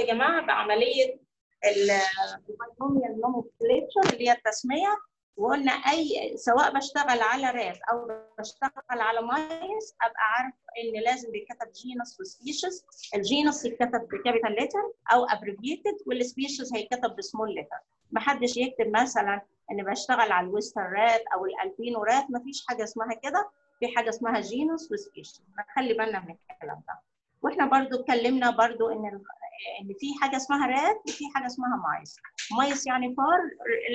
يا جماعة بعملية ال binomial اللي هي التسمية وقلنا اي سواء بشتغل على rat أو بشتغل على mice أبقى عارف إن لازم بيتكتب جينس وسبيشيز الجينس يتكتب بكابيتال ليتر أو ابريفيتد والسبيشيز هيتكتب بسمول ليتر محدش يكتب مثلا ان بشتغل على ال Wistar rat أو ال albino rat مفيش حاجة اسمها كده. في حاجة اسمها genus و species نخلي بالنا من الكلام ده. وإحنا برضو اتكلمنا برضو إن إن في حاجة اسمها rat وفي حاجة اسمها mice. mice يعني فار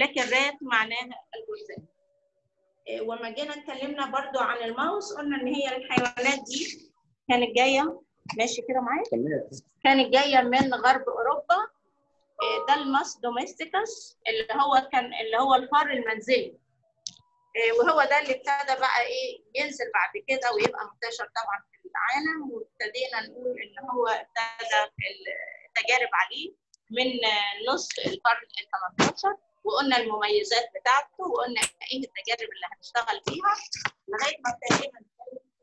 لكن rat معناها الجرذ وما جينا اتكلمنا برضو عن الماوس قلنا إن هي الحيوانات دي كانت جاية ماشي كده معايا؟ كانت جاية من غرب أوروبا. ده ال Mus domesticus اللي هو كان اللي هو الفار المنزلي. وهو ده اللي ابتدى بقى إيه ينزل بعد كده ويبقى منتشر طبعا في العالم وابتدينا نقول إن هو ابتدى التجارب عليه من نص القرن ال 18 وقلنا المميزات بتاعته وقلنا إيه التجارب اللي هنشتغل فيها لغاية ما ابتدينا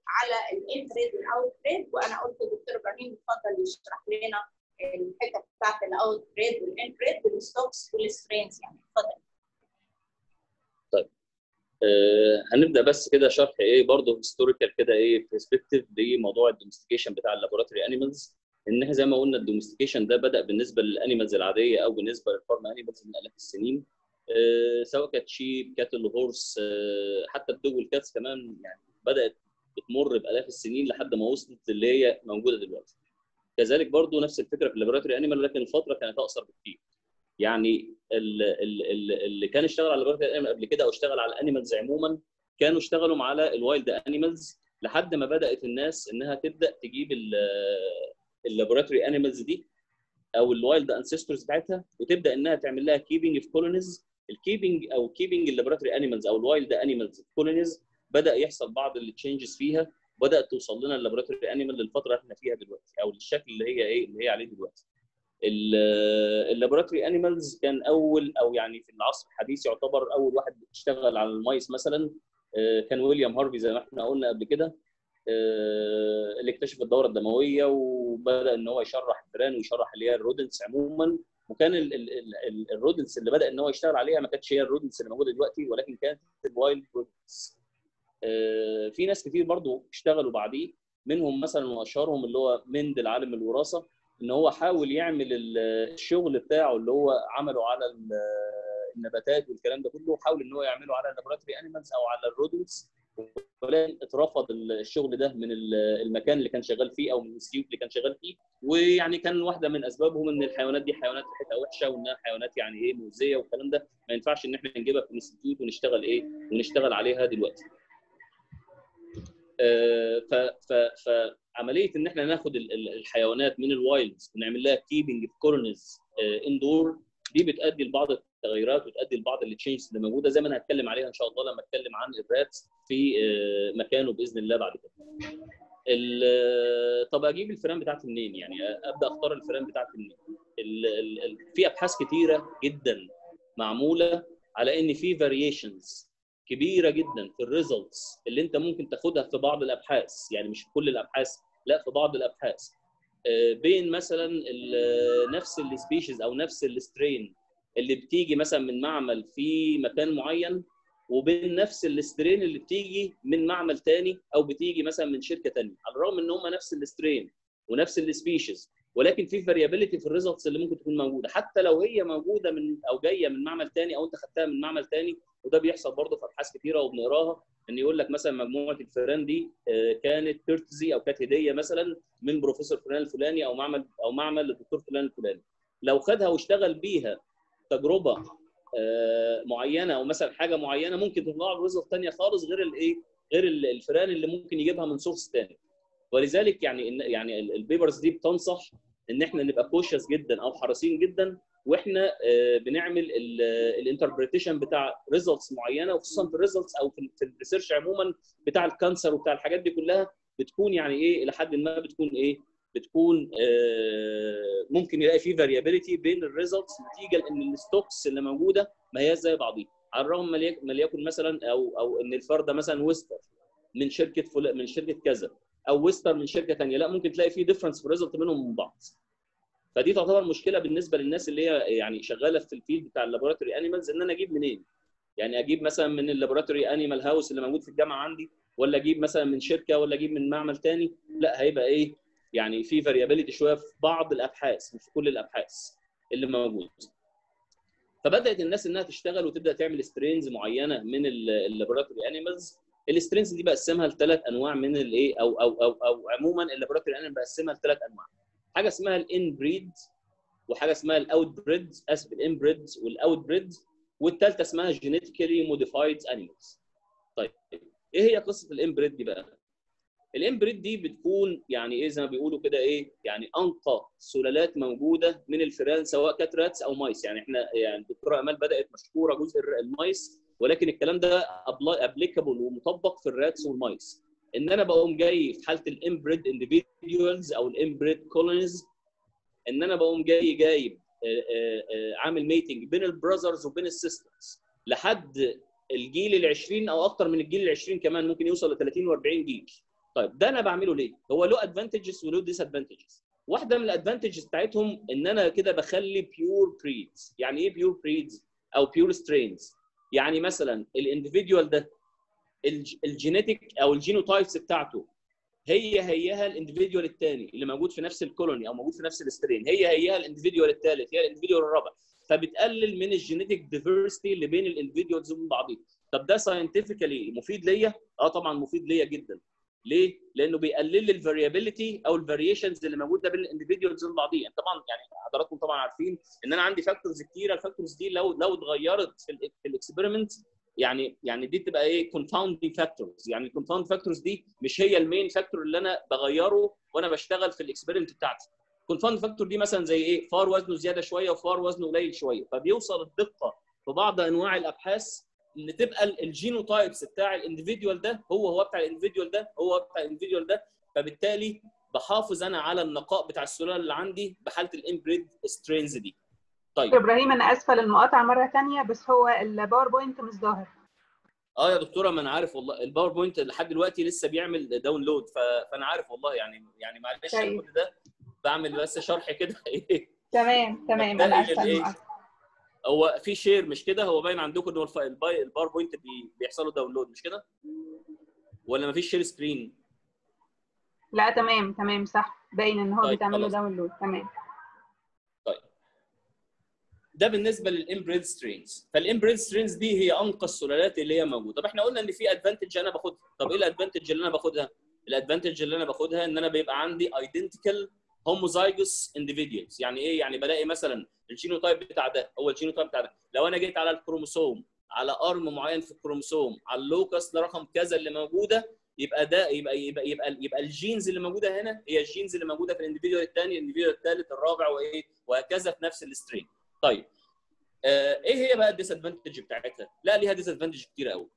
على ال inbred وال outbred وأنا قلت للدكتور إبراهيم اتفضل يشرح لنا الحتة بتاعت الاوتريد والانتريد والستوكس والسترينز يعني اتفضل. هنبدأ بس كده شرح إيه برضه historical كده إيه perspective لموضوع ال domestication بتاع ال laboratory animals إن إحنا زي ما قلنا ال domestication ده بدأ بالنسبة لل animals العادية أو بالنسبة لل farm animals من آلاف السنين. آه سواء كانت sheep cattle horse آه حتى ال dog وال cats كمان يعني بدأت بتمر بآلاف السنين لحد ما وصلت اللي هي موجودة دلوقتي. كذلك برضو نفس الفكرة في ال laboratory animal لكن الفترة كانت أقصر بكتير. يعني اللي كان اشتغل على ال laboratory animal قبل كده أو اشتغل على ال animals عموما كانوا اشتغلوا على ال wild animals لحد ما بدأت الناس إنها تبدأ تجيب ال laboratory animals دي أو ال wild ancestors بتاعتها وتبدأ إنها تعمل لها keeping في colonies ال keeping أو keeping ال laboratory animals أو ال wild animals في colonies بدأ يحصل بعض ال changes فيها وبدات توصل لنا ال laboratory animal للفترة اللي إحنا فيها دلوقتي أو للشكل اللي هي إيه اللي هي عليه دلوقتي. ال laboratory animals كان أول أو يعني في العصر الحديث يعتبر أول واحد اشتغل على ال mice مثلا كان ويليام هارفي زي ما إحنا قلنا قبل كده اللي اكتشف الدورة الدموية وبدأ إن هو يشرح الفئران ويشرح اللي هي ال rodents عموما. وكان ال rodents اللي بدأ إن هو يشتغل عليها ما كانتش هي ال rodents اللي موجودة دلوقتي ولكن كانت ال wild rodents. في ناس كتير برضو اشتغلوا بعديه منهم مثلا واشهرهم اللي هو مندل عالم الوراثة. إن هو حاول يعمل الشغل بتاعه اللي هو عمله على النباتات والكلام ده كله حاول إن هو يعمله على ال laboratory animals أو على ال rodents ولكن اترفض الشغل ده من المكان اللي كان شغال فيه أو من ال institute اللي كان شغال فيه ويعني كان واحدة من أسبابهم إن الحيوانات دي حيوانات ريحتها وحشة وإنها حيوانات يعني إيه مؤذية والكلام ده ما ينفعش إن إحنا نجيبها في ال institute ونشتغل إيه ونشتغل عليها دلوقتي. ف ف فعمليه إن إحنا ناخد الحيوانات من ال wilds ونعمل لها keeping في colonies indoor دي بتؤدي لبعض التغيرات وتؤدي لبعض ال changes اللي موجودة زي ما أنا هتكلم عليها إن شاء الله لما أتكلم عن ال rats في مكانه بإذن الله بعد كده. طب أجيب الفئران بتاعتي منين؟ يعني أبدأ أختار الفئران بتاعتي منين؟ في أبحاث كتيرة جدا معمولة على إن في variations كبيرة جدا في ال results اللي أنت ممكن تاخدها في بعض الأبحاث يعني مش في كل الأبحاث لا في بعض الأبحاث. بين مثلا نفس ال species أو نفس ال strain اللي بتيجي مثلا من معمل في مكان معين وبين نفس ال strain اللي بتيجي من معمل تاني أو بتيجي مثلا من شركة ثانية على الرغم إن هم نفس ال strain ونفس ال species ولكن في variability في ال results اللي ممكن تكون موجودة. حتى لو هي موجودة من أو جاية من معمل ثاني أو أنت خدتها من معمل ثاني وده بيحصل برضه في أبحاث كثيره وبنقراها إن يقول لك مثلا مجموعة الفئران دي كانت courtesy أو كانت هدية مثلا من بروفيسور فلان الفلاني أو معمل أو معمل للدكتور فلان الفلاني. لو خدها واشتغل بيها تجربة معينة أو مثلا حاجة معينة ممكن تطلع له result ثانية خالص غير الايه غير الفئران اللي ممكن يجيبها من source ثاني ولذلك يعني يعني ال papers دي بتنصح إن إحنا نبقى cautious جدا أو حريصين جدا وإحنا بنعمل ال interpretation بتاع results معينة وخصوصا في ال results أو في ال research عموما بتاع ال cancer وبتاع الحاجات دي كلها بتكون يعني إيه إلى حد ما بتكون إيه بتكون ممكن يلاقي في variability بين ال results نتيجة لإن ال stocks اللي موجودة ما هي زي بعضيها. على الرغم ما ليكن مثلا أو أو إن الفرده مثلا Wistar من شركة فل... من شركة كذا. أو Wistar من شركة ثانية لا ممكن تلاقي في difference في ال result بينهم من بعض. فدي تعتبر مشكلة بالنسبة للناس اللي هي يعني شغالة في ال field بتاع ال laboratory animals إن أنا أجيب منين؟ يعني أجيب مثلا من ال laboratory animal house اللي موجود في الجامعة عندي ولا أجيب مثلا من شركة ولا أجيب من معمل تاني؟ لا هيبقى إيه؟ يعني في variability شوية في بعض الأبحاث مش في كل الأبحاث اللي موجود فبدأت الناس إنها تشتغل وتبدأ تعمل strains معينة من ال laboratory animals ال strains دي بقسمها لثلاث انواع من الايه أو أو أو أو عموما ال laboratory animal بقسمها لثلاث أنواع. حاجة اسمها ال inbred وحاجة اسمها ال outbred أسف ال inbred وال outbred والثالثه اسمها genetically modified animals طيب إيه هي قصة ال inbred دي بقى؟ ال inbred دي بتكون يعني إيه؟ زي ما بيقولوا كده إيه؟ يعني أنقى سلالات موجودة من الفئران سواء كانت rats أو mice يعني إحنا يعني الدكتورة أمال بدأت مشكوره جزء ال mice ولكن الكلام ده applicable ومطبق في ال rats وال mice إن أنا بقوم جاي في حالة ال inbred individuals أو ال inbred colonies إن أنا بقوم جاي جايب عامل mating بين ال brothers وبين ال sisters لحد الجيل ال 20 أو أكتر من الجيل ال 20 كمان ممكن يوصل ل 30 و40 جيل. طيب ده أنا بعمله ليه؟ هو له advantages وله disadvantages واحدة من ال advantages بتاعتهم إن أنا كده بخلي pure breeds يعني إيه pure breeds أو pure strains يعني مثلا ال individual ده ال genetic أو ال genotypes بتاعته هي هيها ال individual الثاني اللي موجود في نفس ال colony أو موجود في نفس ال strain هي هيها ال individual الثالث هي ال individual الرابع. فبتقلل من ال genetic diversity اللي بين ال individuals وبين بعضهم طب ده scientifically مفيد ليا؟ آه طبعا مفيد ليا جدا. ليه؟ لأنه بيقلل ال variability أو ال variations اللي موجودة بين ال individuals وبين بعضهم طبعا يعني حضراتكم طبعا عارفين إن أنا عندي factors كتيرة. ال factors دي لو لو اتغيرت في, ال في ال experiment يعني يعني دي تبقى إيه؟ confounding factors يعني ال confound factors دي مش هي ال main factor اللي أنا بغيره وأنا بشتغل في ال experiment بتاعتي. confound factor دي مثلا زي إيه؟ فار وزنه زيادة شوية وفار وزنه قليل شوية. فبيوصل الدقة في بعض أنواع الأبحاث ان تبقى ال genotypes بتاع ال individual ده هو هو بتاع ال individual ده هو بتاع ال individual ده. فبالتالي بحافظ أنا على النقاء بتاع السلالة اللي عندي بحالة ال inbred strains دي. طيب. إبراهيم أنا آسفة للمقاطعة مرة ثانية بس هو ال PowerPoint مش ظاهر. آه يا دكتورة ما أنا عارف والله ال PowerPoint لحد دلوقتي لسه بيعمل download ف... فأنا عارف والله يعني يعني معلش طيب. كل ده بعمل بس شرح كده. إيه تمام. تمام أنا بنتقل آسفة. هو في share مش كده؟ هو باين عندكم إن هو ال PowerPoint بي... بيحصل له download مش كده؟ ولا ما فيش share screen لا تمام تمام صح. باين إن هو طيب، بيتعمل له. download تمام. ده بالنسبة لل inbred strains فال inbred strains دي هي أنقى السلالات اللي هي موجودة. طب إحنا قلنا إن في advantage أنا باخدها. طب إيه ال advantage اللي أنا باخدها؟ ال advantage اللي أنا باخدها إن أنا بيبقى عندي identical homozygous individuals يعني إيه؟ يعني بلاقي مثلا ال genotype بتاع ده هو ال genotype بتاع ده. لو أنا جيت على الكروموسوم على arm معين في الكروموسوم على ال locus لرقم كذا اللي موجودة يبقى ده يبقى يبقى يبقى, يبقى ال genes اللي موجودة هنا هي ال genes اللي موجودة في ال individual الثاني ال individual الثالث الرابع وإيه؟ وهكذا في نفس ال strain. طيب آه إيه هي بقى ال disadvantage بتاعتها؟ لا ليها disadvantage كتير قوي.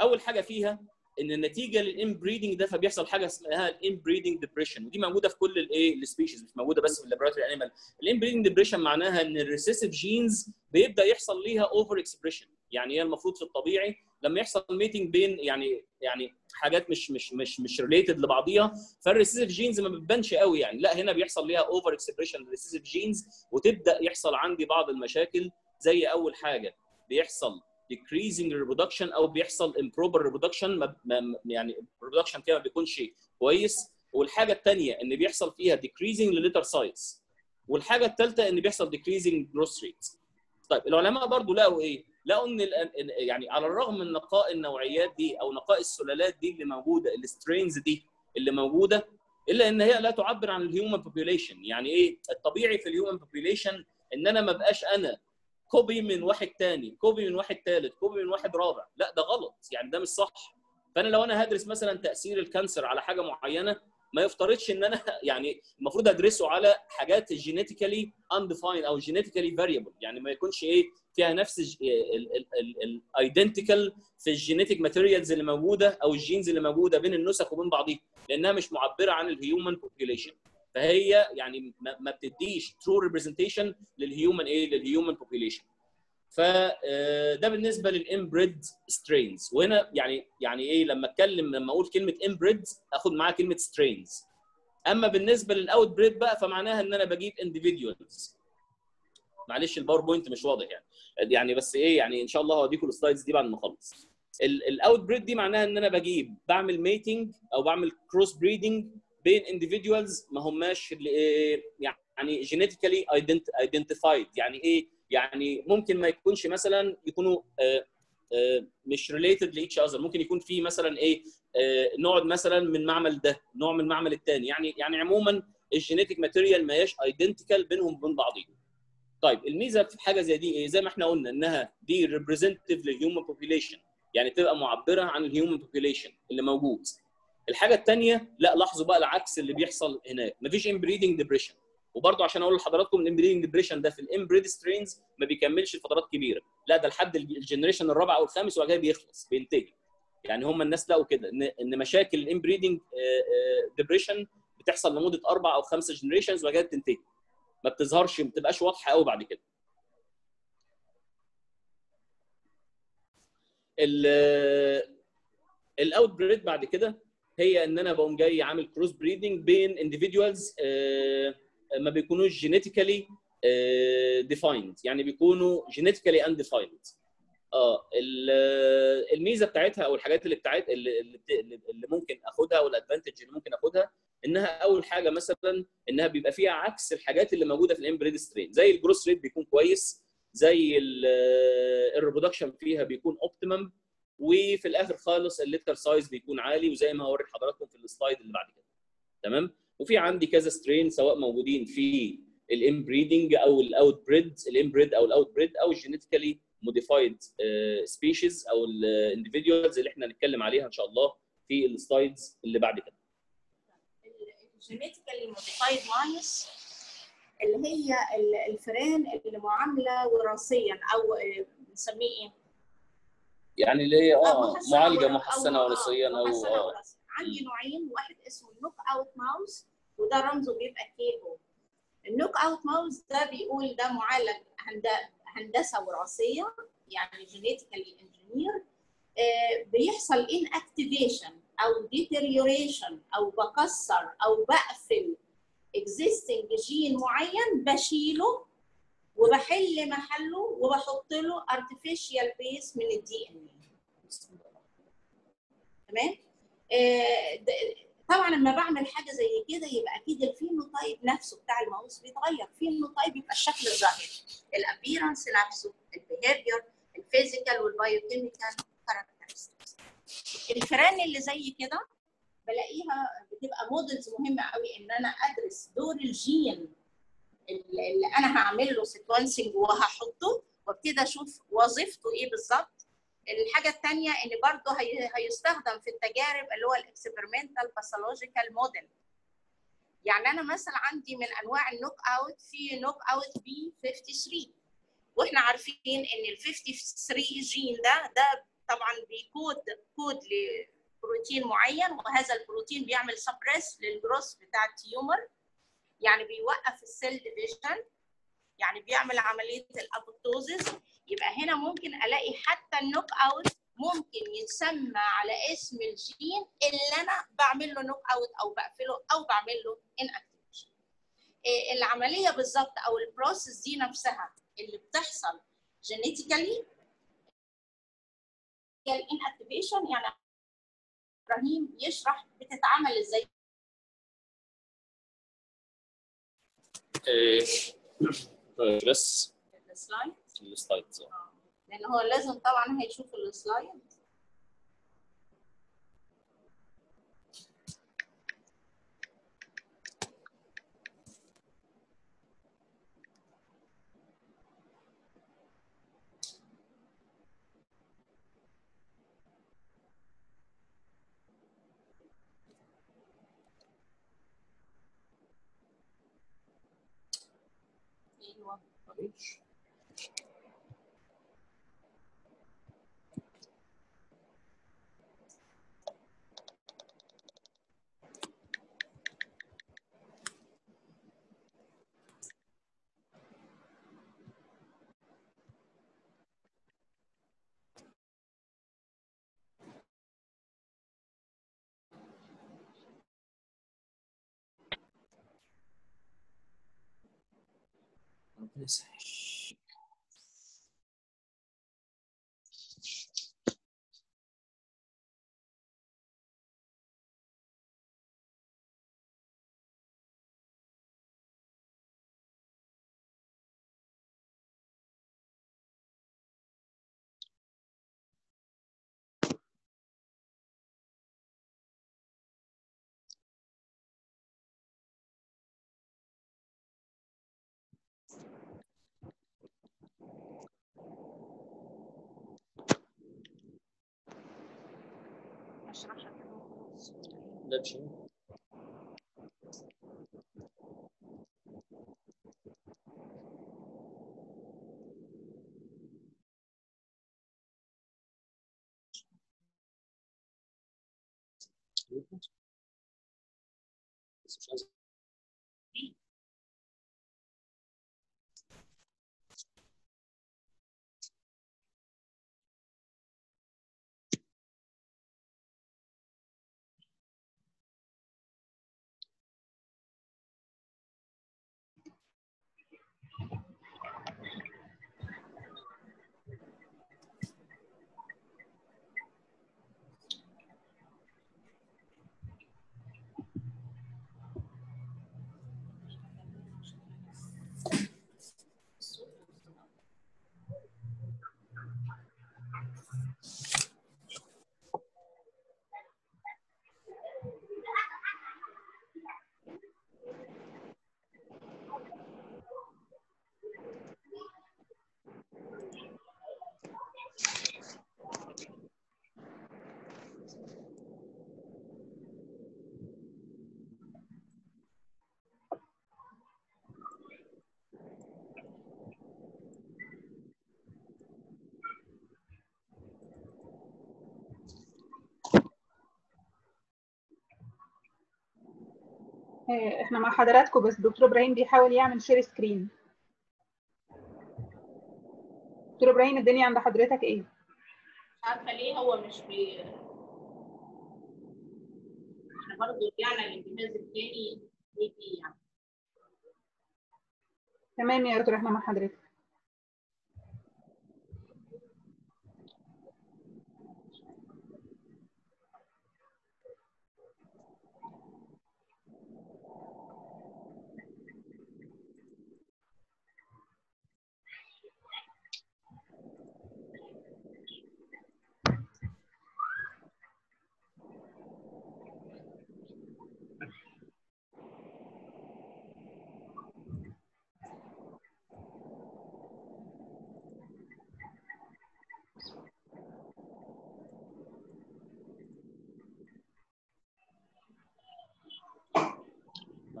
أول حاجة فيها إن النتيجة لل inbreeding ده فبيحصل حاجة اسمها ال inbreeding depression ودي موجودة في كل الايه ال species مش موجودة بس في ال laboratory animal ال inbreeding depression معناها إن ال recessive genes بيبدأ يحصل ليها over expression يعني هي المفروض في الطبيعي لما يحصل mating بين يعني يعني حاجات مش مش مش مش related لبعضيها فال recessive genes ما بتبانش قوي يعني. لا هنا بيحصل ليها over expression recessive genes وتبدأ يحصل عندي بعض المشاكل زي أول حاجة بيحصل. Decreasing reproduction أو بيحصل improper reproduction يعني reproduction فيها ما بيكونش كويس. والحاجة الثانية إن بيحصل فيها decreasing لل litter size والحاجة الثالثه إن بيحصل decreasing growth rate. طيب العلماء برضو لقوا إيه؟ لقوا إن يعني على الرغم من نقاء النوعيات دي أو نقاء السلالات دي اللي موجودة ال strains دي اللي موجودة إلا إن هي لا تعبر عن ال human population يعني إيه؟ الطبيعي في ال human population إن أنا ما بقاش أنا copy من واحد تاني copy من واحد تالت copy من واحد رابع. لا ده غلط. يعني ده مش صح. فأنا لو أنا هدرس مثلا تأثير ال cancer على حاجة معينة ما يفترضش إن أنا يعني المفروض أدرسه على حاجات genetically undefined أو genetically variable يعني ما يكونش إيه فيها نفس ال identical في ال genetic materials اللي موجودة أو ال genes اللي موجودة بين النسخ وبين بعضيها لأنها مش معبرة عن ال human population فهي يعني ما بتديش true representation لل human إيه لل human population فده بالنسبة لل inbred strains وهنا يعني يعني إيه لما أتكلم لما أقول كلمة inbred أخد معاها كلمة strains أما بالنسبة لل outbred بقى فمعناها إن أنا بجيب individuals. معلش ال PowerPoint مش واضح يعني. يعني بس إيه يعني إن شاء الله هوديكم ال slides دي بعد ما أخلص. ال outbred دي معناها إن أنا بجيب بعمل mating أو بعمل cross breeding بين individuals ما هماش يعني genetically identified يعني إيه؟ يعني ممكن ما يكونش مثلا يكونوا آه آه مش related ل each other ممكن يكون في مثلا إيه؟ آه نوع مثلا من معمل ده نوع من المعمل الثاني يعني يعني عموما ال genetic material ما هياش identical بينهم وبين بعضهم طيب الميزة في حاجة زي دي إيه؟ زي ما إحنا قلنا إنها دي representative لل human population يعني تبقى معبرة عن ال human population اللي موجود. الحاجة الثانية لا لاحظوا بقى العكس اللي بيحصل هناك. مفيش inbreeding depression وبرضه عشان أقول لحضراتكم ال inbreeding depression ده في ال inbred strains ما بيكملش لفترات كبيرة. لا ده لحد ال generation الرابع أو الخامس وبعد كده بيخلص بينتهي. يعني هم الناس لقوا كده إن إن مشاكل ال inbreeding depression بتحصل لمدة أربع أو خمسه generations وبعد كده بتنتهي. ما بتظهرش ما بتبقاش واضحة قوي بعد كده. ال outbred بعد كده هي ان أنا بقوم جاي عامل cross breeding بين individuals ما بيكونوش genetically defined يعني بيكونوا genetically undefined آه الميزة بتاعتها أو الحاجات اللي بتاعت اللي, اللي ممكن آخدها أو ال advantage اللي ممكن آخدها إنها أول حاجة مثلا إنها بيبقى فيها عكس الحاجات اللي موجودة في ال inbred strain زي ال growth rate بيكون كويس زي ال reproduction فيها بيكون optimum وفي الآخر خالص ال litter size بيكون عالي وزي ما هوري لحضراتكم في ال slide اللي بعد كده. تمام؟ وفي عندي كذا strain سواء موجودين في ال inbreeding أو ال outbred ال inbred أو ال outbred أو ال genetically modified species أو ال individuals اللي إحنا هنتكلم عليها إن شاء الله في ال slides اللي بعد كده. ال genetically modified mice اللي هي الفئران اللي معاملة وراثيا أو بنسميه إيه؟ يعني اللي هي آه معالجه محسنة وراثيا أو آه. عندي نوعين واحد اسمه ال knockout mouse وده رمزه بيبقى KO أو ال knockout mouse ده بيقول ده معالج هندسة وراثية يعني genetically engineered بيحصل inactivation أو deterioration أو بكسر أو بقفل existing gene معين بشيله وبحل محله وبحط له artificial piece من ال DNA تمام؟ آه طبعا لما بعمل حاجة زي كده يبقى أكيد ال phenotype نفسه بتاع الماوس بيتغير. phenotype يبقى الشكل الظاهري. ال appearance نفسه ال behavior ال physical وال biochemical characteristics الفئران اللي زي كده بلاقيها بتبقى models مهمه قوي إن أنا أدرس دور الجين اللي أنا هعمل له sequencing وهحطه وابتدي أشوف وظيفته إيه بالظبط. الحاجة الثانية ان برضه هي هيستخدم في التجارب اللي هو ال experimental pathological model يعني أنا مثلا عندي من انواع ال knockout في knockout P53 وإحنا عارفين ان ال 53 جين ده ده طبعا بيكود كود لبروتين معين وهذا البروتين بيعمل suppress لل growth بتاع ال tumor. يعني بيوقف ال cell division يعني بيعمل عملية ال apoptosis يبقى هنا ممكن ألاقي حتى ال knockout ممكن يتسمى على اسم الجين اللي أنا بعمل له knockout أو بقفله أو بعمل له inactivation العملية بالظبط أو ال process دي نفسها اللي بتحصل genetically ال inactivation يعني إبراهيم يشرح بتتعمل إزاي. بس ال slide. ال slide لأن هو لازم طبعا هيشوف ال slide. أيوه معلش اشرحها كده إحنا مع حضراتكم بس دكتور إبراهيم بيحاول يعمل share screen دكتور إبراهيم الدنيا عند حضرتك إيه؟ مش عارفة ليه هو مش بي إحنا برضه رجعنا للجهاز الثاني يعني. تمام يا دكتور إحنا مع حضرتك.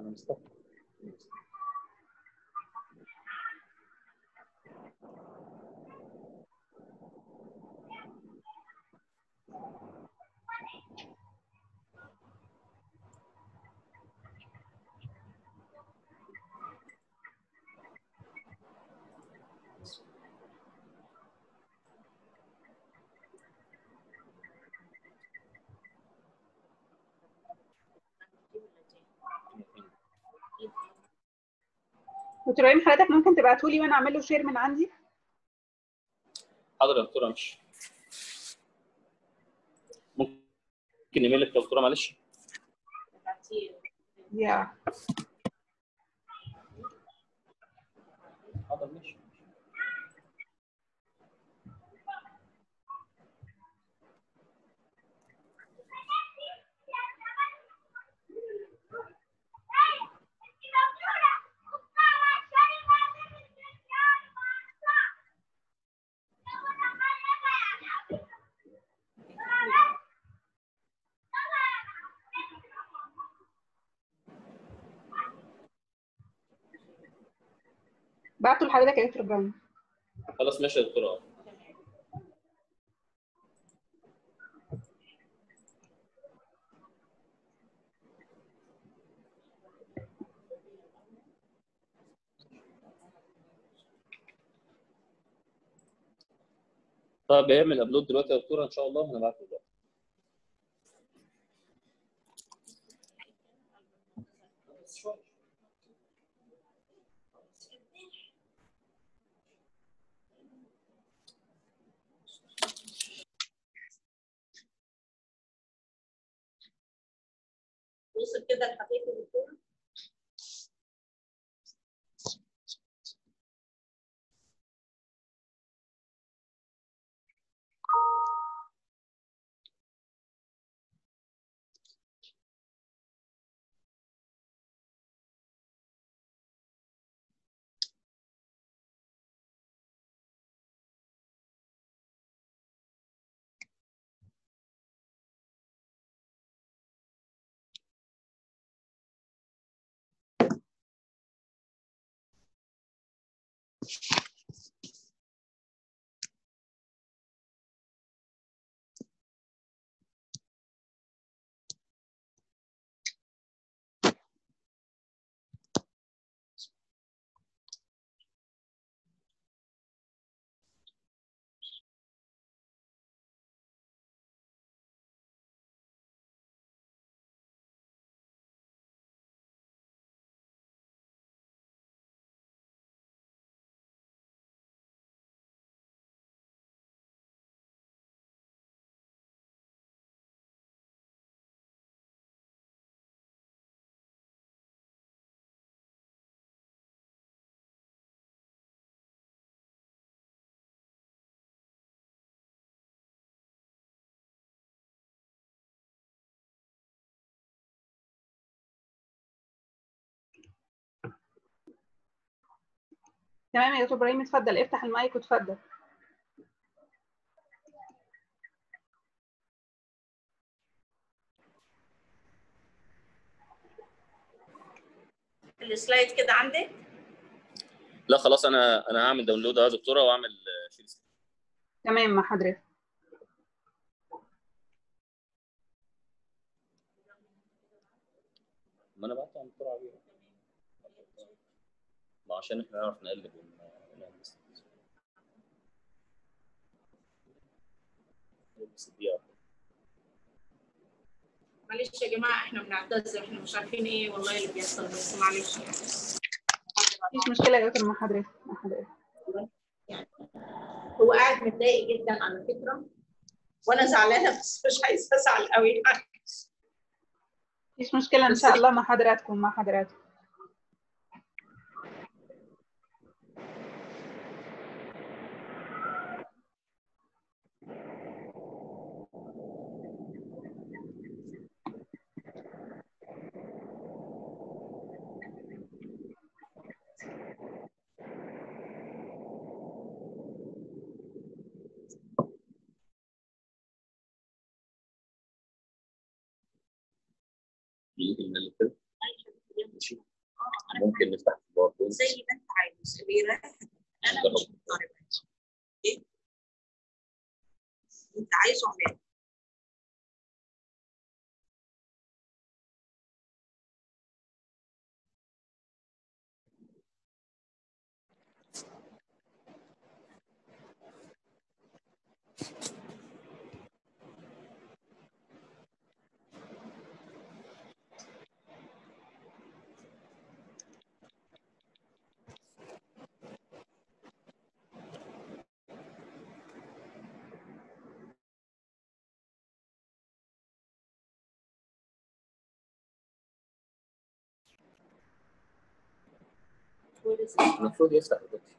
أنا مستغرب دكتور إبراهيم حضرتك؟ ممكن تبعته لي وأنا اعمل له شير من عندي؟ حاضر يا دكتورة ماشي. ممكن ايميلك يا دكتورة معلش. يا حاضر ماشي بعته لحضرتك إبراهيم خلاص ماشي يا دكتوره طيب هيعمل ابلود دلوقتي يا دكتورة إن شاء الله هنبعته دلوقتي. بص كده الحقيقي بالكوره تمام يا دكتور إبراهيم اتفضل افتح المايك واتفضل. ال slide كده عندك؟ لا خلاص أنا أنا هعمل download يا دكتورة واعمل share. تمام مع حضرتك. ما أنا بعت عن الدكتوره عبير ما عشان إحنا نعرف نقلب ونعمل. معلش يا جماعة إحنا بنعتذر إحنا مش عارفين إيه والله اللي بيحصل بس معلش يعني. مفيش مشكلة يا دكتور مع حضرتك هو قاعد متضايق جدا على فكرة وأنا زعلانة بس مش عايزة أزعل قوي مفيش مشكلة إن شاء الله مع حضراتكم مع حضراتكم. كده ماشي. ممكن نفتح الباوربوينت زي ما انت عايز. اللي يريحك أنا مش مضطربه إيه؟ انت عايزه اعمله المفروض يفتح دلوقتي؟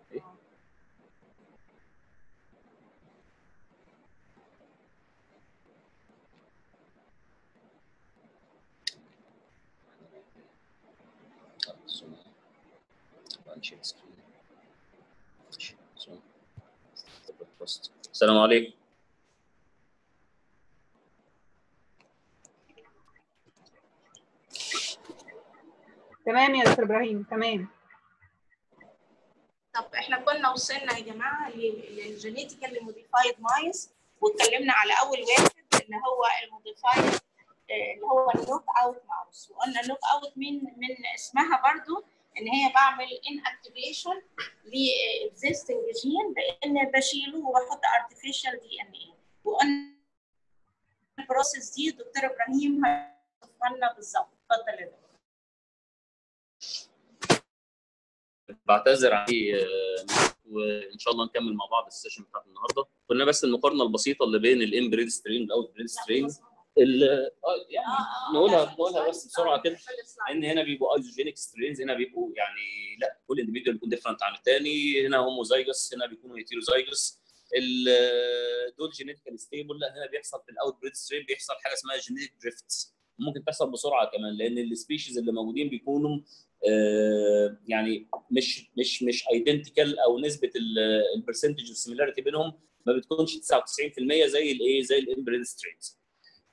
السلام عليكم تمام يا دكتور إبراهيم تمام طب إحنا كنا وصلنا يا جماعة لل genetically modified mice واتكلمنا على أول واحد اللي هو ال modified اللي هو ال knockout mouse. وقلنا ال knockout من من اسمها برضو إن هي بعمل inactivation ل existing gene بإن بشيله وبحط artificial DNA وقلنا ال process دي الدكتور إبراهيم هيوصفها لنا بالظبط. اتفضل يا دكتور. بعتذر عليه آه، وإن شاء الله نكمل مع بعض ال session بتاعت النهارده. قلنا بس المقارنة البسيطة اللي بين ال inbred strain وال outbred strain آه، يعني نقولها- نقولها بس آه، كده. إن هنا بيبقوا isogenic strains هنا بيبقوا يعني لا كل individual بيكون different عن الثاني هنا homozygous هنا بيكونوا heterozygous ال- دول genetical stable لا هنا بيحصل في ال outbred strain بيحصل حاجة اسمها genetic drift ممكن تحصل بسرعة كمان لأن ال species اللي موجودين بيكونوا آه، يعني مش مش مش identical أو نسبة ال percentage ال similarity بينهم ما بتكونش 99% زي الايه زي ال inbred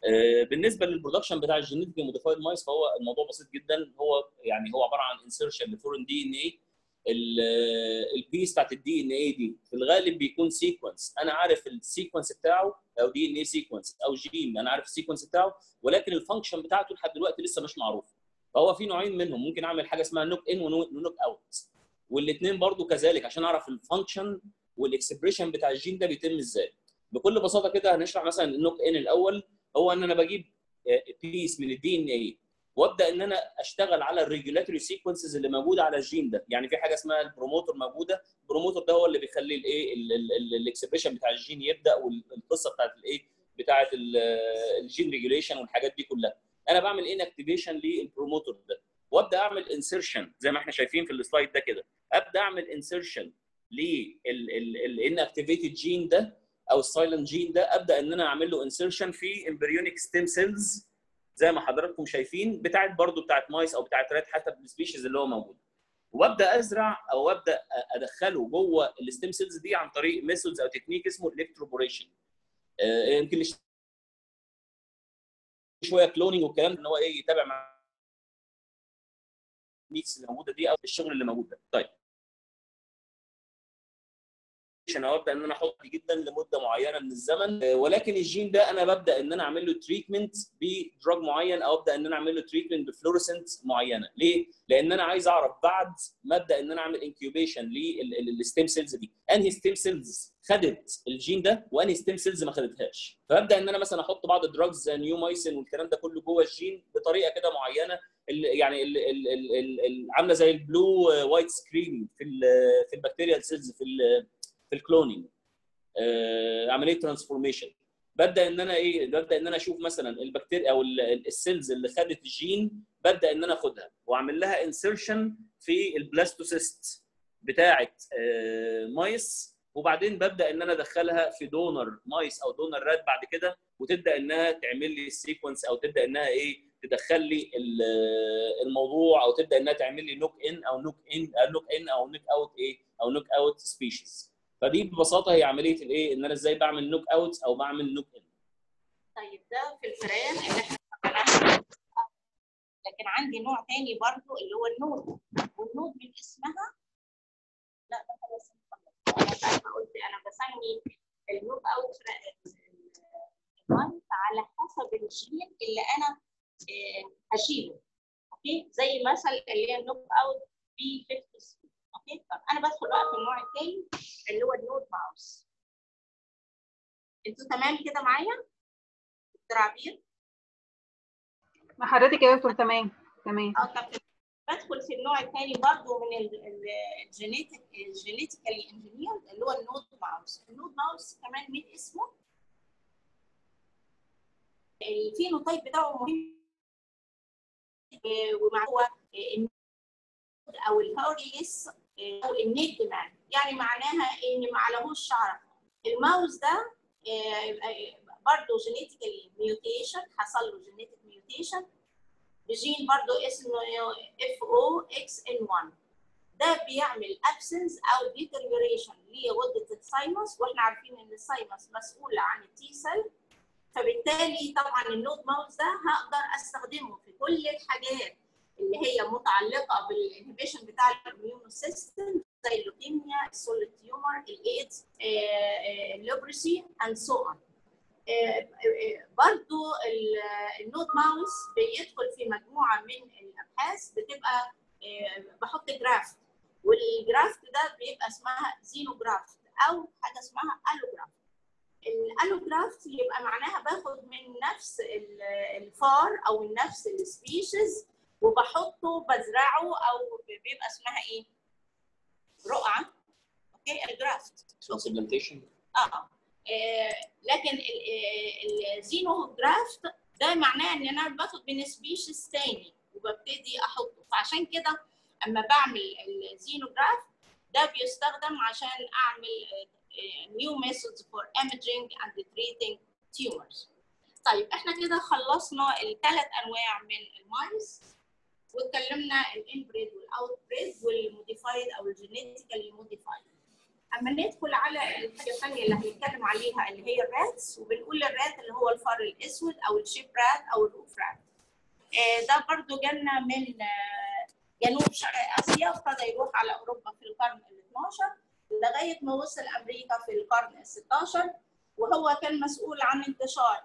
آه، بالنسبة لل production بتاع ال genetical modified mice فهو الموضوع بسيط جدا. هو يعني هو عبارة عن insertion ل foreign DNA ال piece بتاعت ال DNA دي في الغالب بيكون sequence أنا عارف ال sequence بتاعه أو DNA sequence أو جين أنا عارف ال sequence بتاعه ولكن ال function بتاعته لحد دلوقتي لسه مش معروف. فهو في نوعين منهم. ممكن أعمل حاجة اسمها knock-in و knockout والاثنين برضو كذلك عشان أعرف ال function وال expression بتاع الجين ده بيتم إزاي. بكل بساطة كده هنشرح مثلا ال knock-in الأول. هو إن أنا بجيب piece من ال DNA وابدا ان أنا اشتغل على ال regulatory sequences اللي موجوده على الجين ده. يعني في حاجة اسمها ال promoter موجوده. ال promoter ده هو اللي بيخلي الايه ال expression بتاع الجين يبدا والقصة بتاعت الايه بتاعت ال gene regulation والحاجات دي كلها. أنا بعمل inactivation لل promoter ده. وابدا اعمل insertion زي ما إحنا شايفين في ال slide ده كده. ابدا اعمل insertion لل inactivated gene ده أو ال silent gene ده. ابدا ان أنا اعمل له insertion في embryonic stem cells زي ما حضراتكم شايفين بتاعت برضو بتاعت mice أو بتاعت rat حسب ال species اللي هو موجود. وأبدأ أزرع أو أبدأ أدخله جوه ال stem cells دي عن طريق methods أو تكنيك اسمه electroporation يمكن شوية cloning والكلام إن هو إيه يتابع مع ال techniques اللي موجودة دي أو الشغل اللي موجود ده. طيب. عشان ابدا ان أنا أحط جدا لمدة معينة من الزمن. ولكن الجين ده أنا ببدأ إن أنا أعمل له treatment ب drug معين أو أبدأ إن أنا أعمل له treatment ب fluorescent معينة. ليه؟ لأن أنا عايز أعرف بعد ما أبدأ إن أنا أعمل incubation لل stem cells دي أنهي stem cells خدت الجين ده وأنهي stem cells ما خدتهاش. فأبدأ إن أنا مثلا أحط بعض ال drugs neomycin والكلام ده كله جوه الجين بطريقة كده معينة يعني عاملة زي ال blue white screen في في ال bacterial cells في في ال cloning آه عملية transformation ببدأ إن أنا إيه ببدأ إن أنا أشوف مثلا البكتيريا أو ال cells اللي خدت الجين ببدأ إن أنا آخدها وأعمل لها insertion في ال blastocyst بتاعه آه mice. وبعدين ببدأ إن أنا أدخلها في donor mice أو donor rat بعد كده وتبدأ إنها تعمل لي ال sequence أو تبدأ إنها إيه تدخل لي الموضوع أو تبدأ إنها تعمل لي knock in أو knock in knock in أو knock out إيه أو knock out species فدي ببساطة هي عملية الإيه؟ إن أنا إزاي بعمل knock out أو بعمل knock in طيب ده في الفئران اللي إحنا لكن عندي نوع تاني برضو اللي هو ال nude وال nude من اسمها لا ده خلاص أنا قلت أنا بسمي ال knock out على حسب الجين اللي أنا هشيله. okay؟ زي مثل اللي هي ال knock out P 50 okay طب أنا بدخل بقى في النوع الثاني اللي هو ال nude mouse. أنتوا تمام كده معايا؟ دكتور عبير؟ حضرتك يا دكتور تمام تمام. أه طب بدخل في النوع الثاني برضه من ال genetic ال genetically engineered اللي هو ال nude mouse. ال nude mouse كمان من اسمه؟ ال phenotype بتاعه مهم. ومع هو أو ال hairless أو ال naked mouse يعني معناها إن ما عليهوش شعر الماوس ده برضه genetically mutation حصل له genetic mutation بجين برضه اسمه F O X N 1 ده بيعمل absence أو deterioration لغده ال thymus وإحنا عارفين إن ال thymus مسؤوله عن ال T cell فبالتالي طبعا ال nude mouse ده هقدر أستخدمه في كل الحاجات. اللي هي متعلقة بال inhibition بتاع ال immune system زي اللوكيميا ال solid tumor الايدز ال leprosy and so on برضو ال nude mouse بيدخل في مجموعة من الأبحاث بتبقى بحط graft وال graft ده بيبقى اسمها xenograft أو حاجة اسمها allograft ال allograft يبقى معناها باخد من نفس الفار أو من نفس ال species وبحطه بزرعه أو بيبقى اسمها إيه؟ رقعة. okay ال graft transplantation آه. لكن ال xenograft ده معناه إن أنا باخد من species تاني وببتدي أحطه. فعشان كده أما بعمل ال xenograft ده بيستخدم عشان أعمل new methods for imaging and treating tumors. طيب إحنا كده خلصنا الثلاث أنواع من ال mice واتكلمنا ال inbred وال outbred وال modified أو ال genetically modified. أما ندخل على الحاجة الثانية اللي هنتكلم عليها اللي هي ال rats وبنقول ال rat اللي هو الفار الأسود أو ال ship rat أو ال roof rat. آه ده برضو جالنا من آه جنوب شرق آسيا وابتدى يروح على أوروبا في القرن ال 12 لغاية ما وصل أمريكا في القرن ال 16 وهو كان مسؤول عن انتشار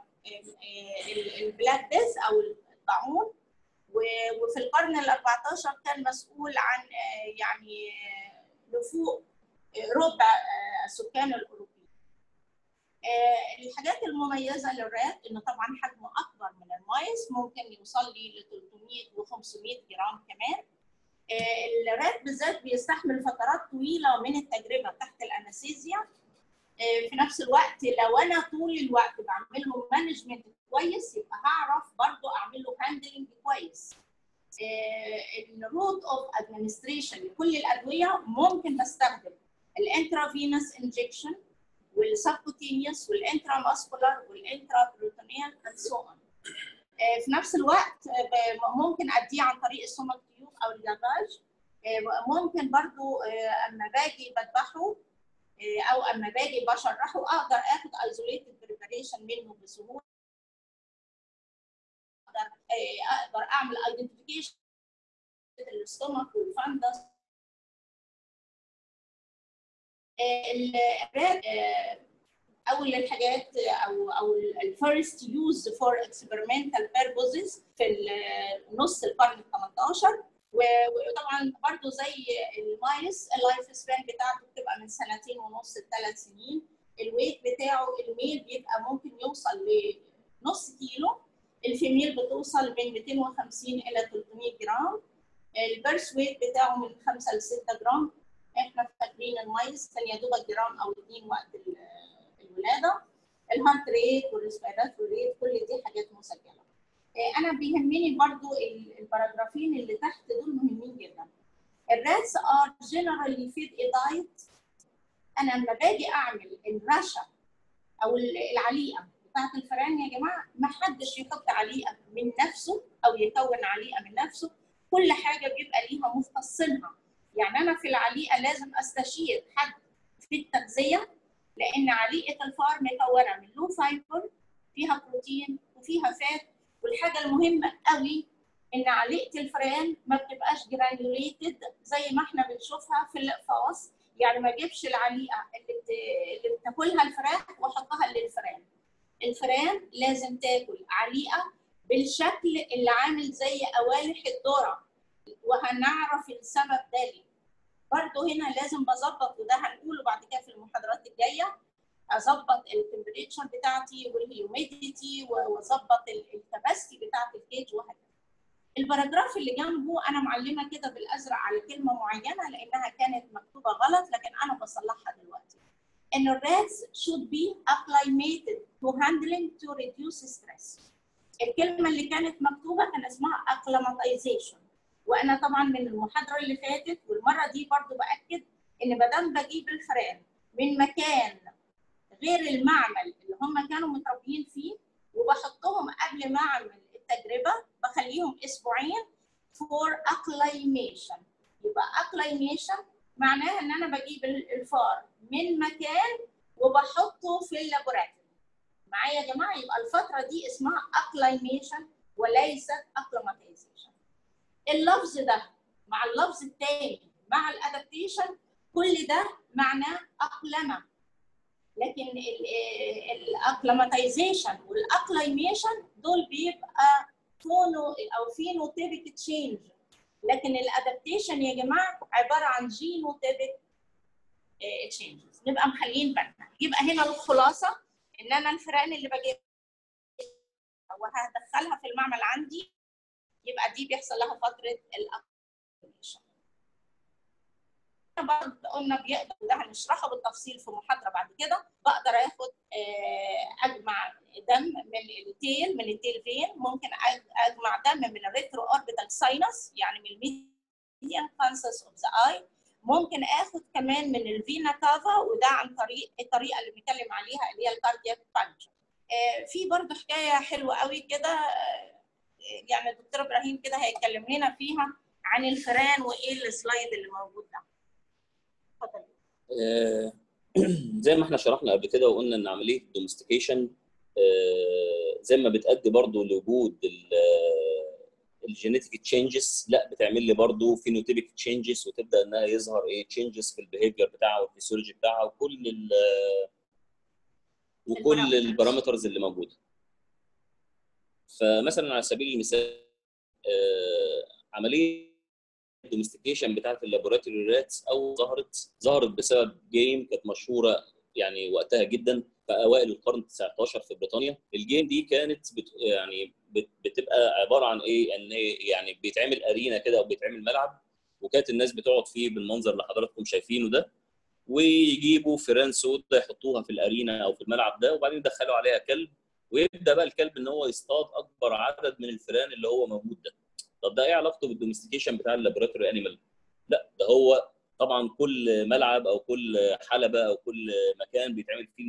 ال black death أو الطاعون وفي القرن ال 14 كان مسؤول عن يعني نفوق ربع السكان الأوروبيين. الحاجات المميزة لل rat إنه طبعا حجمه أكبر من ال mice ممكن يوصل لي ل 300 و 500 جرام كمان. ال rat بالذات بيستحمل فترات طويلة من التجربة تحت ال anesthesia في نفس الوقت لو أنا طول الوقت بعمل له management كويس يبقى هعرف برضه اعمل له handling كويس ال route of administration لكل الأدوية ممكن بستخدم ال intravenous injection وال subcutaneous وال intramuscular وال intraperitoneal and so on في نفس الوقت ممكن أديه عن طريق ال stomach tube أو اللافاج ممكن برضو أما باجي بذبحه أو أما باجي بشرحه أقدر آخد isolated preparation منه بسهولة. أقدر أقدر أعمل identification لل stomach وال fundus. أول الحاجات أو أو ال first use for experimental purposes في نص القرن ال 18 وطبعا برضو زي ال mice ال life span بتاعته بتبقى من سنتين ونص لثلاث سنين. ال weight بتاعه ال male بيبقى ممكن يوصل لنص كيلو. ال female بتوصل من 250 إلى 300 جرام. ال birth weight بتاعه من 5 ل 6 جرام. إحنا فاكرين ال mice كان يا دوبك جرام أو اثنين وقت الولادة. ال heart rate وال respiratory rate كل دي حاجات مسجلة. أنا بيهمني برضو ال paragraph ين اللي تحت دول مهمين جدا. ال rats are generally fed a diet أنا لما باجي أعمل الرشه أو العليقة بتاعت الفئران يا جماعة ما حدش يحط عليقة من نفسه أو يكون عليقة من نفسه. كل حاجة بيبقى ليها مختصينها يعني أنا في العليقة لازم أستشير حد في التغذية لأن عليقة الفار مكونة من low fiber فيها بروتين وفيها فات والحاجة المهمة قوي إن عليقه الفئران ما بتبقاش جرانيوليتد زي ما إحنا بنشوفها في الاقفاص يعني ما اجيبش العليقة اللي, بت... اللي بتاكلها الفراخ واحطها للفئران الفئران لازم تاكل عليقة بالشكل اللي عامل زي قوالح الذرة. وهنعرف السبب ده ليه. برضه هنا لازم بظبط وده هنقوله بعد كده في المحاضرات الجاية. أظبط ال temperature بتاعتي وال humidity وأظبط ال capacity بتاعت ال cage وهكذا ال paragraph اللي جنبه أنا معلمة كده بالأزرق على كلمة معينة لأنها كانت مكتوبة غلط لكن أنا بصلحها دلوقتي. إن ال rats should be acclimated to handling to reduce stress. الكلمة اللي كانت مكتوبة كان اسمها acclimatization. وأنا طبعا من المحاضرة اللي فاتت والمرة دي برضو بأكد إن ما دام بجيب الفئران من مكان غير المعمل اللي هم كانوا متربيين فيه وبحطهم قبل ما اعمل التجربة بخليهم أسبوعين for acclimation. يبقى acclimation معناها إن أنا بجيب الفار من مكان وبحطه في ال laboratory. معايا يا جماعة؟ يبقى الفترة دي اسمها acclimation وليست acclimatization. اللفظ ده مع اللفظ الثاني مع ال adaptation كل ده معناه أقلمة. لكن ال acclimatization وال acclimation دول بيبقى pheno أو phenotypic change لكن ال adaptation يا جماعة عبارة عن genotypic changes نبقى مخليين بالنا. يبقى هنا الخلاصة إن أنا الفئران اللي بجيبها وهدخلها في المعمل عندي يبقى دي بيحصل لها فترة ال acclimation برضه قلنا بيقدر ده هنشرحه بالتفصيل في محاضرة بعد كده. بقدر آخد أجمع دم من ال tail من ال tail vein. ممكن أجمع دم من ال retro-orbital sinus يعني من ال medial canthus of the eye. ممكن آخد كمان من ال vena cava وده عن طريق الطريقة اللي بنتكلم عليها اللي هي ال cardiac puncture في برضه حكاية حلوة قوي كده يعني الدكتور إبراهيم كده هيتكلم لنا فيها عن الفئران وإيه ال slide اللي موجود ده. اتفضل آه، زي ما إحنا شرحنا قبل كده وقلنا ان عملية ال domestication زي ما بتؤدي برضو لوجود ال genetic changes لا بتعمل لي برضو phenotypic changes وتبدأ إنها يظهر إيه changes في ال behavior بتاعها والفسيولوجي بتاعها وكل ال وكل ال parameters. اللي موجودة. فمثلا على سبيل المثال آه، عملية ال domestication بتاعت ال laboratory rats أو ظهرت ظهرت بسبب game كانت مشهورة يعني وقتها جدا في أوائل القرن 19 في بريطانيا. ال game دي كانت بت يعني بت بتبقى عبارة عن إيه؟ إن يعني بيتعمل arena كده أو بيتعمل ملعب وكانت الناس بتقعد فيه بالمنظر اللي حضراتكم شايفينه ده ويجيبوا فيران سودا يحطوها في ال arena أو في الملعب ده وبعدين يدخلوا عليها كلب ويبدأ بقى الكلب إن هو يصطاد أكبر عدد من الفئران اللي هو موجود ده. طب ده إيه علاقته بال domestication بتاع ال laboratory animal لا ده هو طبعا كل ملعب أو كل حلبة أو كل مكان بيتعمل فيه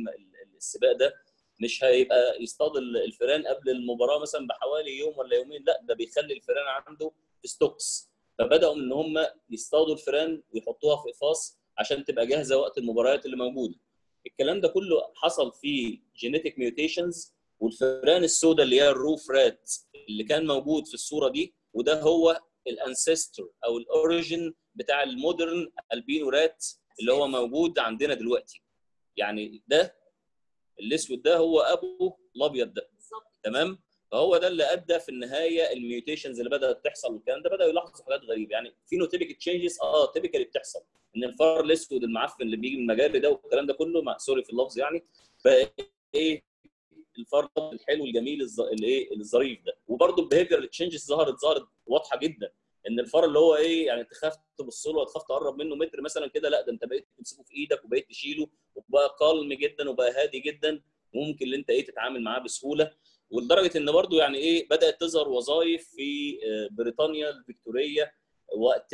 السباق ده مش هيبقى يصطاد الفئران قبل المباراة مثلا بحوالي يوم ولا يومين لا ده بيخلي الفئران عنده في stocks فبدأوا إن هم يصطادوا الفئران ويحطوها في قفاص عشان تبقى جاهزة وقت المباريات اللي موجودة. الكلام ده كله حصل فيه genetic mutations والفئران السوداء اللي هي ال roof rat اللي كان موجود في الصورة دي وده هو ال ancestor أو ال origin بتاع ال modern albino rat اللي هو موجود عندنا دلوقتي. يعني ده الاسود ده هو أبو الأبيض ده. تمام؟ فهو ده اللي أدى في النهاية ال mutations اللي بدأت تحصل والكلام ده بدأوا يلاحظوا حاجات غريبة. يعني phenotypic changes آه typically بتحصل. إن الفار الأسود المعفن اللي بيجي من المجاري ده والكلام ده كله مع sorry في اللفظ يعني فإيه؟ الفار الحلو الجميل الايه الظريف ده. وبرده ال behavior changes ظهرت ظهرت واضحة جدا. إن الفار اللي هو إيه يعني تخاف تبص له وتخاف تقرب منه متر مثلا كده لأ ده أنت بقيت تمسكه في إيدك وبقيت تشيله وبقى calm جدا وبقى هادي جدا. ممكن ان أنت إيه تتعامل معاه بسهولة. ولدرجة إن برضو يعني إيه بدأت تظهر وظائف في بريطانيا الفيكتورية وقت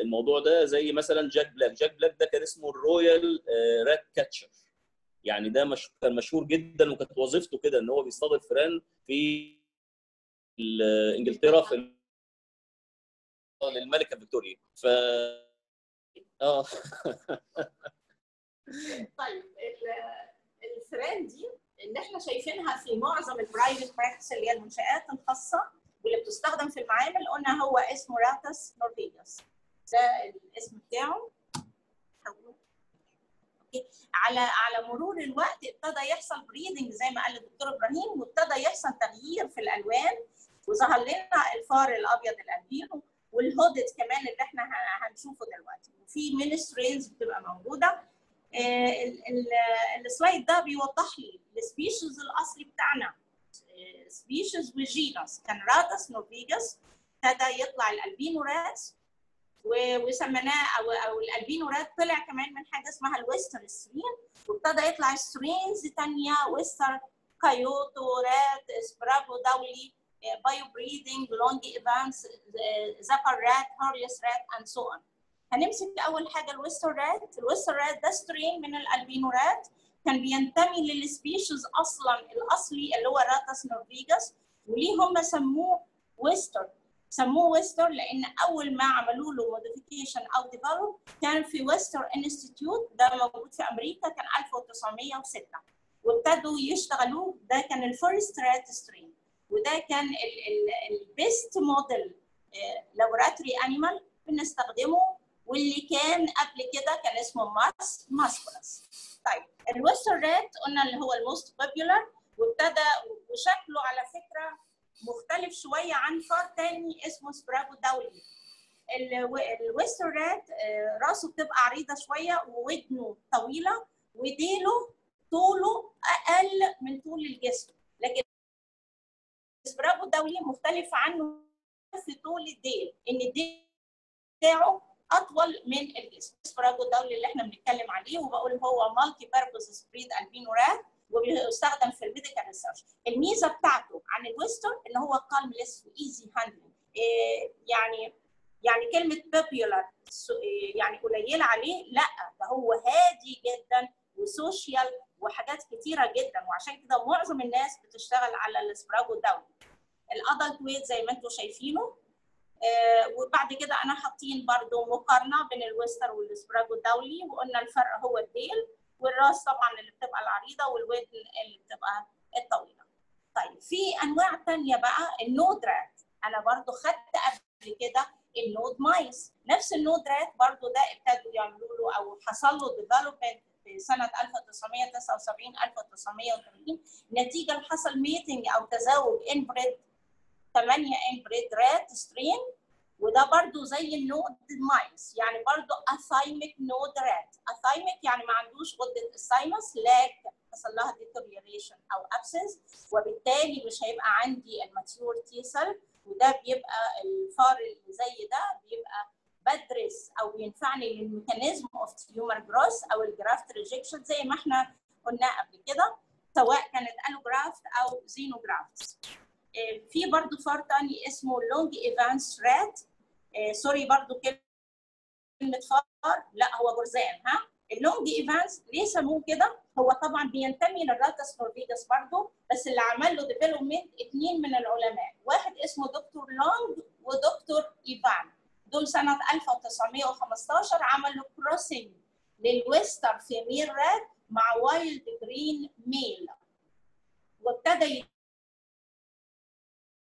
الموضوع ده زي مثلا جاك بلاك جاك بلاك ده كان اسمه ال royal rat catcher يعني ده مش كان مشهور جدا وكانت وظيفته كده إن هو بيصطاد الفئران في إنجلترا في للملكه فيكتوريا. ف آه. طيب الفئران دي اللي إحنا شايفينها في معظم ال private practice اللي هي المنشآت الخاصة واللي بتستخدم في المعامل قلنا هو اسمه Rattus norvegicus. ده الاسم بتاعه. على على مرور الوقت ابتدى يحصل breeding زي ما قال الدكتور إبراهيم وابتدى يحصل تغيير في الألوان وظهر لنا الفار الأبيض الألبينو وال hooded كمان اللي إحنا هنشوفه دلوقتي. وفي مين strains بتبقى موجودة. ال slide ده بيوضح لي ال species الأصلي بتاعنا. species و genus كان Rattus norvegicus ابتدى يطلع ال albino rats وسميناه أو أو ال albino rat طلع كمان من حاجة اسمها ال Wistar strain وابتدى يطلع strains ثانية Wistar Kyoto rat Sprague Dawley bio breeding Long Evans Zucker rat hairless rat and so on هنمسك أول حاجة ال Wistar rat ال Wistar rat ده strain من ال albino rat كان بينتمي لل species أصلا الأصلي اللي هو Rattus norvegicus وليه هم سموه Wistar. سموه Wistar لأن أول ما عملوا له modification أو develop كان في Wistar Institute ده موجود في أمريكا كان 1906 وابتدوا يشتغلوه ده كان ال first rat strain وده كان ال best model laboratory animal بنستخدمه. واللي كان قبل كده كان اسمه Mus musculus طيب ال Wistar rat قلنا اللي هو ال most popular وابتدى وشكله على فكرة مختلف شوية عن فار تاني اسمه Sprague Dawley ال Wistar rat راسه بتبقى عريضة شوية وودنه طويلة وديله طوله أقل من طول الجسم. لكن ال Sprague ال Dawley مختلف عنه في طول الديل إن الديل بتاعه أطول من الجسم. ال Sprague ال Dawley اللي إحنا بنتكلم عليه وبقول هو multipurpose breed albino rat وبيستخدم في ال medical research. الميزة بتاعته عن ال Wistar إن هو calmness و easy handling يعني يعني كلمة popular يعني قليلة عليه لأ ده هو هادي جدا و social وحاجات كتيرة جدا. وعشان كده معظم الناس بتشتغل على ال Sprague ال Dawley ال adult weight زي ما أنتم شايفينه. آه وبعد كده أنا حاطين برضو مقارنة بين ال Wistar وال Sprague ال Dawley وقلنا الفرق هو الديل. والراس طبعا اللي بتبقى العريضة والودن اللي بتبقى الطويلة. طيب في أنواع ثانية بقى ال nude rat أنا برضو خدت قبل كده ال nude mice نفس ال nude rat برضو ده ابتدوا يعملوا له أو حصل له development في سنة 1979 1980 نتيجة لحصل mating أو تزاوج inbred 8 inbred rat strain وده برضو زي ال nude mice يعني برضو athymic nude rat athymic يعني ما عندوش غدة ال thymus لكن حصل لها deterioration أو absence وبالتالي مش هيبقى عندي ال mature T cell وده بيبقى الفار اللي زي ده بيبقى بدرس أو بينفعني لل mechanism of tumor growth أو ال graft rejection زي ما إحنا قلنا قبل كده سواء كانت allograft أو xenograft في برضو فار تاني اسمه Long Evans rat sorry برضو كلمة فار لا هو جرزان ها ال Long Evans ليه سموه كده؟ هو طبعا بينتمي لل Rattus norvegicus برضه بس اللي عمل له development اثنين من العلماء، واحد اسمه دكتور Long ودكتور Evans. دول سنة 1915 عملوا crossing لل Wistar female rat مع wild grey male. وابتدى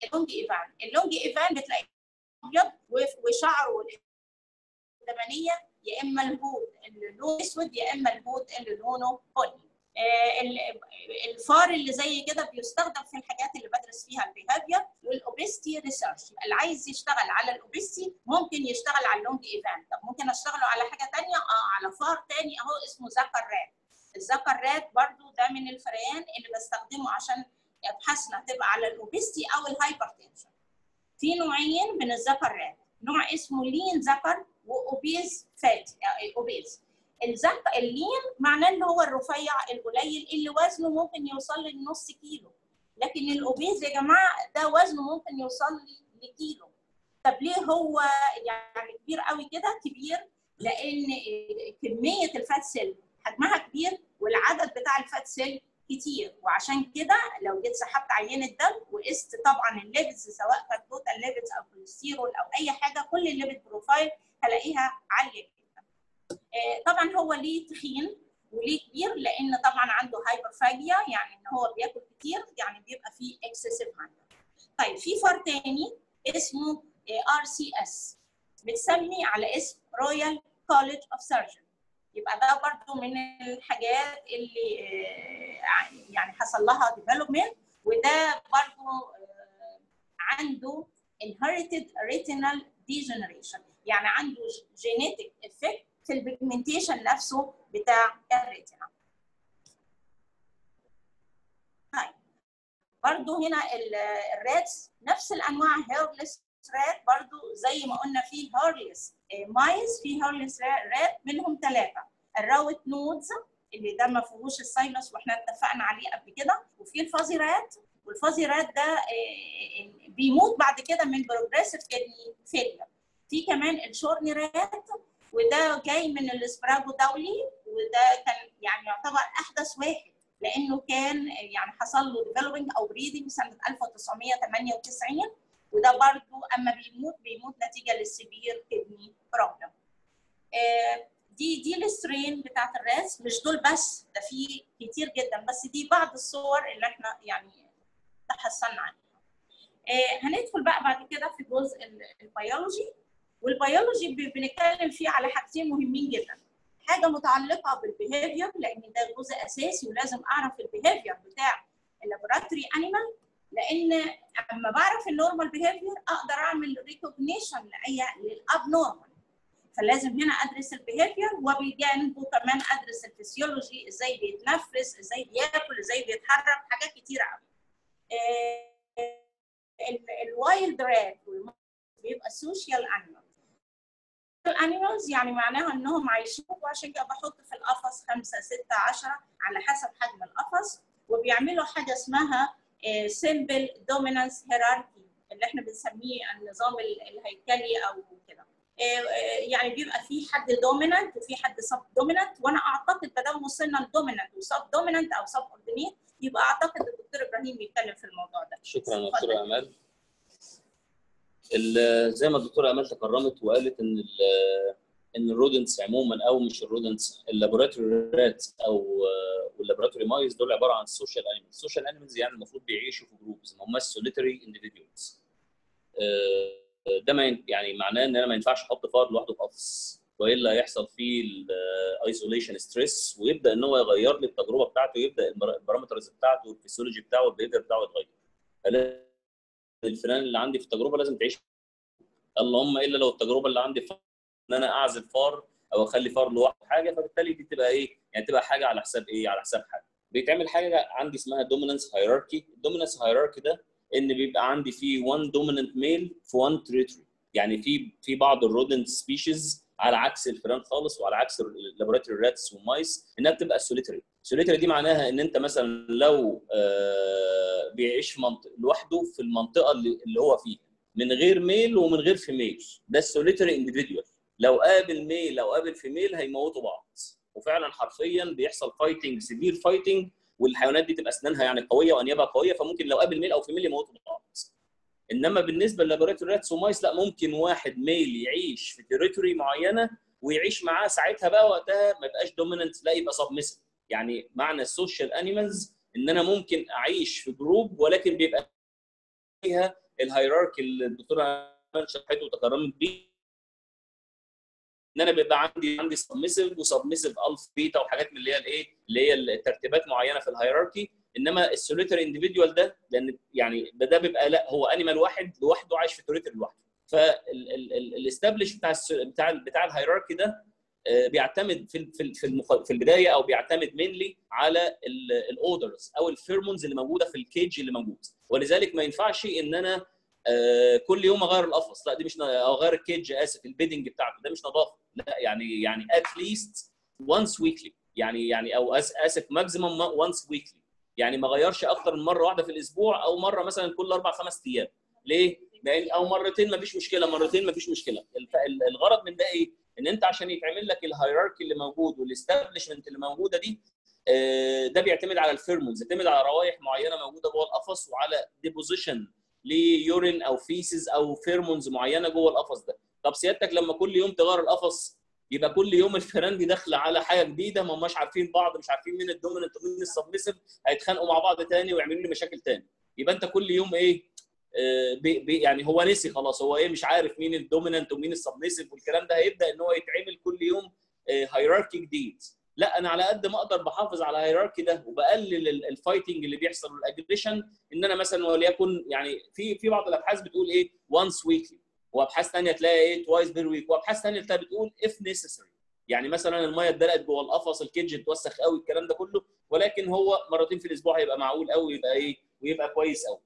ال Long Evans، ال Long Evans بتلاقيه ابيض وشعره الثمانيه يا إما ال hood اللي لونه أسود يا إما ال hood اللي لونه بني. الفار اللي زي كده بيستخدم في الحاجات اللي بدرس فيها ال behavior وال obesity research. اللي عايز يشتغل على ال obesity ممكن يشتغل على ال Long Evans. طب ممكن أشتغله على حاجة ثانية آه على فار ثاني أهو اسمه Zucker rat ال Zucker rat برضو ده من الفريان اللي بستخدمه عشان ابحاثنا تبقى على ال obesity أو ال hypertension. في نوعين من ال Zucker rat نوع اسمه lean Zucker و obese fat obese. ال Zucker ال lean معناه اللي هو الرفيع القليل اللي وزنه ممكن يوصل لنص كيلو. لكن ال obese يا جماعة ده وزنه ممكن يوصل لكيلو. طب ليه هو يعني كبير قوي كده؟ كبير لأن كمية ال fat cell حجمها كبير والعدد بتاع ال fat cell كتير وعشان كده لو جيت سحبت عينة دم وقست طبعا ال lipids سواء كانت total lipids أو كوليسترول أو أي حاجة كل ال lipid profile هلاقيها عالية جدا. طبعا هو ليه تخين وليه كبير لأن طبعا عنده hyperphagia يعني إن هو بياكل كتير يعني بيبقى فيه excessive hunger. طيب في فار تاني اسمه RCS بتسمي على اسم Royal College of Surgeons يبقى ده برضو من الحاجات اللي يعني حصل لها development وده برضو عنده inherited retinal degeneration. يعني عنده genetic defect في ال pigmentation نفسه بتاع ال retina طيب برضو هنا ال rats نفس الأنواع hairless rat برضو زي ما قلنا في hairless mice في hairless rat منهم ثلاثة ال Rowett nudes اللي ده ما فيهوش الساينس وإحنا اتفقنا عليه قبل كده وفي ال fuzzy rat وال fuzzy rat ده بيموت بعد كده من progressive kidney failure في كمان ال shorn rat وده جاي من ال Sprague Dawley وده كان يعني يعتبر أحدث واحد لأنه كان يعني حصل له developing أو breeding سنة 1998 وده برضو أما بيموت بيموت نتيجة لل severe kidney problem دي دي ال strain بتاعت ال rats. مش دول بس ده في كتير جدا. بس دي بعض الصور اللي إحنا يعني تحسنا عنها هندخل بقى بعد كده في جزء ال biology. وال biology بنتكلم فيه على حاجتين مهمين جدا. حاجة متعلقة بال behavior لأن ده جزء أساسي ولازم أعرف ال behavior بتاع ال laboratory animal لأن أما بعرف ال normal behavior أقدر أعمل recognition لأي لل abnormal فلازم هنا أدرس ال behavior وبجانبه كمان أدرس الفسيولوجي إزاي بيتنفس إزاي بياكل إزاي بيتحرك حاجات كتيرة قوي ال wild rat بيبقى social animal ال animals يعني معناها إنهم عايشين وعشان كده بحط في القفص خمسة ستة 10 على حسب حجم القفص وبيعملوا حاجة اسمها simple dominance hierarchy اللي إحنا بنسميه النظام الهيكلي أو كده. يعني بيبقى في حد dominant وفي حد subdominant وأنا أعتقد ما دام وصلنا ل dominant و subdominant أو subordinate يبقى أعتقد الدكتور إبراهيم بيتكلم في الموضوع ده. شكرا دكتوره أمال. زي ما الدكتورة أمال تكرمت وقالت إن إن ال rodents عموما أو مش ال rodents ال laboratory rats أو وال laboratory mice دول عبارة عن social animals ال social animals يعني المفروض بيعيشوا في groups هماش solitary individuals ده ما يعني معناه إن أنا ما ينفعش أحط فار لوحده في قفص وإلا يحصل فيه ال isolation stress ويبدأ إن هو يغير لي التجربة بتاعته يبدا ال parameters بتاعته والفسيولوجي بتاعه وال behavior بتاعه يتغير. الفئران اللي عندي في التجربة لازم تعيش. اللهم إلا لو التجربة اللي عندي ان أنا اعزل فار أو اخلي فار لوحده حاجة فبالتالي دي تبقى إيه؟ يعني تبقى حاجة على حساب إيه؟ على حساب حاجة. بيتعمل حاجة عندي اسمها dominance hierarchy، ال dominance hierarchy ده ان بيبقى عندي فيه 1 dominant male في 1 territory، يعني في في بعض ال rodent species على عكس الفئران خالص وعلى عكس ال laboratory rats وال mice انها بتبقى solitary، solitary دي معناها ان انت مثلا لو آه بيعيش في منطقه لوحده في المنطقة اللي, هو فيها من غير male ومن غير female ده ال solitary individual لو قابل male أو قابل female هيموتوا بعض. وفعلا حرفيا بيحصل fighting severe fighting والحيوانات دي تبقى أسنانها يعني قوية وأنيابها قوية فممكن لو قابل male أو female يموتوا بعض. إنما بالنسبة لل laboratory rats و mice لأ ممكن واحد male يعيش في territory معينة ويعيش معاه ساعتها بقى وقتها ما يبقاش dominant لا يبقى submissive يعني معنى ال social animals إن أنا ممكن أعيش في group ولكن بيبقى فيها ال hierarchy اللي الدكتوره شرحته وتكرمت بيه. إن أنا بيبقى عندي عندي submissive و submissive alpha beta وحاجات من اللي هي الإيه؟ اللي هي الترتيبات معينة في ال hierarchy إنما ال solitary individual ده لأن يعني ده, ده بيبقى لا هو animal واحد لوحده عايش في territory لوحده. فال establish بتاع بتاع بتاع ال hierarchy ده بيعتمد في في في البداية أو بيعتمد mainly على ال odors أو ال pheromones اللي موجودة في ال cage اللي موجود. ولذلك ما ينفعش إن أنا كل يوم اغير القفص. لا دي مش اغير ال cage اسف ال bedding بتاعته. ده مش نظافة. لا يعني يعني at least once weekly يعني يعني أو آسف maximum once weekly يعني ما غيرش أكتر من مرة واحدة في الأسبوع أو مرة مثلا كل أربع خمس أيام. ليه؟ لأن أو مرتين ما فيش مشكلة مرتين ما فيش مشكلة. الغرض من ده إيه؟ إن أنت عشان يتعمل لك ال hierarchy اللي موجود وال establishment اللي موجودة دي ده بيعتمد على ال pheromones يعتمد على روائح معينة موجودة جوه القفص وعلى deposition ل urine أو feces أو pheromones معينة جوه القفص ده. طب سيادتك لما كل يوم تغير القفص يبقى كل يوم الفيران دي داخله على حاجة جديدة ما هماش عارفين بعض مش عارفين مين ال dominant ومين ال submissive هيتخانقوا مع بعض تاني ويعملوا لي مشاكل تاني. يبقى أنت كل يوم إيه؟ آه بي بي يعني هو نسي خلاص هو إيه؟ مش عارف مين ال dominant ومين ال submissive والكلام ده هيبدأ إن هو يتعمل كل يوم آه hierarchy جديد. لا أنا على قد ما أقدر بحافظ على ال hierarchy ده وبقلل ال fighting اللي بيحصل وال aggression إن أنا مثلا وليكن يعني في في بعض الأبحاث بتقول إيه؟ once weekly وأبحاث ثانية تلاقي إيه؟ twice per week وأبحاث ثانية تلاقي بتقول if necessary يعني مثلا المية اتدلقت جوه القفص الكيدج اتوسخ قوي الكلام ده كله. ولكن هو مرتين في الأسبوع هيبقى معقول قوي يبقى إيه؟ ويبقى كويس قوي.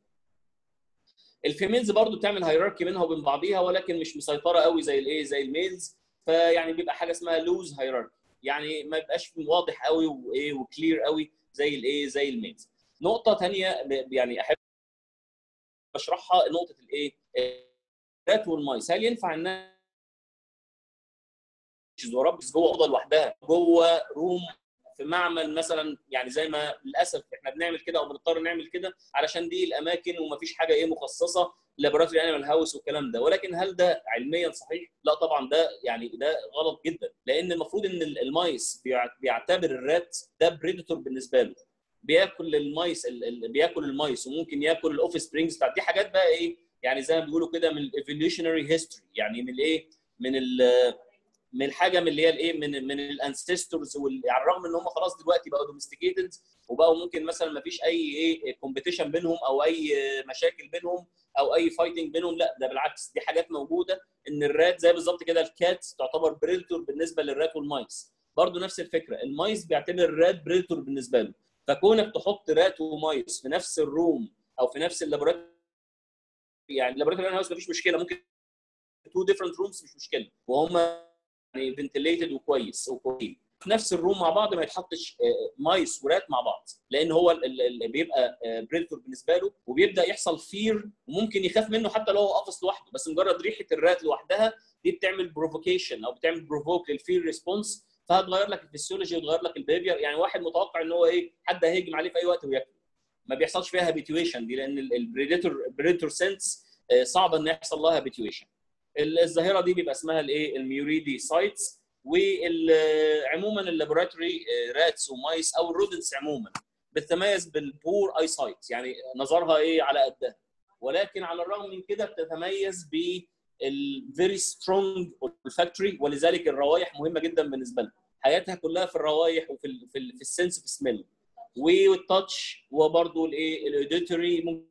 ال females برضو بتعمل hierarchy بينها وبين بعضيها ولكن مش مسيطرة قوي زي الايه زي ال males فيعني بيبقى حاجة اسمها loose hierarchy يعني ما يبقاش واضح قوي وايه و clear قوي زي الايه زي ال males نقطة ثانية يعني أحب أشرحها نقطة الايه؟ ال rat وال mice هل ينفع ان وربس جوه أوضة لوحدها جوه room في معمل مثلا يعني زي ما للأسف إحنا بنعمل كده أو بنضطر نعمل كده علشان دي الأماكن ومفيش حاجة إيه مخصصة laboratory animal house والكلام ده. ولكن هل ده علميا صحيح؟ لا طبعا ده يعني ده غلط جدا. لأن المفروض إن ال mice بيعتبر ال rat ده predator بالنسبة له. بياكل ال mice بياكل ال mice وممكن ياكل ال offsprings بتاعت دي حاجات بقى إيه يعني زي ما بيقولوا كده من ال evolutionary history يعني من الايه من ال من حاجة من اللي هي الايه من من ال ancestors يعني الرغم إن هم خلاص دلوقتي بقوا domesticated وبقوا ممكن مثلا ما فيش أي إيه competition بينهم أو أي مشاكل بينهم أو أي fighting بينهم لأ ده بالعكس دي حاجات موجودة إن الرات زي بالظبط كده الكات تعتبر بريدتور بالنسبة للرات والمايس برضه نفس الفكرة ال mice بيعتبر ال rat predator بالنسبة له. فكونك تحط rat و mice في نفس ال room أو في نفس ال laboratory يعني ال laboratory house مفيش مشكلة ممكن two different rooms مش مشكلة. وهم يعني ventilated وكويس وكويس في نفس ال room مع بعض ما يتحطش mice و rat مع بعض لأن هو اللي بيبقى predator بالنسبة له وبيبدأ يحصل fear وممكن يخاف منه حتى لو هو قفص لوحده. بس مجرد ريحة ال rat لوحدها دي بتعمل provocation أو بتعمل provoke لل fear response فهتغير لك الفسيولوجي وتغير لك ال behavior يعني واحد متوقع إن هو إيه حد هيهجم عليه في أي وقت وياكله ما بيحصلش فيها habituation دي لأن ال predator ال predator sense صعب إن يحصل لها habituation الظاهرة دي بيبقى اسمها الايه؟ ال muricide وعموما ال laboratory rats و mice أو ال rodents عموما بتتميز بال poor eyesight يعني نظرها إيه على قدها. ولكن على الرغم من كده بتتميز بال very strong olfactory ولذلك الروايح مهمة جدا بالنسبة لها حياتها كلها في الروايح وفي ال في, في ال sense في smell وال touch وبرده الايه؟ ال auditory ممكن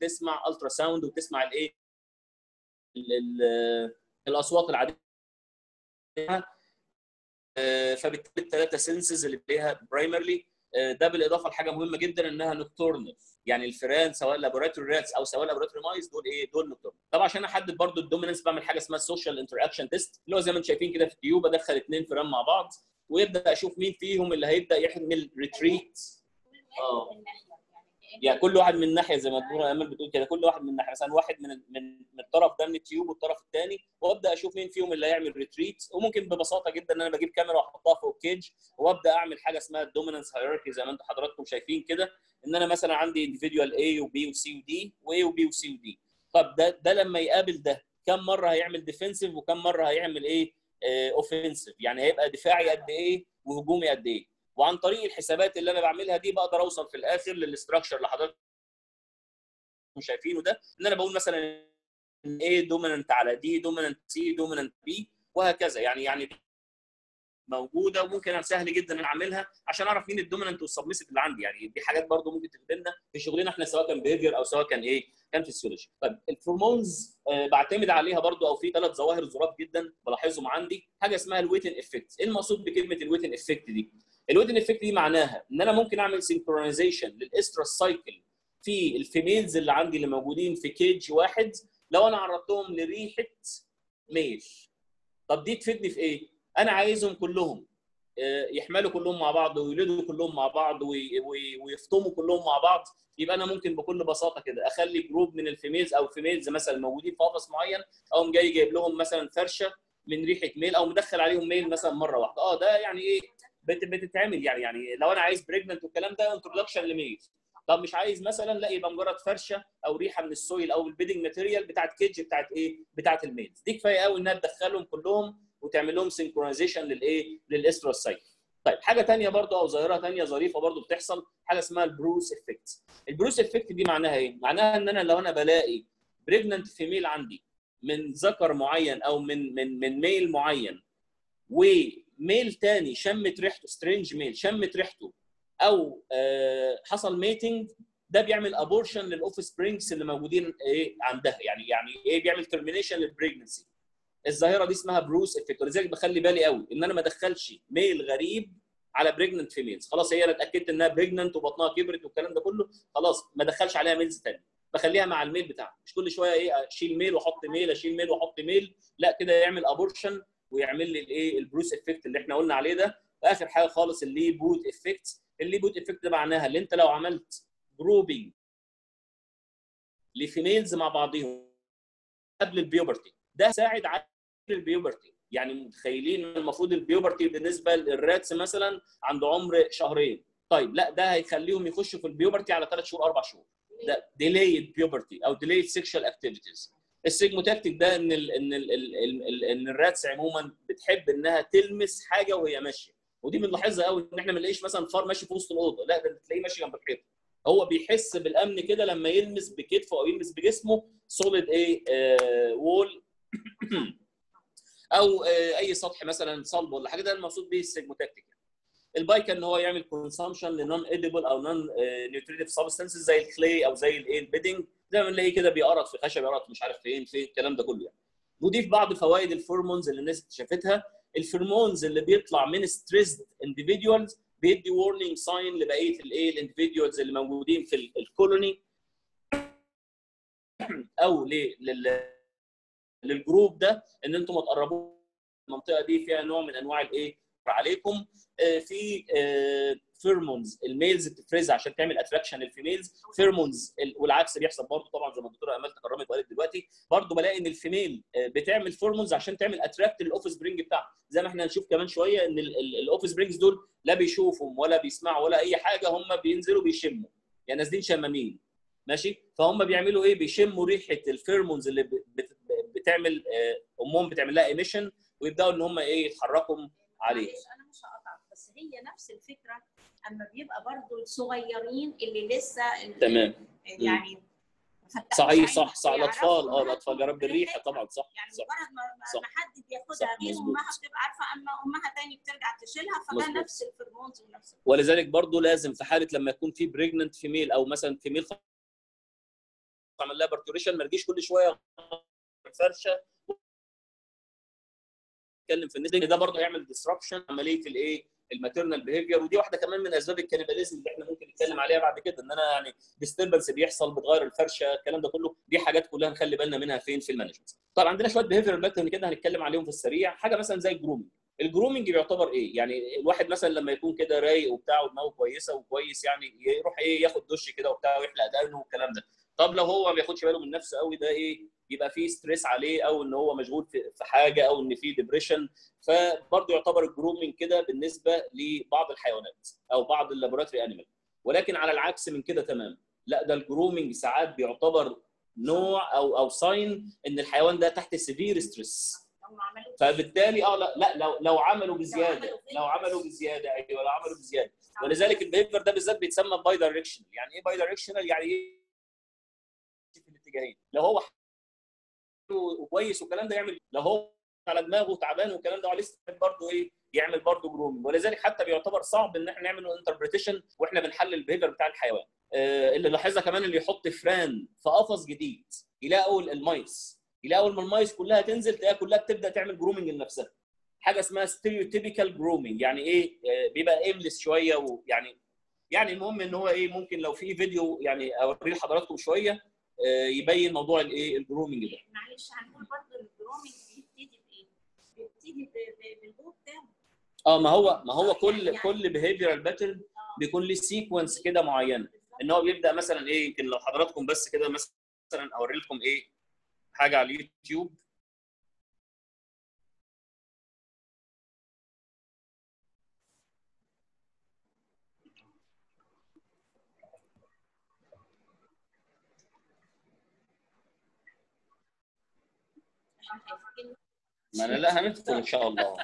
تسمع ultrasound وتسمع الايه؟ الأصوات العادية فبالتالي الثلاثه senses اللي ليها primarily ده بالإضافة لحاجة مهمة جدا إنها nocturnal يعني الفئران سواء laboratory rats أو سواء laboratory mice دول إيه؟ دول nocturnal طبعا عشان أحدد برضو ال dominance بعمل حاجة اسمها ال social interaction test اللي هو زي ما أنتم شايفين كده في ال tube ادخل اثنين فئران مع بعض ويبدأ أشوف مين فيهم اللي هيبدأ يعمل retreat آه. يعني كل واحد من ناحية زي ما الدكتوره أمل بتقول كده كل واحد من ناحية مثلا واحد من من الطرف ده من ال tube والطرف الثاني وأبدأ أشوف مين فيهم اللي هيعمل retreat وممكن ببساطة جدا إن أنا بجيب كاميرا وأحطها فوق ال cage وأبدأ أعمل حاجة اسمها ال dominance hierarchy زي ما أنتم حضراتكم شايفين كده. إن أنا مثلا عندي انديفيدوال A وبي وسي ودي واي وبي وسي ودي طب ده ده لما يقابل ده كم مرة هيعمل defensive وكم مرة هيعمل إيه؟ offensive يعني هيبقى دفاعي قد إيه؟ وهجومي قد إيه؟ وعن طريق الحسابات اللي أنا بعملها دي بقدر أوصل في الآخر لل structure اللي حضرتك شايفينه ده. إن أنا بقول مثلا A dominant على D dominant C dominant B وهكذا. يعني يعني موجودة وممكن سهل جدا إن أعملها عشان أعرف مين ال dominant وال submissive اللي عندي. يعني دي حاجات برضو ممكن تفيدنا في شغلنا إحنا سواء كان behavior أو سواء كان إيه كان فيسيولوجي طيب ال pheromones آه بعتمد عليها برضو أو في ثلاث ظواهر ظراف جدا بلاحظهم عندي. حاجة اسمها ال Whitten effect إيه المقصود بكلمة ال Whitten effect دي؟ ال Whitten effect دي معناها إن أنا ممكن أعمل synchronization لل estrous cycle في ال females اللي عندي اللي موجودين في cage واحد لو أنا عرضتهم لريحة male طب دي تفيدني في إيه؟ أنا عايزهم كلهم يحملوا كلهم مع بعض ويولدوا كلهم مع بعض ويفطموا كلهم مع بعض. يبقى أنا ممكن بكل بساطة كده أخلي group من ال females أو females مثلا موجودين في قفص معين أقوم جاي جايب لهم مثلا فرشة من ريحة male أو مدخل عليهم male مثلا مرة واحدة. آه ده يعني إيه؟ بتتعمل يعني يعني لو أنا عايز pregnant والكلام ده introduction ل male طب مش عايز مثلا لا يبقى مجرد فرشة أو ريحة من ال soil أو ال bedding material بتاعت cage بتاعت إيه؟ بتاعت ال males دي كفاية قوي إنها تدخلهم كلهم وتعمل لهم synchronization للإيه؟ لل estrous cycle طيب حاجة ثانية برضو أو ظاهرة ثانية ظريفة برضو بتحصل حاجة اسمها ال Bruce effect ال Bruce effect دي معناها إيه؟ معناها إن أنا لو أنا بلاقي pregnant female عندي من ذكر معين أو من من من male معين و male تاني شمت ريحته strange male شمت ريحته أو آه حصل mating ده بيعمل abortion لل offsprings اللي موجودين إيه عندها. يعني يعني إيه بيعمل termination لل pregnancy الظاهرة دي اسمها Bruce effect ولذلك بخلي بالي قوي إن أنا ما ادخلش male غريب على pregnant females خلاص هي أنا اتأكدت إنها pregnant وبطنها كبرت والكلام ده كله. خلاص ما ادخلش عليها males ثاني بخليها مع ال male بتاعها. مش كل شوية إيه أشيل male وأحط male أشيل male وأحط male لا كده يعمل abortion ويعمل لي الايه ال Bruce effect اللي إحنا قلنا عليه ده. واخر حاجة خالص ال Lee-Boot effect ال Lee-Boot effect ده معناها اللي أنت لو عملت grouping ل females مع بعضهم قبل ال puberty. ده ساعد على ال puberty. يعني متخيلين المفروض ال puberty بالنسبة لل rats مثلا عند عمر شهرين. طيب لا ده هيخليهم يخشوا في ال puberty على ثلاث شهور أربع شهور. ده delayed puberty أو delayed sexual activities. ال thigmotactic ده إن ال إن ال ال ال إن ال rats عموما بتحب إنها تلمس حاجة وهي ماشية. ودي بنلاحظها قوي إن إحنا ما نلاقيش مثلا فار ماشي في وسط الأوضة. لا ده تلاقيه ماشي جنب الحيطة. هو بيحس بالأمن كده لما يلمس بكتفه أو يلمس بجسمه solid إيه آه wall أو آه أي سطح مثلا صلب ولا حاجة ده المقصود به ال thigmotactic ال pica إن هو يعمل consumption ل non edible أو non nutritive substances زي ال clay أو زي الايه ال bedding زي ما نلاقيه كده بيقرط في خشب يقرط مش عارف فين فين الكلام ده كله يعني. نضيف بعض فوائد ال pheromones اللي الناس اكتشفتها. ال pheromones اللي بيطلع من stressed individuals بيدي warning sign لبقية الايه ال individuals اللي موجودين في ال colony. أو لل للجروب ده إن أنتم ما تقربوش المنطقة دي فيها نوع من أنواع الايه عليكم آه، في pheromones ال males بتفرزها عشان تعمل attraction لل females pheromones والعكس بيحصل برضه طبعا زي ما الدكتوره أمال تكرمت وقالت دلوقتي. برضه بلاقي إن ال female آه، بتعمل pheromones عشان تعمل attract لل offspring بتاعها. زي ما إحنا هنشوف كمان شوية إن ال offsprings دول لا بيشوفوا ولا بيسمعوا ولا أي حاجة هم بينزلوا بيشموا. يعني نازلين شمامين. ماشي؟ فهم بيعملوا إيه؟ بيشموا ريحة ال pheromones اللي بتعمل آه، أمهم بتعمل لها emission ويبدأوا إن هم إيه؟ يتحركوا عليه أنا مش هقطعك بس هي نفس الفكرة اما بيبقى برضو الصغيرين اللي لسه تمام يعني صحيح صح صح الاطفال آه الاطفال جرب الريحه. طبعا صح يعني صح مجرد ما ما- حد بياخدها غير. امها بتبقى عارفه اما امها تاني بترجع تشيلها فده مظبوط. نفس ال pheromones ونفس ولذلك برضو لازم في حاله لما يكون في pregnant female أو مثلا female عمل لها parturition ما تجيش كل شوية فرشه اتكلم في النسبة ده برضه هيعمل disruption عملية الايه؟ ال maternal behavior ودي واحدة كمان من أسباب ال cannibalism اللي إحنا ممكن نتكلم عليها بعد كده إن أنا يعني disturbance بيحصل بتغير الفرشة الكلام ده كله. دي حاجات كلها نخلي بالنا منها فين؟ في ال management. طبعا عندنا شوية behavior pattern كده هنتكلم عليهم في السريع. حاجة مثلا زي ال grooming ال grooming بيعتبر إيه؟ يعني الواحد مثلا لما يكون كده رايق وبتاع ودماغه كويسة وكويس يعني يروح إيه ياخد دش كده وبتاع ويحلق دقنه والكلام ده. طب لو هو ما بياخدش باله من نفسه قوي ده إيه؟ يبقى فيه stress عليه أو إن هو مشغول في في حاجة أو إن فيه depression فبرضه يعتبر ال grooming كده بالنسبة لبعض الحيوانات أو بعض ال laboratory animal ولكن على العكس من كده تمام. لا ده ال grooming ساعات بيعتبر نوع أو أو sign إن الحيوان ده تحت severe stress فبالتالي آه لا لا لو لو عملوا بزيادة. لو عملوا بزيادة أيوه لو عملوا بزيادة. ولذلك ال behavior ده بالذات بيتسمى bidirection يعني إيه bidirectional يعني إيه؟ في الاتجاهين. لو هو وكويس والكلام ده يعمل لو هو على دماغه تعبان والكلام ده لسه برضه إيه يعمل برضه grooming ولذلك حتى بيعتبر صعب إن إحنا نعمل interpretation وإحنا بنحلل ال behavior بتاع الحيوان. آه، اللي لاحظها كمان اللي يحط فران في قفص جديد يلاقوا ال mice يلاقوا ما ال mice كلها تنزل تلاقيها كلها بتبدأ تعمل grooming لنفسها. حاجة اسمها stereotypical grooming يعني إيه؟ آه، بيبقى aimless شوية ويعني يعني المهم إن هو إيه ممكن لو في فيديو يعني أوريه لحضراتكم شوية. يبين موضوع الايه ال grooming ده. معلش هنقول برضه ال grooming بيبتدي بايه؟ بيبتدي بالجو بتاعه آه ما هو ما هو كل يعني- كل behavioral pattern آه. بيكون ليه sequence كده معينة. إن هو بيبدأ مثلا إيه يمكن لو حضراتكم بس كده مثلا اوري لكم إيه حاجة على اليوتيوب. ما انا لا هندخل ان شاء الله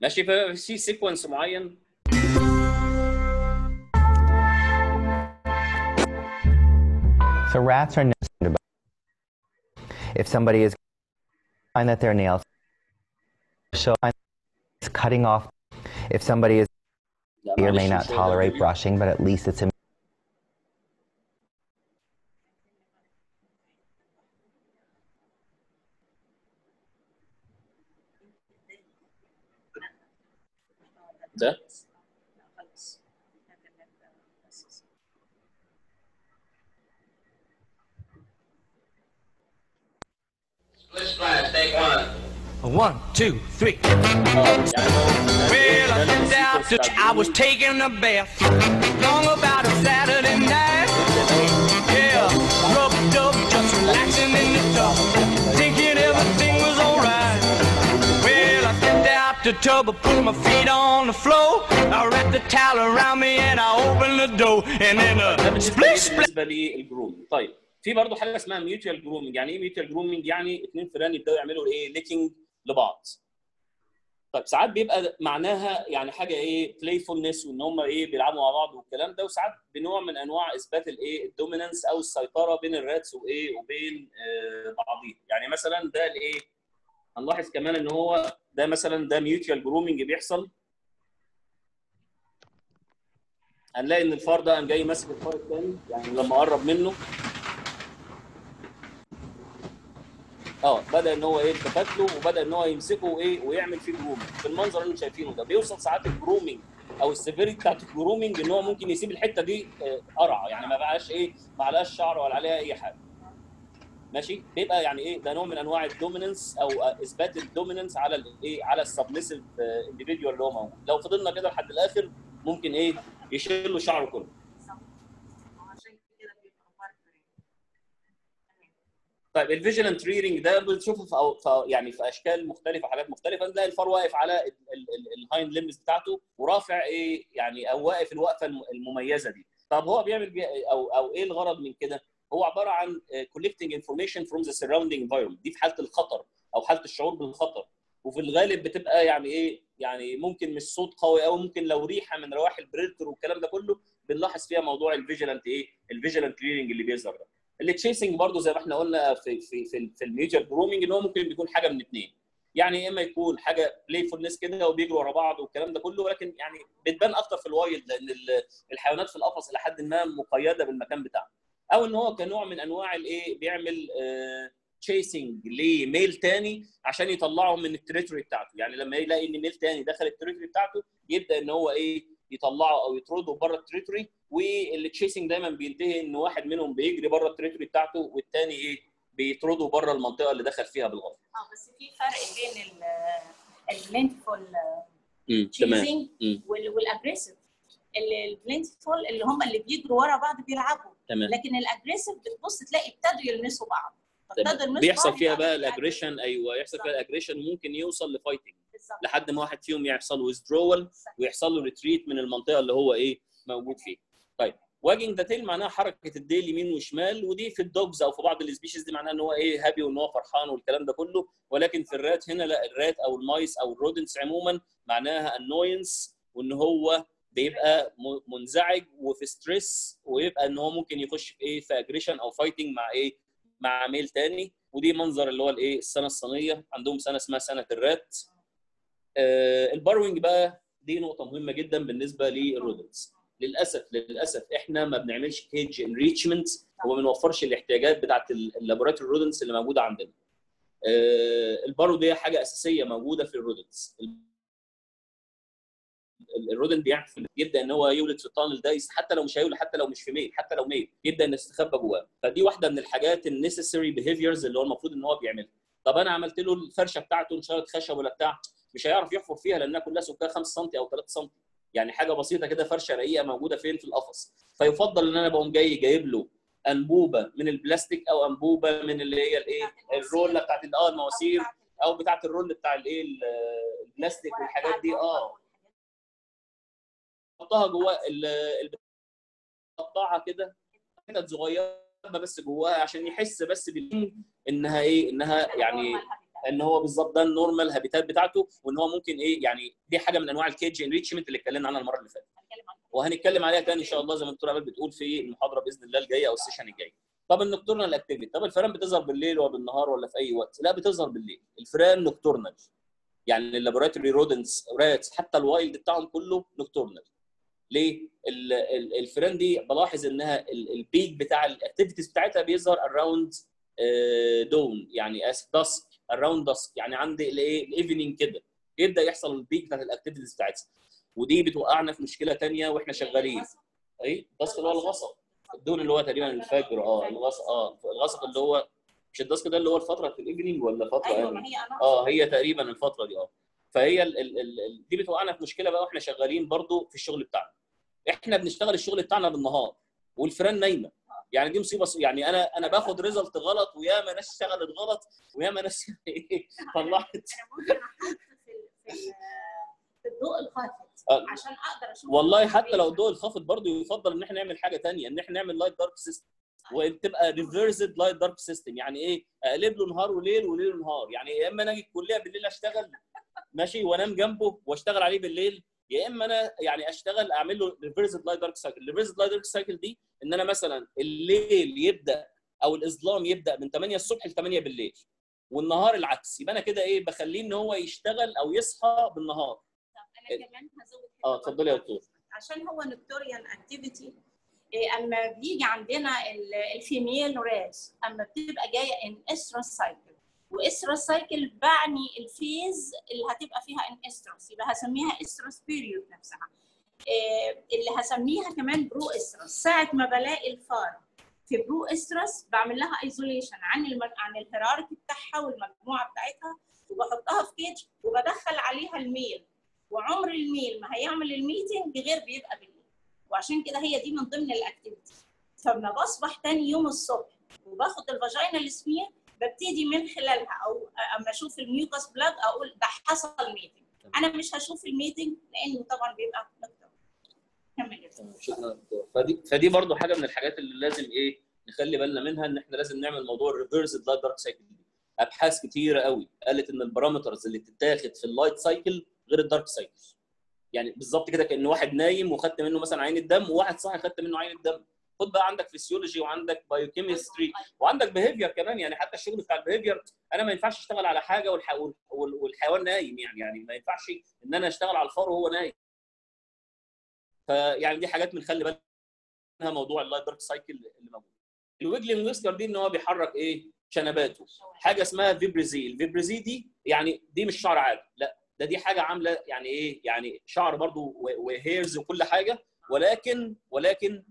ماشي ففي سيكونس معين So rats are concerned about if somebody is find that their nails show it's cutting off if somebody is لا may or may معلش not مش هقدر tolerate أوريك. brushing but at least it's ده لا خلاص بس Let's try it. Take one. One, two, three. آه يعني هو Well, I ده stepped out السيكونس to, بتاع I was الجرومينج. taking a bath. Long about a Saturday tub, I put my feet on the floor. I wrapped the towel around me and I opened the door. And then a بالنسبة split, لي split. بالنسبة طيب في برضه حاجة اسمها ميوتوال جرومينج يعني إيه ميوتوال جرومينج يعني اثنين فيران يبدأوا يعملوا إيه؟ ليكينج لبعض. طيب ساعات بيبقى معناها يعني حاجة إيه؟ بلايفولنس وإن هم إيه؟ بيلعبوا مع بعض والكلام ده. وساعات بنوع من أنواع إثبات الايه الدومينانس أو السيطرة بين الراتس وايه وبين آه بعضيهم. يعني مثلا ده الايه هنلاحظ كمان إن هو ده مثلا ده mutual grooming بيحصل. هنلاقي إن الفار ده قام جاي ماسك الفار الثاني يعني لما قرب منه. آه بدأ إن هو إيه التفت وبدأ إن هو يمسكه وإيه ويعمل فيه grooming بالمنظر اللي أنتم شايفينه ده بيوصل ساعات ال grooming أو ال severity بتاعت ال grooming إن هو ممكن يسيب الحتة دي آه، قرعة. يعني ما بقاش إيه ما عليهاش شعر ولا عليها أي حاجة. ماشي؟ بيبقى يعني إيه؟ ده نوع من أنواع ال dominance أو إثبات ال dominance على الايه على ال submissive individual اللي هو موجود. لو فضلنا كده لحد الآخر ممكن إيه؟ يشيل له شعره كله. طيب ال vigilant rearing ده بنشوفه في, أو في يعني في أشكال مختلفة حاجات مختلفة. نلاقي الفار واقف على ال hind limbs بتاعته ورافع إيه؟ يعني أو واقف الوقفة الم- المميزة دي. طب هو بيعمل بي أو أو إيه الغرض من كده؟ هو عبارة عن collecting information from the surrounding environment. دي في حالة الخطر أو حالة الشعور بالخطر. وفي الغالب بتبقى يعني إيه يعني ممكن مش صوت قوي أو ممكن لو ريحة من رواح ال predator والكلام ده كله بنلاحظ فيها موضوع ال vigilant إيه ال vigilant rearing اللي بيظهر ده. ال chasing برضو زي ما إحنا قلنا في في في, في ال mutual grooming إن هو ممكن بيكون حاجة من اثنين يعني يا إما يكون حاجة playfulness كده وبيجروا ورا بعض والكلام ده كله ولكن يعني بتبان أكتر في ال wild لأن ال- الحيوانات في القفص إلى حد ما مقيدة بالمكان بتاعها. أو إن هو كنوع من أنواع الإيه بيعمل chasing ل male تاني عشان يطلعه من ال territory بتاعته. يعني لما يلاقي إن male تاني دخل ال territory بتاعته يبدأ إن هو إيه يطلعه أو يطرده بره ال territory وال chasing دايما بينتهي إن واحد منهم بيجري بره ال territory بتاعته والتاني إيه بيطرده بره المنطقة اللي دخل فيها بالغلط آه بس في فرق بين تمام. chasing. وال aggressive ال playful اللي هم اللي بيجروا ورا بعض بيلعبوا. تمام. لكن ال aggressive بتبص تلاقي ابتدوا يلمسوا بعض. فابتدوا بيحصل فيها يبقى بقى ال aggression أيوه يحصل فيها ال aggression ممكن يوصل ل fighting. لحد ما واحد فيهم يحصل و withdrawal ويحصل له retreat من المنطقة اللي هو إيه موجود فيها. طيب wagging the tail معناها حركة الديل يمين وشمال ودي في ال dogs أو في بعض ال species دي معناها إن هو إيه happy وإن هو فرحان والكلام ده كله. ولكن في ال rat هنا لا ال rat أو ال mice أو ال rodents عموما معناها annoyance وإن هو بيبقى منزعج وفي stress ويبقى إن هو ممكن يخش في إيه في aggression أو fighting مع إيه مع male تاني. ودي منظر اللي هو الإيه السنة الصينية. عندهم سنة اسمها سنة الـ rat. آه الـ burrowing بقى دي نقطة مهمة جدا بالنسبة للـ rodents للأسف للأسف إحنا ما بنعملش cage enrichment وما بنوفرش الاحتياجات بتاعت الـ laboratory rodents اللي موجودة عندنا. آه الـ burrow دي حاجة أساسية موجودة في الـ rodents الـ rodent بيعرف يبدا إن هو يولد في الـ tunnel ده حتى لو مش هيولد حتى لو مش في female حتى لو male يبدا ان يستخبى جواه. فدي واحدة من الحاجات الـ necessary behaviors اللي هو المفروض إن هو بيعملها. طب أنا عملت له الفرشة بتاعته نشاره خشب ولا بتاع مش هيعرف يحفر فيها لأنها كلها سمكها 5 سم أو 3 سم. يعني حاجة بسيطة كده فرشة رقيقة موجودة فين؟ في القفص. فيفضل إن أنا بقوم جاي جايب له أنبوبة من البلاستيك أو أنبوبة من اللي هي الإيه؟ الـ roll ة بتاعت آه المواسير أو بتاعت الـ roll بتاع الإيه؟ البلاستيك والحاجات دي. آه. حطها جوه القطاعه كده حتت صغيرة بس جواها عشان يحس بس بال إنها إيه إنها يعني إن هو بالظبط ده الـ normal habitat بتاعته وإن هو ممكن إيه يعني دي حاجة من أنواع الـ cage enrichment اللي اتكلمنا عنها المرة اللي فاتت. وهنتكلم عليها تاني إن شاء الله زي ما الدكتور عمال بتقول في المحاضرة بإذن الله الجاية أو الـ session الجاي طب الـ nocturnal activity طب الفئران بتظهر بالليل ولا بالنهار ولا في أي وقت؟ لا بتظهر بالليل. الفئران nocturnal يعني الـ laboratory rodents rats حتى الـ wild بتاعهم كله nocturnal ليه؟ الفئران دي بلاحظ إنها الـ peak بتاع الـ activities بتاعتها بيظهر around dawn يعني as dusk around dusk يعني عند الايه الـ evening كده. يبدأ يحصل الـ peak بتاعت الـ activities بتاعتها. ودي بتوقعنا في مشكلة ثانية وإحنا شغالين. اي الـ dusk اللي هو الغسق. الـ dawn اللي هو تقريبا الفجر آه الغسق آه الغسق اللي هو مش الـ dusk ده اللي هو الفترة في الـ evening ولا فترة أيوه يعني؟ ما هي آه هي تقريبا الفترة دي آه. فهي ال ال ال دي بتوقعنا في مشكلة بقى وإحنا شغالين برضو في الشغل بتاعنا. إحنا بنشتغل الشغل بتاعنا بالنهار والفيران نايمة. يعني دي مصيبة يعني أنا أنا باخد result غلط وياما ناس اشتغلت غلط وياما ناس طلعت. ال- في الضوء الخافت آه. عشان أقدر أشوف والله حتى لو الضوء الخافت برضه يفضل إن إحنا نعمل حاجة ثانية إن إحنا نعمل light dark system وتبقى reversed light dark system يعني إيه؟ أقلب له نهار وليل وليل ونهار يعني يا إما أنا أجي الكلية بالليل أشتغل ماشي وأنام جنبه وأشتغل عليه بالليل يا إما أنا يعني أشتغل أعمل له reversed light dark cycle الـ reversed light dark cycle دي إن أنا مثلا الليل يبدأ أو الإظلام يبدأ من 8 الصبح ل 8 بالليل والنهار العكس. يبقى أنا كده إيه بخليه إن هو يشتغل أو يصحى بالنهار. طب أنا كمان هزود آه اتفضلي يا دكتور. عشان هو nocturnal activity أما بيجي عندنا ال- الـ female rats أما بتبقى جاية in estrus cycle و estrus cycle يعني الـ phase اللي هتبقى فيها in estrus يبقى هسميها estrus period نفسها. إيه، اللي هسميها كمان proestrus ساعة ما بلاقي الفار في proestrus بعمل لها isolation عن الم... عن الهيراركي بتاعها والمجموعة بتاعتها وبحطها في cage وبدخل عليها الـ male. وعمر الـ male ما هيعمل الـ mating غير بيبقى بالليل. وعشان كده هي دي من ضمن الـ activity فلما بصبح تاني يوم الصبح وباخد الفاجينال سمير ببتدي من خلالها أو أما أشوف الـ mucus plug أقول ده حصل mating أنا مش هشوف الـ mating لأنه طبعا بيبقى. تمام، شكرا. دكتور. فدي فدي برضو حاجة من الحاجات اللي لازم إيه نخلي بالنا منها إن إحنا لازم نعمل موضوع الـ reversed light dark cycle أبحاث كتيرة قوي قالت إن الـ parameters اللي بتتاخد في الـ light cycle غير الـ dark cycle يعني بالظبط كده كأن واحد نايم وخدت منه مثلا عينة دم وواحد صاحي خدت منه عينة دم. خد بقى عندك فيسيولوجي وعندك biochemistry وعندك behavior كمان يعني حتى الشغل بتاع الـ behavior أنا ما ينفعش أشتغل على حاجة والح... وال- والحيوان نايم يعني يعني ما ينفعش إن أنا أشتغل على الفار وهو نايم. فيعني دي حاجات بنخلي بالنا منها موضوع الـ light dark cycle اللي موجود. الـ wiggling whisker دي إن هو بيحرك إيه؟ شنباته. حاجة اسمها vibrissae الـ vibrissae دي يعني دي مش شعر عادي لا ده دي حاجة عاملة يعني إيه؟ يعني شعر برضو و hairs وكل حاجة ولكن ولكن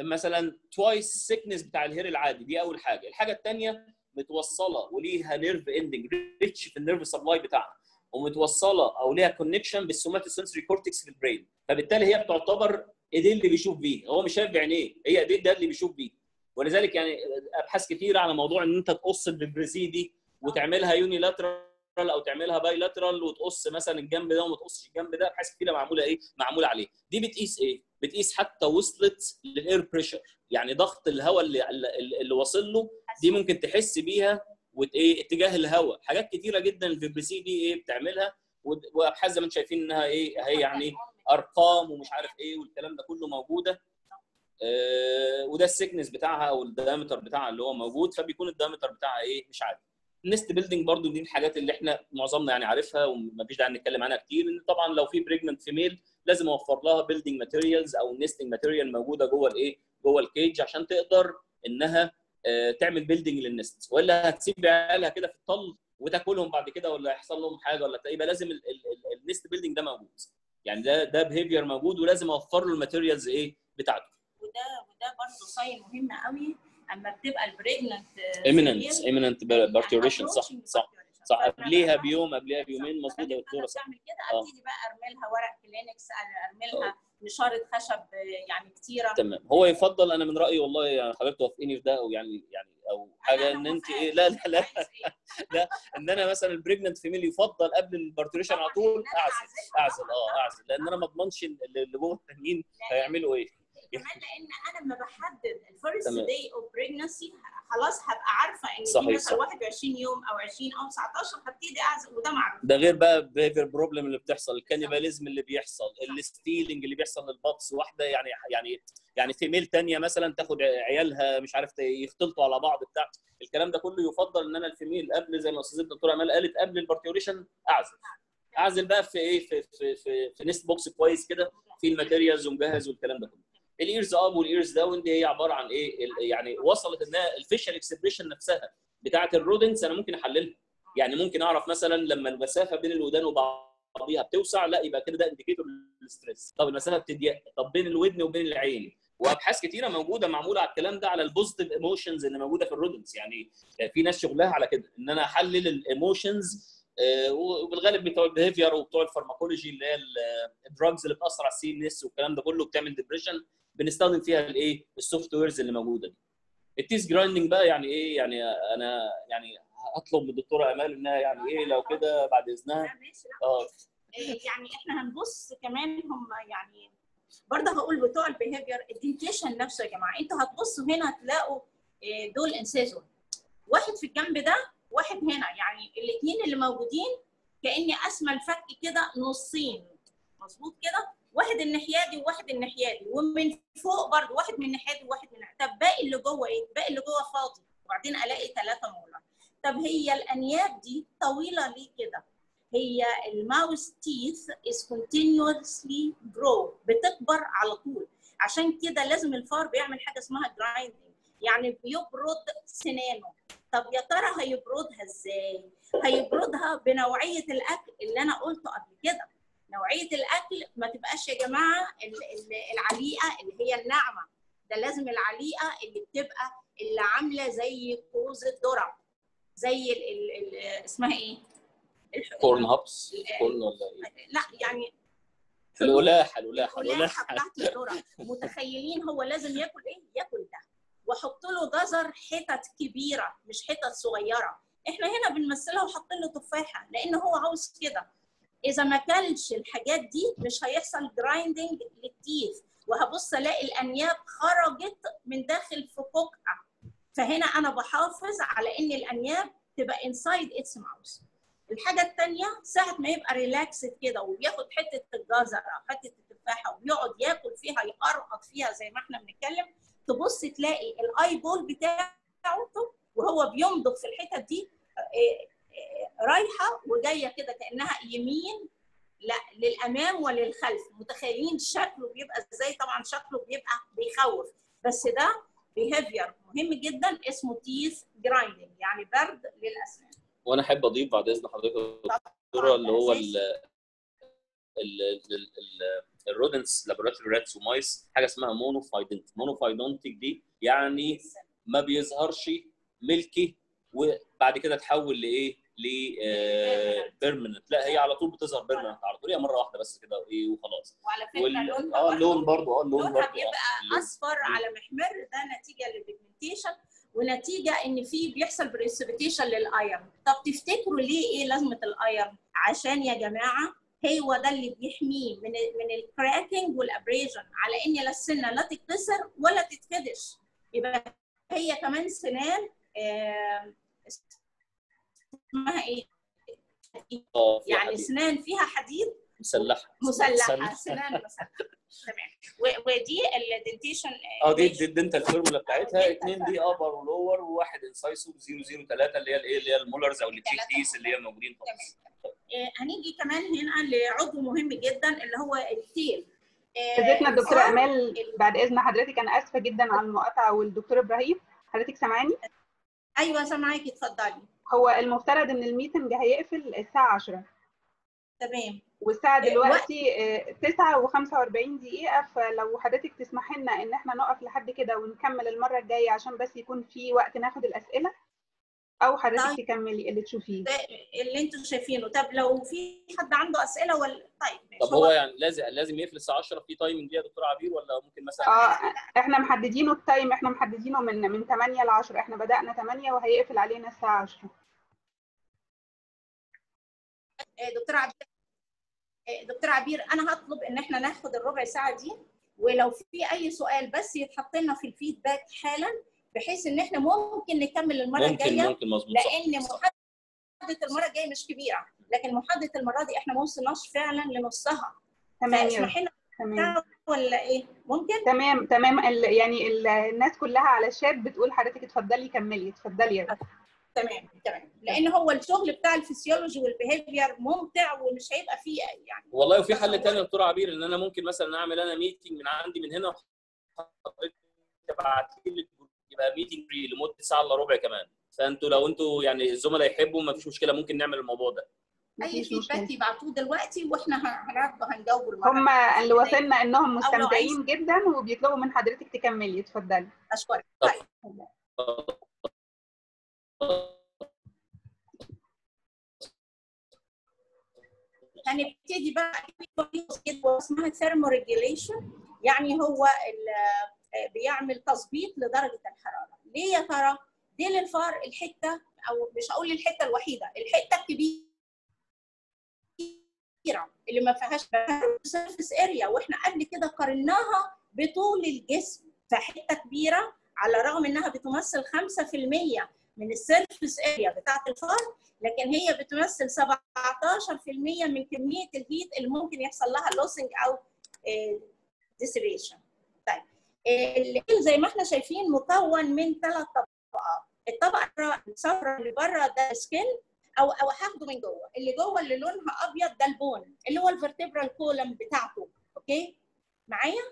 مثلا twice thickness بتاع الـ hair العادي دي أول حاجة. الحاجة الثانية متوصلة وليها nerve ending rich في الـ nerve supply بتاعها ومتوصلة أو ليها connection بالـ somatosensory cortex في الـ brain فبالتالي هي بتعتبر ايديه اللي بيشوف بيه؟ هو مش شايف بعينيه. هي ايديه ده اللي بيشوف بيه؟ ولذلك يعني أبحاث كثيره على موضوع إن أنت تقص الـ vibrissae دي وتعملها unilateral أو تعملها bilateral وتقص مثلا الجنب ده وما تقصش الجنب ده ابحاث كثيره معمولة إيه؟ معمولة عليه. دي بتقيس إيه؟ بتقيس حتى وصلت للـ air pressure يعني ضغط الهواء اللي اللي واصل له دي ممكن تحس بيها وت- إيه؟ اتجاه الهواء. حاجات كتيرة جدا الـ vibrissae دي إيه؟ بتعملها وأبحاث زي ما أنتم شايفين إنها إيه؟ هي يعني أرقام ومش عارف إيه والكلام ده كله موجودة. آه، وده الـ thickness بتاعها أو الـ diameter بتاعها اللي هو موجود فبيكون الـ diameter بتاعها إيه؟ مش عادي الـ nest building برضو دي الحاجات اللي إحنا معظمنا يعني عارفها ومفيش داعي نتكلم عنها كتير إن طبعا لو في pregnant female لازم أوفر لها building materials أو nesting material موجودة جوه الإيه؟ جوه ال cage عشان تقدر إنها آه، تعمل building لل nest وإلا هتسيب عيالها كده في الطل وتاكلهم بعد كده ولا يحصل لهم حاجة ولا يبقى لازم ال nest building ده موجود. يعني ده ده behavior موجود ولازم أوفر له ال materials إيه؟ بتاعته. وده وده برضه sign مهم قوي أما بتبقى ال pregnant imminent imminent parturition صح صح صح. قبليها بيوم قبليها بيومين مظبوط يا دكتوره صح. بعمل كده آه. أبتدي بقى ارمي لها ورق كلينكس ارمي لها نشاره خشب يعني كتيرة. تمام. هو يفضل أنا من رأيي والله يعني حضرتك توافقيني في ده أو يعني يعني أو حاجة إن أنت إيه لا لا لا لا إن أنا مثلا ال pregnant female يفضل قبل ال parturition على طول أعزل أعزل آه أعزل. لأن أنا ما أضمنش اللي جوه التانيين هيعملوا إيه. كمان لأن أنا لما بحدد ال first. day of pregnancy خلاص هبقى عارفة إن صحيح، دي مثلا صح. 21 يوم أو 20 أو 19 هبتدي أعزل وده معروف. ده غير بقى behavior problem اللي بتحصل ال cannibalism اللي بيحصل ال stealing اللي بيحصل لل pups واحدة يعني يعني يعني female تانية مثلا تاخد عيالها مش عارف يختلطوا على بعض بتاع. الكلام ده كله يفضل إن أنا ال female قبل زي ما أستاذ الدكتوره أمال قالت قبل ال parturition أعزل. أعزل بقى في إيه؟ في في في, في nest box كويس كده في ال materials ومجهز والكلام ده كله. ال ears up وال ears down دي هي عبارة عن إيه؟ يعني وصلت إنها ال facial expression نفسها بتاعه ال rodents أنا ممكن أحللها. يعني ممكن أعرف مثلا لما المسافة بين الودان وبعضيها بتوسع لا يبقى كده ده indicator لل stress طب المسافة بتضيق طب بين الودن وبين العين. وأبحاث كتيرة موجودة معمولة على الكلام ده على ال positive emotions اللي موجودة في ال rodents. يعني في ناس شغلها على كده إن أنا أحلل ال emotions وبالغالب بتوع ال behavior وبتوع ال pharmacology اللي هي ال drugs اللي بتأثر على ال CNS والكلام ده كله بتعمل depression بنستخدم فيها الايه؟ ال softwares اللي موجودة دي. ال teeth grinding بقى يعني إيه؟ يعني أنا يعني هطلب من الدكتوره أمال إنها يعني إيه لو كده بعد إذنها. آه. إيه يعني إحنا هنبص كمان هم يعني برضه هقول بتوع ال behavior ال dentition نفسه يا جماعة. أنتوا هتبصوا هنا هتلاقوا إيه، دول incisor واحد في الجنب ده واحد هنا. يعني الاثنين اللي موجودين كأني أسمى الفك كده نصين. مظبوط كده؟ واحد الناحية دي وواحد الناحية دي ومن فوق برضه واحد من الناحية دي وواحد من. طب باقي اللي جوه إيه؟ باقي اللي جوه فاضي وبعدين ألاقي ثلاثة molar طب هي الأنياب دي طويلة ليه كده؟ هي ال mouse teeth is continuously grow بتكبر على طول عشان كده لازم الفار بيعمل حاجة اسمها grinding يعني بيبرد سنانه طب يا ترى هيبردها إزاي؟ هيبردها بنوعية الأكل اللي أنا قلته قبل كده نوعية الأكل ما تبقاش يا جماعة ال- ال- العليقة اللي هي الناعمة. ده لازم العليقة اللي بتبقى اللي عاملة زي كوز الذرة. زي ال ال ال اسمها إيه؟ corn cobs corn ولا إيه؟ لا يعني القولاحة القولاحة القولاحة. بتاعت الذرة. متخيلين هو لازم ياكل إيه؟ ياكل ده. واحط له جزر حتت كبيرة مش حتت صغيرة. إحنا هنا بنمثلها وحاطين له تفاحة لأن هو عاوز كده. إذا ما كلش الحاجات دي مش هيحصل grinding لل teeth وهبص ألاقي الأنياب خرجت من داخل فكوكها فهنا أنا بحافظ على إن الأنياب تبقى inside its mouth الحاجة الثانية ساعة ما يبقى relaxed كده وبياخد حتة الجزر أو حتة التفاحة وبيقعد ياكل فيها يقرقط فيها زي ما إحنا بنتكلم تبص تلاقي ال eyeball بتاعه وهو بيمضغ في الحتت دي آه، رايحة وجاية كده كأنها يمين لا للأمام وللخلف. متخيلين شكله بيبقى إزاي؟ طبعا شكله بيبقى بيخوف. بس ده behavior مهم جدا اسمه teeth grinding يعني برد للأسنان. وأنا أحب أضيف بعد إذن حضرتك يا دكتوره اللي هو ال ال ال- ال- ال rodents laboratory rats و mice حاجة اسمها monophyodont monophyodontic دي يعني ما بيظهرش milky وبعد كده تحول لإيه؟ ل permanent لا هي على طول بتظهر permanent على طول. هي مرة واحدة بس كده وايه وخلاص. وعلى فكرة وال... لونها آه اللون برضه آه اللون برضه بيبقى اللون. أصفر على محمر. ده نتيجة لل pigmentation ونتيجة إن في بيحصل precipitation لل iron طب تفتكروا ليه إيه لازمة ال iron عشان يا جماعة هو ده اللي بيحميه من من ال cracking وال abrasion على إن لا السنه لا تتكسر ولا تتخدش يبقى هي كمان سنان آه، اسمها إيه؟ آه يعني. اسنان فيها حديد؟ مسلحة. مسلحة سنان مسلحة. تمام. ودي ال dentition آه دي دي ال dental formula بتاعتها. اثنين دي upper و lower وواحد incisor 003 اللي هي الايه اللي هي ال molars أو ال cheek اللي هي موجودين خالص. آه، هنيجي كمان هنا لعضو مهم جدا اللي هو ال tail. آه، فزتنا الدكتورة الفار- أمال. بعد إذن حضرتك أنا آسفة جدا على المقاطعة والدكتور إبراهيم حضرتك سامعاني؟ أيوه سامعاكي اتفضلي. هو المفترض إن ال meeting هيقفل الساعة 10 تمام. والساعة إيه، دلوقتي آه، 9 و45 دقيقة فلو حضرتك تسمح لنا إن إحنا نقف لحد كده ونكمل المرة الجاية عشان بس يكون في وقت ناخد الأسئلة؟ أو حضرتك طيب. تكملي اللي تشوفيه. اللي أنتوا شايفينه. طب لو في حد عنده أسئلة ولا طيب ماشي. طب هو يعني لازم لازم يقفل الساعة 10 في timing دي يا دكتور عبير ولا ممكن مثلا آه إحنا محددينه التايم إحنا محددينه من من 8 ل 10 إحنا بدأنا 8 وهيقفل علينا الساعة 10 آه، دكتور عبير آه، دكتور عبير أنا هطلب إن إحنا ناخد الربع ساعة دي ولو في أي سؤال بس يتحط لنا في الفيدباك حالا. بحيث إن إحنا ممكن نكمل المرة ممكن الجاية ممكن مظبوط لأن. محاضره المرة الجاية مش كبيرة لكن محاضره المرة دي إحنا ما وصلناش فعلا لنصها. تمام يا فاسمحي لنا تمام. ولا إيه؟ ممكن؟ تمام تمام. ال- يعني ال- الناس كلها على الشات بتقول حضرتك اتفضلي كملي اتفضلي يا دكتور. تمام تمام. لأن هو الشغل بتاع ال physiology وال behavior ممتع ومش هيبقى فيه يعني. والله وفي حل تاني يا دكتور عبير إن أنا ممكن مثلا أعمل أنا meeting من عندي من هنا وحضرتك تبعتي لي يبقى meeting free لمدة ساعة إلا ربع كمان. فأنتوا لو أنتوا يعني الزملاء يحبوا ما فيش مشكلة ممكن نعمل الموضوع ده. أي feedback يبعتوه دلوقتي وإحنا ه- هنعرض هنجاوب المرة هم اللي وصلنا إنهم مستمتعين جدا وبيطلبوا من حضرتك تكملي. اتفضلي. أشكرك. طيب. هنبتدي بقى. اسمها thermo regulation يعني هو ال- بيعمل تظبيط لدرجة الحرارة. ليه يا ترى؟ دي للفار الحتة أو مش هقول الحتة الوحيدة الحتة الكبيرة اللي ما فيهاش surface area وإحنا قبل كده قارناها بطول الجسم. فحتة كبيرة على الرغم إنها بتمثل 5% من ال surface area بتاعت الفار لكن هي بتمثل 17% من كمية ال heat اللي ممكن يحصل لها losing أو dissipation الديل زي ما إحنا شايفين مكون من ثلاث طبقات. الطبقة الصفراء اللي بره ده skin أو أو هاخده من جوه. اللي جوه اللي لونها أبيض ده ال bone اللي هو ال vertebral column بتاعته. okay؟ معايا؟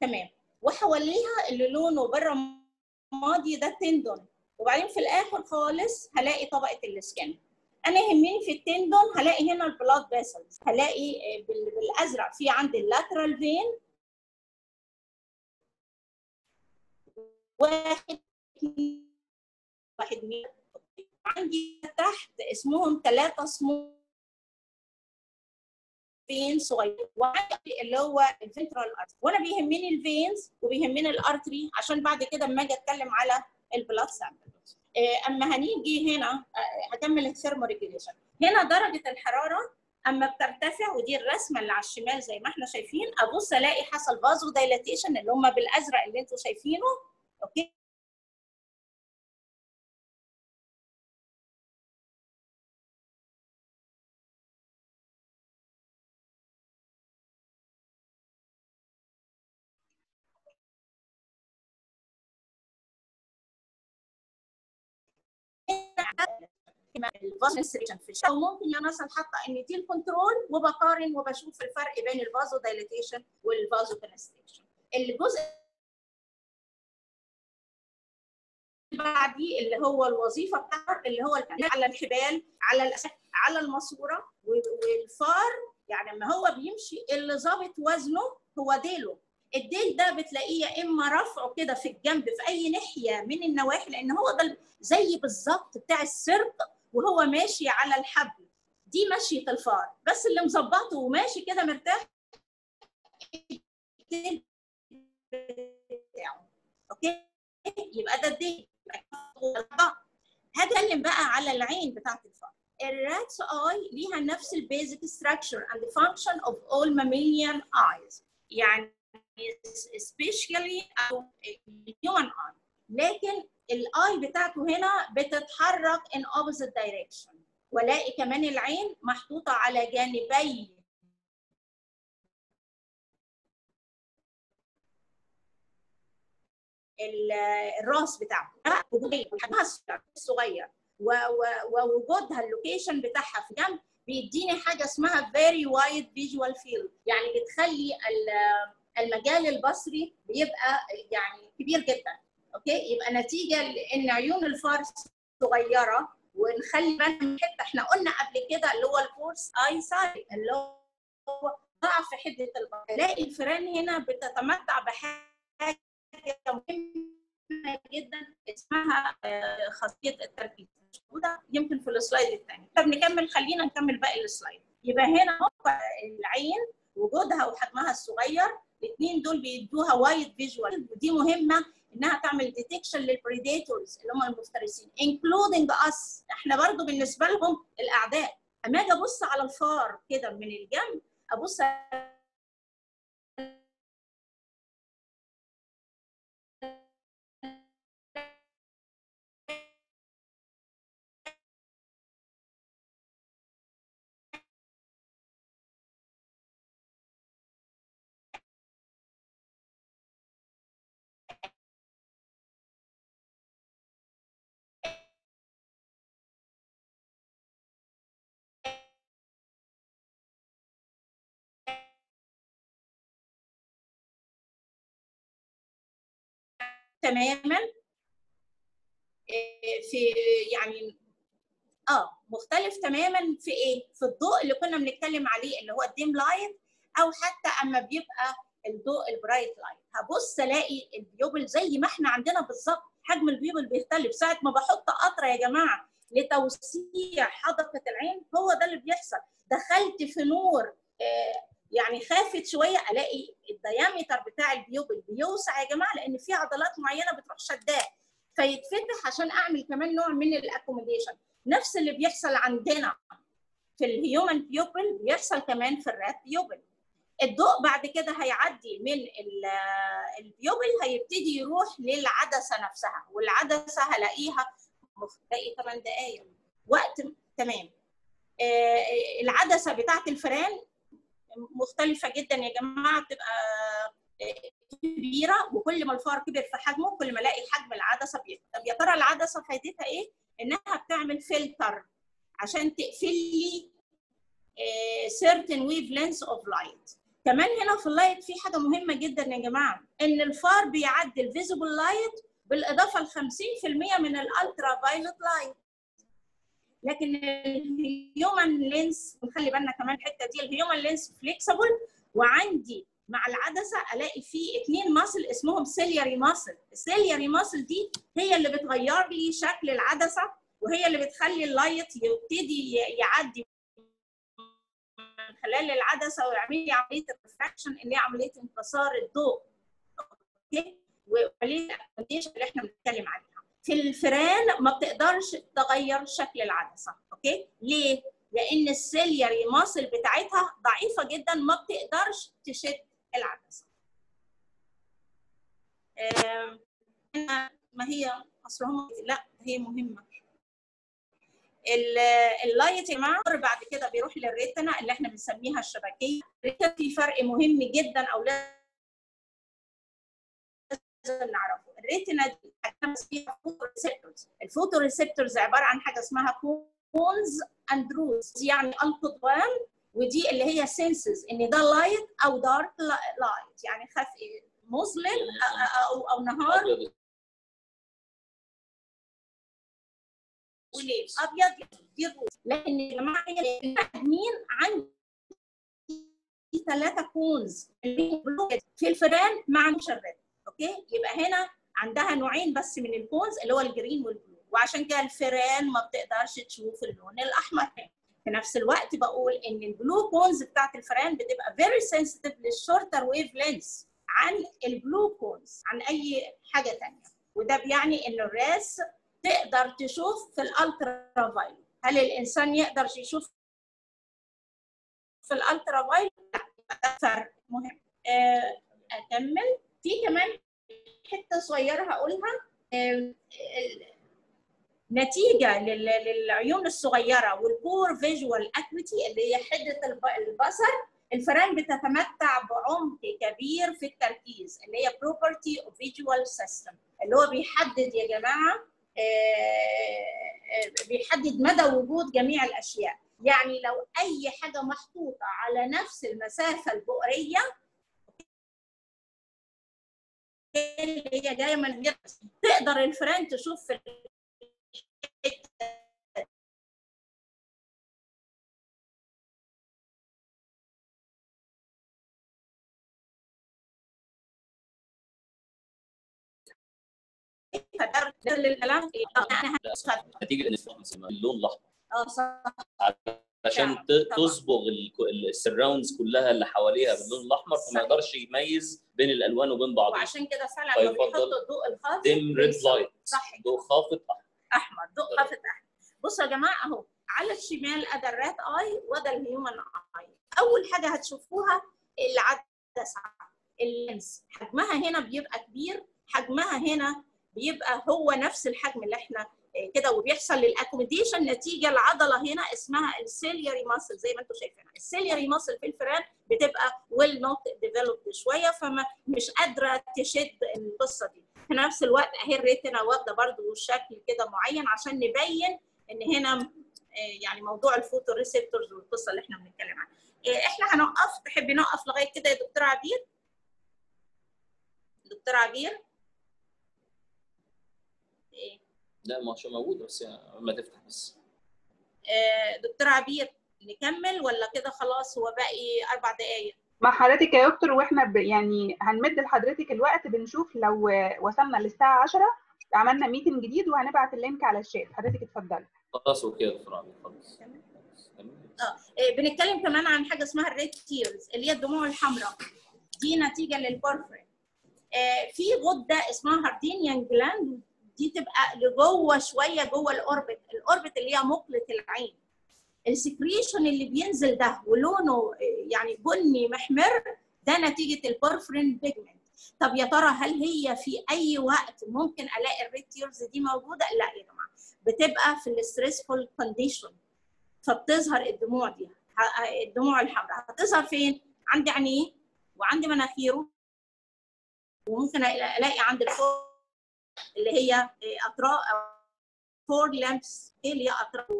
تمام. وحواليها اللي لونه رمادي ده ال tendon وبعدين في الآخر خالص هلاقي طبقة ال skin أنا يهمني في ال tendon هلاقي هنا ال blood vessels هلاقي بال- بالأزرق في عندي ال lateral فين واحد واحد مين عندي تحت اسمهم ثلاثة فين صغير وعندي اللي هو الفنترال ارتري وأنا بيهمني الفينز وبيهمني الارتري عشان بعد كده اما أجي اتكلم على البلاد سامبل أما هنيجي هنا آه، هكمل الثيرموريجيليشن هنا درجة الحرارة أما بترتفع ودي الرسمة اللي على الشمال زي ما إحنا شايفين أبص ألاقي حصل vasodilation اللي هم بالأزرق اللي أنتم شايفينه. okay؟ ال vaso في ممكن أنا مثلا حاطة دي ال control وبقارن وبشوف الفرق بين ال vasodilation وال vasoconstriction. الجزء بعديه اللي هو الوظيفة بتاعه اللي هو على الحبال على على الماسورة والفار يعني لما هو بيمشي اللي ظابط وزنه هو ديله. الديل ده بتلاقيه يا إما رفعه كده في الجنب في أي ناحية من النواحي لأن هو ده زي بالظبط بتاع السيرك وهو ماشي على الحبل. دي مشية الفار. بس اللي مظبطه وماشي كده مرتاح الديل بتاعه. okay؟ يبقى ده الديل. هتكلم بقى على العين بتاعت الفأر. ال rat's eye ليها نفس ال basic and the function of all mammalian eyes. يعني especially أو human eye. لكن ال eye بتاعته هنا بتتحرك in opposite direction. والاقي كمان العين محطوطة على جانبي الراس بتاعته حجمها الصغير ووجودها ال location بتاعها في جنب بيديني حاجة اسمها very wide visual field. يعني بتخلي ال- المجال البصري بيبقى يعني كبير جدا. okay؟ يبقى نتيجة لأن عيون الفار صغيرة ونخلي بالنا من حتة. إحنا قلنا قبل كده اللي هو ال poor eyesight اللي هو ضعف حدة البصر. الاقي الفئران هنا بتتمتع بحاجة مهمه جدا اسمها آه، خاصية التركيز مش موجودة يمكن في ال slide الثاني طب نكمل خلينا نكمل باقي ال slide. يبقى هنا العين وجودها وحجمها الصغير. الاثنين دول بيدوها wide visual ودي مهمة إنها تعمل detection لل predators اللي هم المفترسين including us إحنا برضو بالنسبة لهم الأعداء. أما أجي أبص على الفار كده من الجنب أبص تماما إيه، في يعني آه مختلف تماما في إيه؟ في الضوء اللي كنا بنتكلم عليه اللي هو ال dim light أو حتى أما بيبقى الضوء ال bright light. هبص ألاقي ال pupil زي ما إحنا عندنا بالظبط حجم ال pupil بيختلف. ساعة ما بحط قطرة يا جماعة لتوسيع حدقة العين هو ده اللي بيحصل. دخلت في نور آه يعني خافت شوية ألاقي ال diameter بتاع ال pupil بيوسع يا جماعة لأن في عضلات معينة بتروح شداه فيتفتح عشان أعمل كمان نوع من ال accommodation نفس اللي بيحصل عندنا في ال human pupil بيحصل كمان في ال rat pupil الضوء بعد كده هيعدي من ال- ال pupil هيبتدي يروح للعدسة نفسها والعدسة هلاقيها باقي 8 دقائق وقت تمام. آه، العدسة بتاعت الفئران مختلفة جدا يا جماعة بتبقى كبيرة وكل ما الفار كبر في حجمه كل ما ألاقي حجم العدسة بيكبر طب يا ترى العدسة فايدتها إيه؟ إنها بتعمل فلتر عشان تقفل لي آه، certain wavelengths of light كمان هنا في ال light في حاجة مهمة جدا يا جماعة إن الفار بيعدي ال visible light بالإضافة ل 50% من ال ultraviolet light لكن ال human lens نخلي بالنا كمان الحتة دي ال human lens flexible وعندي مع العدسة ألاقي فيه اثنين muscle اسمهم ciliary muscle ال ciliary muscle دي هي اللي بتغير لي شكل العدسة وهي اللي بتخلي ال light يبتدي يعدي من خلال العدسة ويعمل لي عملية ال refraction اللي هي عملية انكسار الضوء. okay؟ وعمليه اللي إحنا بنتكلم عليها. في الفئران ما بتقدرش تغير شكل العدسة okay؟ ليه؟ لأن ال ciliary muscle بتاعتها ضعيفة جدا ما بتقدرش تشد العدسة. هنا ما هي اصل هم لا هي مهمة. ال- ال light يا جماعة بعد كده بيروح لل retina اللي إحنا بنسميها الشبكية. في فرق مهم جدا أو لازم نعرفه ال retina دي حاجة اسمها photoreceptors ال photoreceptors عبارة عن حاجة اسمها cones and rods يعني القضبان ودي اللي هي senses إن ده light أو dark light يعني خف مظلم أو أو نهار. وليل أبيض دي ال rods لكن يا جماعة الآدميين عندي ثلاثة cones. في الفئران ما عندوش ال red okay؟ يبقى هنا عندها نوعين بس من ال cones اللي هو ال green وال blue. وعشان كده الفئران ما بتقدرش تشوف اللون الأحمر. في نفس الوقت بقول إن ال blue cones بتاعت الفئران بتبقى very sensitive لل shorter wavelengths عن ال blue cones عن أي حاجة ثانية وده بيعني إن ال rats تقدر تشوف في ال ultraviolet هل الإنسان يقدر يشوف في ال ultraviolet لا فرق مهم. آه، أكمل. في كمان حتة صغيرة هقولها. نتيجة لل- للعيون الصغيرة وال poor visual acuity اللي هي حدة الب- البصر. الفئران بتتمتع بعمق كبير في التركيز اللي هي property of visual system اللي هو بيحدد يا جماعة آه، آه، بيحدد مدى وجود جميع الأشياء. يعني لو أي حاجة محطوطة على نفس المسافة البؤرية اللي هي غير تقدر الفئران تشوف في فده للكلام نتيجة ان اللون الأحمر. آه صح. عشان. تصبغ السراوندز كلها اللي حواليها باللون الأحمر فما. يقدرش يميز بين الألوان وبين بعضها وعشان كده فعلا لما بيحطوا الضوء الخافت dim red light صح. ضوء خافت أحمر. أحمر ضوء خافت أحمر. بصوا يا جماعة أهو على الشمال ادى ال rat eye وده ال human eye أول حاجة هتشوفوها العدسه ال lens. حجمها هنا بيبقى كبير حجمها هنا بيبقى هو نفس الحجم اللي إحنا كده وبيحصل لل accommodation نتيجة العضلة هنا اسمها ال ciliary muscle زي ما أنتم شايفينها ال ciliary muscle في الفئران بتبقى well not developed شوية فما مش قادرة تشد القصة دي. في نفس الوقت أهي ال retina واخدة برضو شكل كده معين عشان نبين إن هنا آه، يعني موضوع ال photoreceptors والقصة اللي إحنا بنتكلم عنها. آه، إحنا هنقف تحبي نقف لغاية كده يا دكتورة عبير؟ دكتورة عبير إيه؟ لا ما هوش موجود بس يعني ما تفتح بس. آه، دكتوره عبير نكمل ولا كده خلاص؟ هو باقي أربع دقائق مع حضرتك يا دكتور وإحنا ب... يعني هنمد لحضرتك الوقت بنشوف لو وصلنا للساعة 10 عملنا meeting جديد وهنبعت ال link على الشات. حضرتك اتفضلي. خلاص okay يا دكتور عبد خلاص. آه، بنتكلم كمان عن حاجة اسمها ال red tears اللي هي الدموع الحمراء. دي نتيجة للبورفرين آه، في غدة اسمها Harderian gland دي تبقى لجوه شوية جوه ال orbit ال orbit اللي هي مقلة العين. ال secretion اللي بينزل ده ولونه يعني بني محمر ده نتيجة ال porphyrin pigment. طب يا ترى هل هي في أي وقت ممكن ألاقي ال red tears دي موجودة؟ لا يا جماعة. بتبقى في ال stressful condition فبتظهر الدموع دي. الدموع الحمراء. هتظهر فين؟ عند عينيه وعند مناخيره. وممكن ألاقي عند ال fore اللي هي اطراف forelimbs اللي هي اطراف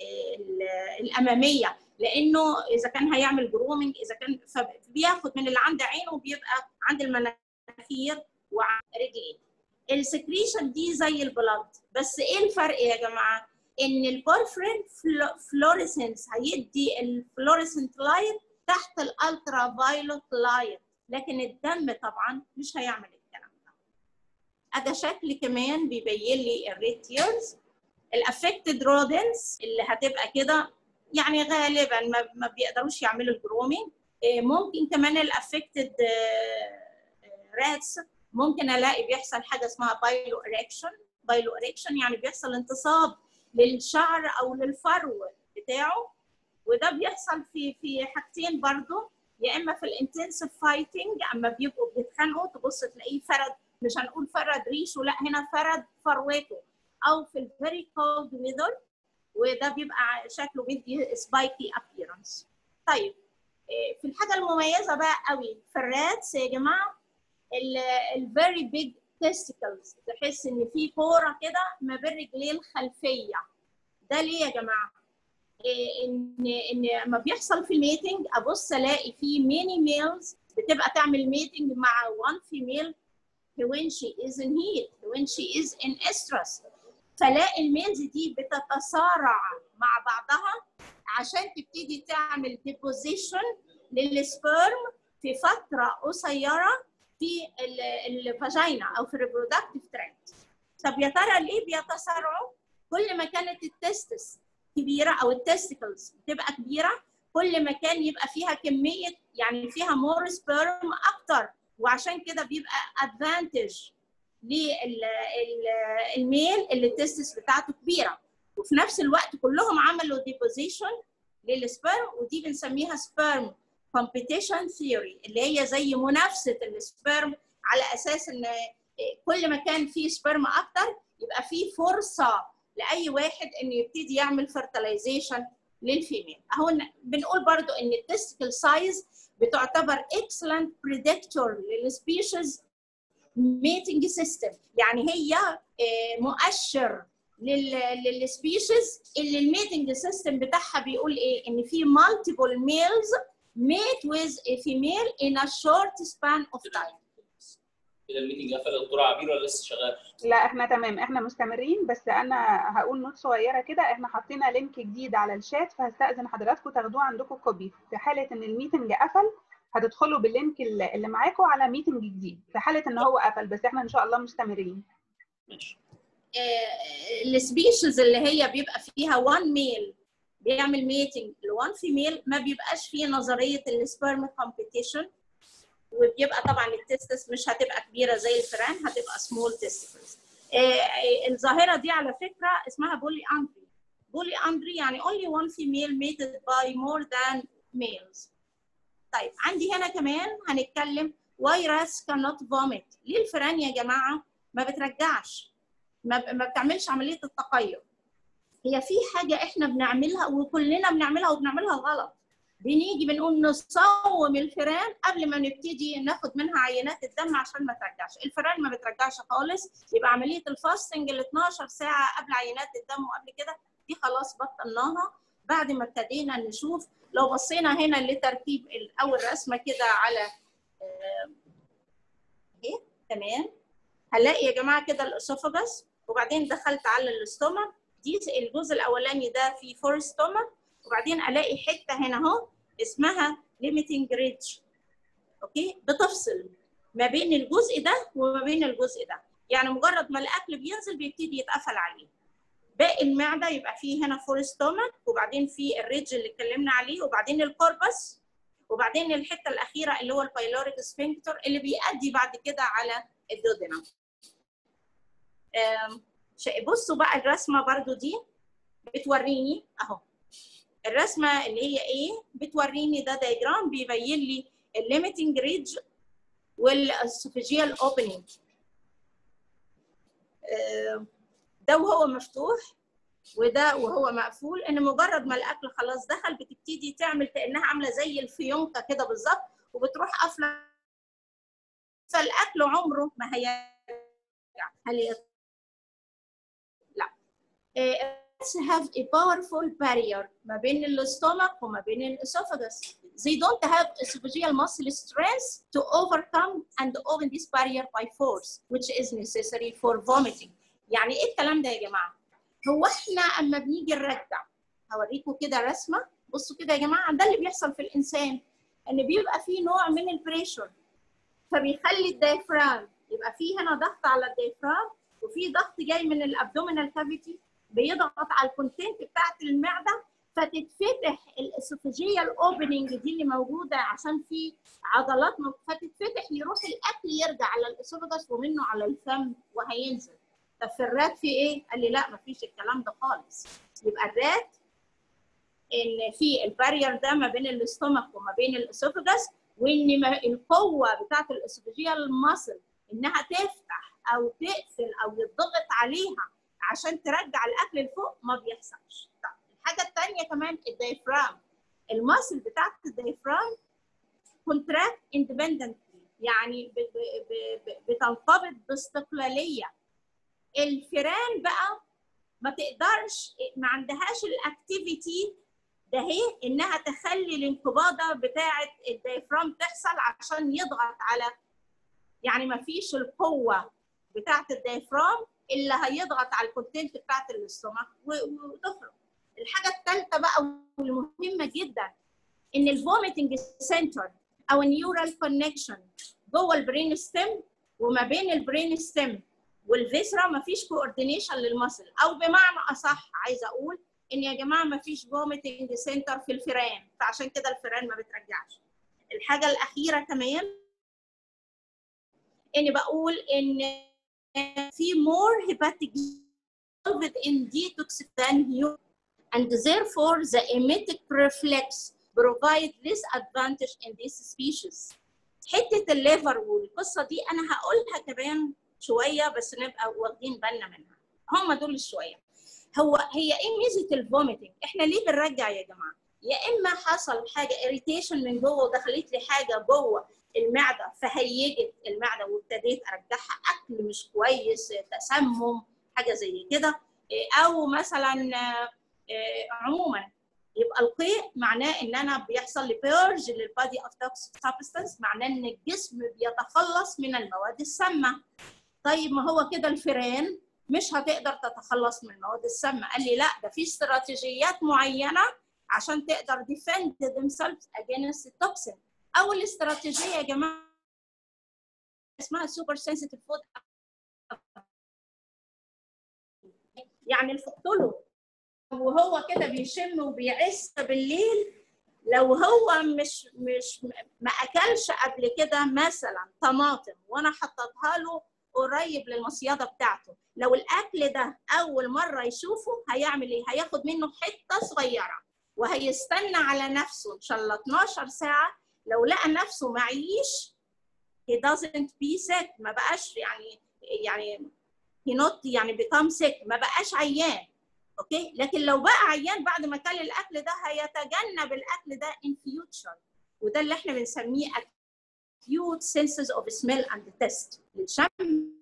ال- الأمامية. لأنه إذا كان هيعمل grooming إذا كان فبياخد من اللي عند عينه بيبقى عند المناخير وعند رجليه. ال secretion دي زي ال blood بس إيه الفرق يا جماعة؟ إن ال porphyrin fluorescence هيدي ال fluorescent light تحت ال ultraviolet light لكن الدم طبعا مش هيعمل ادا شكل كمان بيبين لي ال red tears. ال affected rodents اللي هتبقى كده يعني غالبا ما, بيقدروش يعملوا ال grooming. ممكن كمان ال affected rats ممكن ألاقي بيحصل حاجة اسمها piloerection. piloerection يعني بيحصل انتصاب للشعر أو للفرو بتاعه. وده بيحصل في في حاجتين برضو يا إما في الـ intensive fighting أما بيبقوا بيتخانقوا تبص تلاقيه فرد مش هنقول فرد ريشه لا هنا فرد فروته. أو في الـ very cold weather وده بيبقى شكله بيدي spiky appearance طيب في الحاجة المميزة بقى قوي في الـ rats يا جماعة الـ very big testicles تحس إن في كورة كده ما بين رجليه الخلفيه ده ليه يا جماعة؟ إن إن لما بيحصل في الـ mating أبص ألاقي في many males بتبقى تعمل mating مع one female when she is in heat when she is in estrus. فلاقي الـ males دي بتتصارع مع بعضها عشان تبتدي تعمل deposition للـ sperm في فترة قصيرة في الـ vagina أو في الـ reproductive tract طب يا ترى ليه بيتصارعوا كل ما كانت الـ testis كبيرة أو الـ testicles بتبقى كبيرة كل ما كان يبقى فيها كمية يعني فيها more sperm أكتر. وعشان كده بيبقى advantage للـ male اللي الـ testis بتاعته كبيرة. وفي نفس الوقت كلهم عملوا deposition للـ sperm ودي بنسميها sperm competition theory اللي هي زي منافسة الـ sperm على أساس إن كل ما كان فيه sperm أكتر يبقى فيه فرصة لأي واحد إنه يبتدي يعمل fertilization للـ female أهو بنقول برضو إن الـ testicle size بتعتبر excellent predictor للـ species mating system يعني هي مؤشر للـ species اللي الـ mating system بتاعها بيقول إيه؟ إن في multiple males mate with a female in a short span of time. كده الـ meeting قفل يا دكتوره عبير ولا لسه شغال؟ لا إحنا تمام. إحنا مستمرين بس أنا هقول note صغيرة كده. إحنا حطينا link جديد على الشات فهستأذن حضراتكم تاخدوه عندكم copy في حالة إن الـ meeting قفل هتدخلوا بالـ link اللي معاكم على meeting جديد. في حالة إن هو قفل بس إحنا إن شاء الله مستمرين. ماشي. الـ species اللي هي بيبقى فيها one male بيعمل mating لـ one female ما بيبقاش فيه نظرية الـ sperm competition وبيبقى طبعا الـ testis مش هتبقى كبيرة زي الفئران هتبقى small testis الظاهرة دي على فكرة اسمها polyandry polyandry يعني only one female mated by more than males. طيب عندي هنا كمان هنتكلم why rats cannot vomit. ليه الفئران يا جماعة ما بترجعش؟ ما, ما بتعملش عملية التقيؤ؟ هي في حاجة إحنا بنعملها وكلنا بنعملها وبنعملها غلط. بنيجي بنقول نصوم الفئران قبل ما نبتدي ناخد منها عينات الدم عشان ما ترجعش. الفئران ما بترجعش خالص يبقى عملية الفاستنج ال 12 ساعة قبل عينات الدم وقبل كده دي خلاص بطلناها. بعد ما ابتدينا نشوف لو بصينا هنا لترتيب الأول رسمة كده على اهي تمام. هنلاقي يا جماعة كده الـ esophagus وبعدين دخلت على الـ stomach دي الجزء الأولاني ده في forestomach. وبعدين ألاقي حتة هنا أهو اسمها limiting ridge okay؟ بتفصل ما بين الجزء ده وما بين الجزء ده. يعني مجرد ما الأكل بينزل بيبتدي يتقفل عليه. باقي المعدة يبقى فيه هنا forestomach وبعدين في الـ ridge اللي اتكلمنا عليه وبعدين الـ corpus وبعدين الحتة الأخيرة اللي هو الـ pyloric sphincter اللي بيؤدي بعد كده على الـ duodenum بصوا بقى الرسمة برضو دي بتوريني أهو. الرسمة اللي هي إيه؟ بتوريني ده diagram بيبين لي الـ limiting ridge والـ esophageal opening ده وهو مفتوح وده وهو مقفول. إن مجرد ما الأكل خلاص دخل بتبتدي تعمل كأنها عاملة زي الفيونكة كده بالظبط وبتروح قافلة. فالأكل عمره ما هيرجع. هل لا. Have a powerful barrier ما بين الاستومك وما بين الاسوفاجس. They don't have esophageal muscle strength to overcome and open this barrier by force, which is necessary for vomiting. يعني إيه الكلام ده يا جماعة؟ هو إحنا أما بنيجي نرجع هوريكم كده رسمة بصوا كده يا جماعة ده اللي بيحصل في الإنسان إن بيبقى فيه نوع من الـ pressure فبيخلي الـ diaphragm يبقى فيه هنا ضغط على الـ diaphragm وفي ضغط جاي من الـ abdominal cavity بيضغط على الـ content بتاعت المعدة فتتفتح الـ esophageal opening دي اللي موجودة عشان في عضلات فتتفتح يروح الأكل يرجع على الـ esophagus ومنه على الفم وهينزل طب في الـ rat في إيه؟ قال لي لا مفيش الكلام ده خالص يبقى الـ rat إن في الـ barrier ده ما بين الـ stomach وما بين الـ esophagus وإن القوة بتاعت الـ esophageal muscle إنها تفتح أو تقفل أو يتضغط عليها عشان ترجع الأكل لفوق ما بيحصلش. طب الحاجة الثانية كمان الـ diaphragm. الـ muscle بتاعت الـ diaphragm contract independently يعني بتنقبض باستقلالية. الفيران بقى ما تقدرش ما عندهاش الـ activity ده هي إنها تخلي الانقباضة بتاعة الـ diaphragm تحصل عشان يضغط على يعني ما فيش القوة بتاعة الـ diaphragm اللي هيضغط على الـ content بتاعة الـ stomach وتخرج. الحاجة الثالثه بقى والمهمة جدا إن الـ vomiting center أو الـ neural connection جوه الـ brain stem وما بين الـ brain stem والـ viscera ما فيش coordination للـ muscle أو بمعنى أصح عايزة أقول إن يا جماعة ما فيش vomiting center في الفيران. فعشان كده الفيران ما بترجعش. الحاجة الأخيرة كمان إني بقول إن في more hepatic involved in detox than human and therefore the emetic reflex provide this advantage in this species. حتة ال liver والقصة دي أنا هقولها كمان شوية بس نبقى واخدين بالنا منها. هم دول الشويه هو هي إيه ميزة ال vomiting إحنا ليه بنرجع يا جماعة؟ يا إما حصل حاجة irritation من جوه ودخلت لي حاجة جوه المعدة فهيجت المعدة وابتديت أرجعها أكل مش كويس تسمم حاجة زي كده. أو مثلا آه، عموما يبقى القيء معناه إن أنا بيحصل لي purge لل body of substance معناه إن الجسم بيتخلص من المواد السامة. طيب ما هو كده الفيران؟ مش هتقدر تتخلص من المواد السامة. قال لي لا ده في استراتيجيات معينة عشان تقدر defend themselves against ال toxin أول استراتيجية يا جماعة اسمها super sensitive food يعني الفقتله وهو كده بيشم وبيعس بالليل. لو هو مش مش ما أكلش قبل كده مثلا طماطم وأنا حطيتها له قريب للمصيدة بتاعته. لو الأكل ده أول مرة يشوفه هيعمل إيه؟ هياخد منه حتة صغيرة وهيستنى على نفسه إن شاء الله 12 ساعة لو لقى نفسه معيش he doesn't be sick. ما بقاش يعني يعني he not يعني become sick. ما بقاش عيان okay لكن لو بقى عيان بعد ما كل الأكل ده هيتجنب الأكل ده in future. وده اللي إحنا بنسميه acute senses of smell and taste. للشم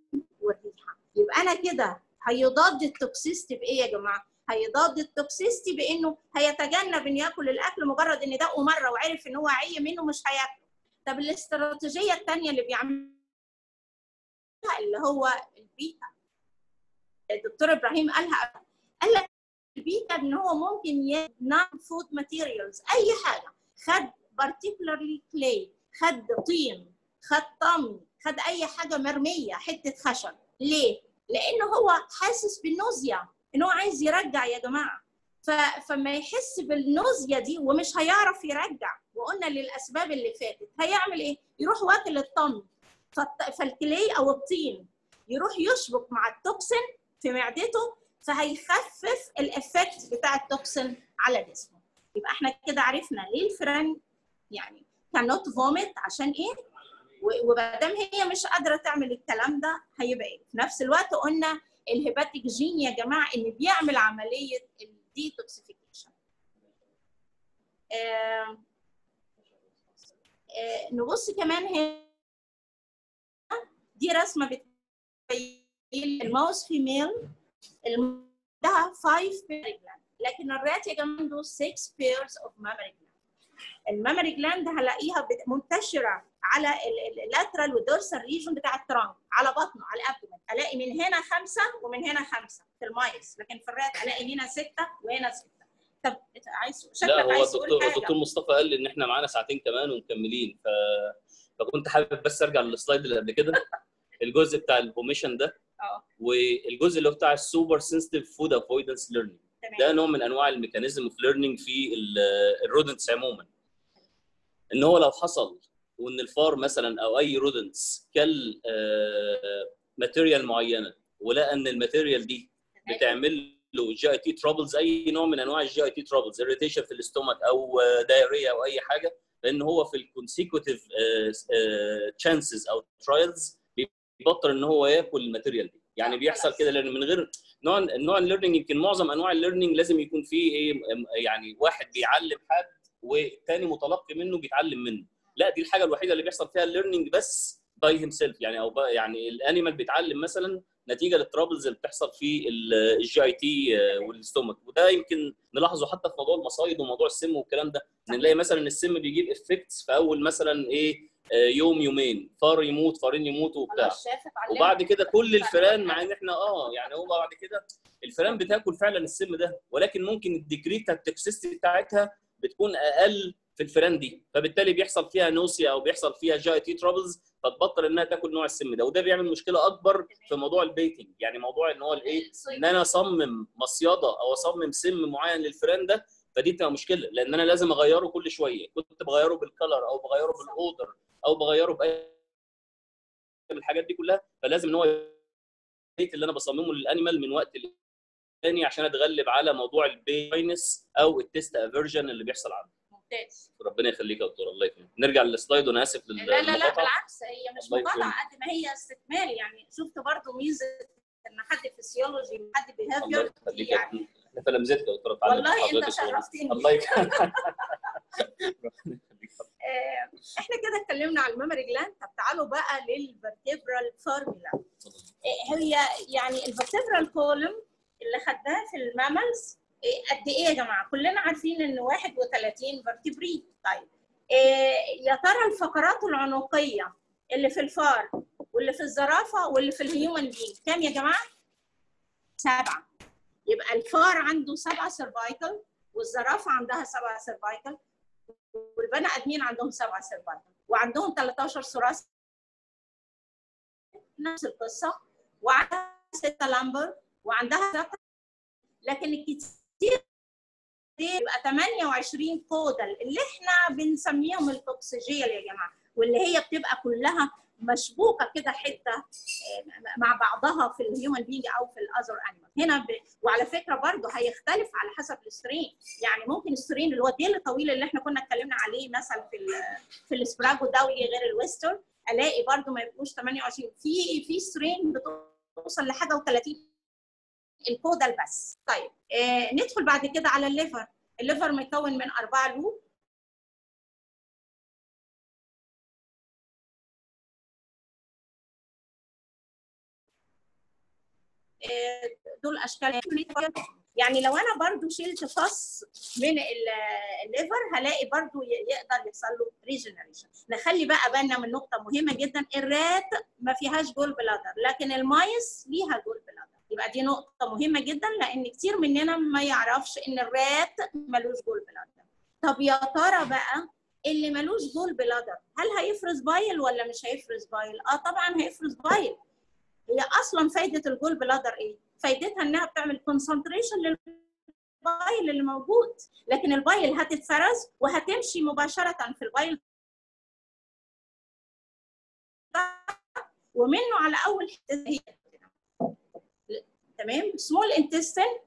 والريحة. يبقى أنا كده هيضاد ال toxicity بإيه يا جماعة؟ هيضاد ال toxicity بانه هيتجنب انه يأكل الأكل مجرد إن دقه مرة وعرف إن هو عي منه مش هياكله. طب الاستراتيجية الثانية اللي بيعملها اللي هو ال pica. الدكتور إبراهيم قالها قال لك ال pica إن هو ممكن non food materials أي حاجة خد particularly clay خد طين خد طمي خد أي حاجة مرمية حتة خشب ليه؟ لأنه هو حاسس بال nausea ان هو عايز يرجع يا جماعة. فما يحس بال nausea دي ومش هيعرف يرجع وقلنا للأسباب اللي فاتت هيعمل إيه؟ يروح واكل فالط... فال clay أو الطين يروح يشبك مع ال toxin في معدته فهيخفف ال effect بتاع ال toxin على جسمه يبقى إحنا كده عرفنا ليه الفيران يعني cannot vomit عشان إيه؟ وما هي مش قادرة تعمل الكلام ده هيبقى إيه؟ في نفس الوقت قلنا ال hepatic gene يا جماعة ان بيعمل عملية ال detoxification. آه آه نبص كمان هنا. دي رسمة بتبين ال mouse female عندها 5 pair لكن ال rat يا جماعة عنده 6 pairs of mammary ال mammary gland هلاقيها منتشرة على ال lateral وال dorsal region بتاع ال trunk على بطنه على ال abdomen ألاقي من هنا خمسة ومن هنا خمسة في ال mice لكن في ال rat ألاقي هنا ستة وهنا ستة. طب عايز لا شكلك هو عايز تقول الدكتور الدكتور مصطفى قال لي إن إحنا معانا ساعتين كمان ومكملين ف... فكنت حابب بس أرجع لل slide اللي قبل كده. الجزء بتاع ال vomition ده آه. والجزء اللي هو بتاع ال super sensitive food avoidance learning ده نوع من أنواع ال mechanism of learning في ال rodents عموما. إن هو لو حصل وإن الفار مثلا أو أي rodents كل material معينة ولقى إن ال material دي بتعمل له GIT troubles أي نوع من أنواع ال GIT troubles irritation في ال stomach أو diarrhea أو أي حاجة لأن هو في ال consecutive chances أو trials بيبطل إن هو يأكل ال material دي. يعني بيحصل كده لأن من غير نوع نوع ال learning يمكن معظم أنواع ال learning لازم يكون فيه إيه يعني واحد بيعلم حد والتاني متلقي منه بيتعلم منه. لا دي الحاجة الوحيدة اللي بيحصل فيها ال learning بس by himself يعني أو يعني ال animal بيتعلم مثلا نتيجة لل troubles اللي بتحصل في ال GIT وال stomach وده يمكن نلاحظه حتى في موضوع المصايد وموضوع السم والكلام ده. نلاقي مثلا السم بيجيب effects في أول مثلا إيه يوم يومين. فار يموت فارين يموتوا وبتاع. وبعد كده كل الفئران مع إن إحنا آه يعني هو بعد كده الفئران بتاكل فعلا السم ده. ولكن ممكن ال degree بتاع ال toxicity بتاعتها بتكون أقل في الفئران دي. فبالتالي بيحصل فيها nausea أو بيحصل فيها GIT troubles فتبطل إنها تاكل نوع السم ده. وده بيعمل مشكلة أكبر في موضوع ال baiting. يعني موضوع إن هو الإيه؟ إن أنا أصمم مصيدة أو أصمم سم معين للفئران ده فدي بتبقى مشكلة. لأن أنا لازم أغيره كل شوية. كنت بغيره بال color أو بغيره بال odor أو بغيره بأي من الحاجات دي كلها فلازم إن هو ال bait اللي أنا بصممه لل animal من وقت للتاني عشان أتغلب على موضوع البينس أو ال taste aversion اللي بيحصل عنده ممتاز. ربنا يخليك يا دكتور الله يكرمك نرجع لل slide وأنا آسف لا لا لا للمقاطعة. بالعكس هي مش مقاطعة. قد ما هي استكمال. يعني شفت برضو ميزة إن حد فيسيولوجي وحد behavior يعني. إحنا تلامذتك يا دكتور اتعلمت والله أنت. شرفتني. الله يكرمك. آه، إحنا كده اتكلمنا على ال mammary gland طب تعالوا بقى لل vertebral formula هي يعني ال vertebral column اللي خدناها في ال mammals إيه، قد إيه يا جماعة؟ كلنا عارفين إن 31 vertebrae طيب. إيه، يا ترى الفقرات العنقية اللي في الفار واللي في الزرافة واللي في ال human being كام يا جماعة؟ سبعة. يبقى الفار عنده سبعه cervical والزرافة عندها سبعه cervical والبني آدمين عندهم سبعه cervical وعندهم 13 thoracic نفس القصة. وعندها ستة lumbar وعندها لكن الكتير دي يبقى 28 caudal اللي إحنا بنسميهم ال coccygeal يا جماعة واللي هي بتبقى كلها مشبوكة كده حتة آه، مع بعضها في ال human being أو في ال other animal هنا ب... وعلى فكرة برضه هيختلف على حسب ال strain يعني ممكن ال strain اللي هو الديل الطويل اللي إحنا كنا اتكلمنا عليه مثلا في ال... في ال Sprague Dawley غير ال Wistar ألاقي برضه ما يبقوش 28 في في strain بتوصل لحاجة و30 ال caudal بس. طيب آه ندخل بعد كده على ال liver. ال liver مكون من أربعة lobe آه، دول أشكال. يعني لو أنا برضو شلت فص من ال- الليفر هلاقي برضو يقدر يحصل له regeneration نخلي بقى بالنا من نقطة مهمة جدا ال rat ما فيهاش gall bladder لكن ال mice ليها gall bladder يبقى دي نقطة مهمة جدا لأن كتير مننا ما يعرفش إن ال rat ملوش gall bladder طب يا ترى بقى اللي ملوش gall bladder هل هيفرز bile ولا مش هيفرز bile؟ آه طبعا هيفرز bile. هي أصلا فايدة ال gall bladder إيه؟ فايدتها إنها بتعمل concentration لل bile اللي موجود. لكن ال bile هتتفرز وهتمشي مباشرة في ال bile ومنه على أول حتة تمام؟ small intestine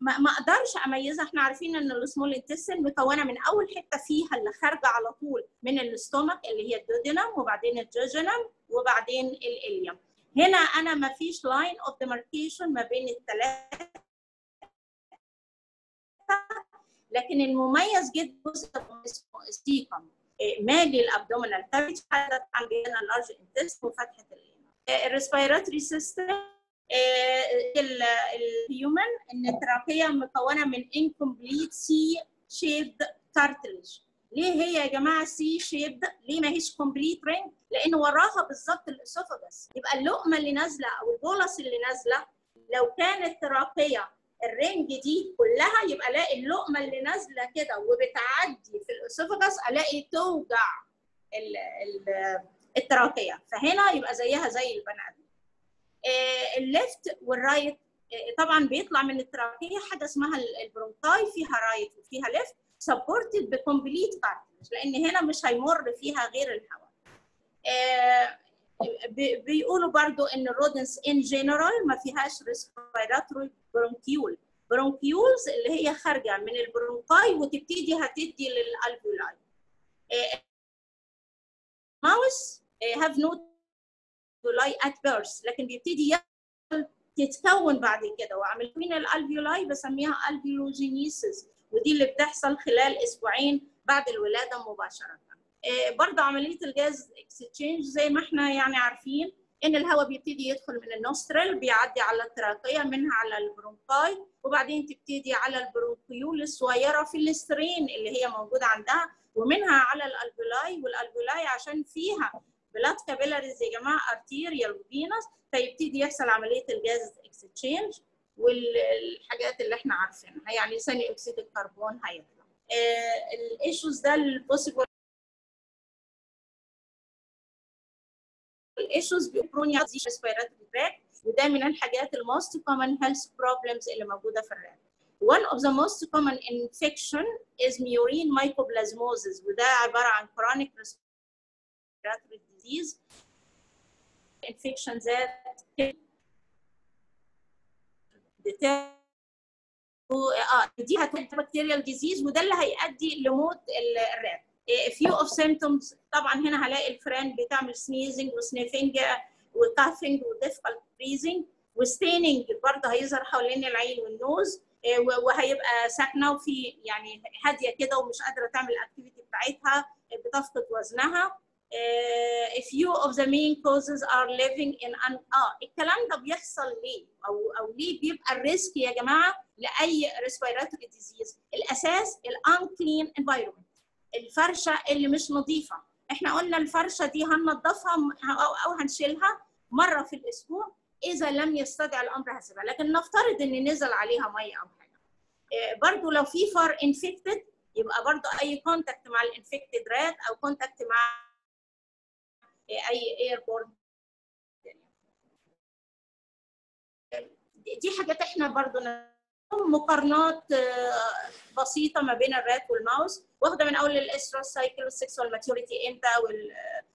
ما ما أقدرش أميزها. إحنا عارفين إن ال small intestine مكونة من أول حتة فيها اللي خارجة على طول من ال stomach اللي هي ال duodenum وبعدين ال jejunum وبعدين ال ileum. هنا أنا ما فيش line of demarcation ما بين الثلاثة لكن المميز جدا جزء اسمه ال cecum مالي ال abdominal cavity حدث عندنا ال large intestine وفتحة ال anus ال respiratory system ال human ان ال trachea مكونة من incomplete C-shaped cartilage ليه هي يا جماعة C-shaped ليه ما هيش complete ring لأن وراها بالظبط ال esophagus يبقى اللقمة اللي نازلة أو ال bolus اللي نازلة لو كانت trachea ال ring دي كلها يبقى ألاقي اللقمة اللي نازلة كده وبتعدي في ال esophagus ألاقي توجع ال- ال- ال trachea فهنا يبقى زيها زي البني آدم. آه، ال left وال right آه، طبعا بيطلع من ال trachea حاجة اسمها ال- bronchi فيها right وفيها left. supported ب complete cartilage لأن هنا مش هيمر فيها غير الهواء آه، بي- بيقولوا برضو إن ال rodents in general ما فيهاش respiratory bronchiole bronchioles اللي هي خارجة من ال bronchi وتبتدي هتدي لل alveoli mouse have no alveoli at birth لكن بيبتدي تتكون بعد كده. وعملية تكوين ال alveoli بسميها alveologenesis ودي اللي بتحصل خلال أسبوعين بعد الولادة مباشرة. آه، برضه عملية ال gas exchange زي ما إحنا يعني عارفين إن الهواء بيبتدي يدخل من ال nostril بيعدي على ال trachea منها على ال bronchi وبعدين تبتدي على ال bronchiole الصغيرة في ال strain اللي هي موجودة عندها ومنها على ال alveoli وال alveoli عشان فيها blood capillaries يا جماعة arterial و venous فيبتدي يحصل عملية ال gas exchange والحاجات اللي إحنا عارفينها. يعني ثاني أكسيد الكربون هيطلع ال issues ده ال possible ال issues بيبرونيا respiratory tract وده من الحاجات ال most common health problems اللي موجودة في الرئة. One of the most common infection is murine mycoplasmosis وده عبارة عن chronic respiratory disease. Infection that آه دي هتبقى bacterial disease وده اللي هيؤدي لموت ال- الرئة. few of symptoms طبعا هنا هلاقي الفران بتعمل sneezing وسنيفنج وكافنج وديفيكالت بريزنج وستيننج برضه هيظهر حوالين العين وال nose و- وهيبقى ساكنة وفي يعني هادية كده ومش قادرة تعمل ال activity بتاعتها بتفقد وزنها. A few of the main causes are living in an آه الكلام ده بيحصل ليه؟ أو أو ليه بيبقى الريسك يا جماعة لأي respiratory disease الأساس ال unclean environment الفرشة اللي مش نظيفة. إحنا قلنا الفرشة دي هننضفها أو هنشيلها مرة في الأسبوع إذا لم يستدعي الأمر هسيبها لكن نفترض إن نزل عليها مية أو حاجة. إيه، برضو لو في فار infected يبقى برضو أي contact مع ال infected rat أو كونتاكت مع أي ايربورن دي حاجات إحنا برضو مقارنات آه، بسيطة ما بين ال rat وال mouse واخدة من أول ال estrous cycle وال sexual maturity إمتى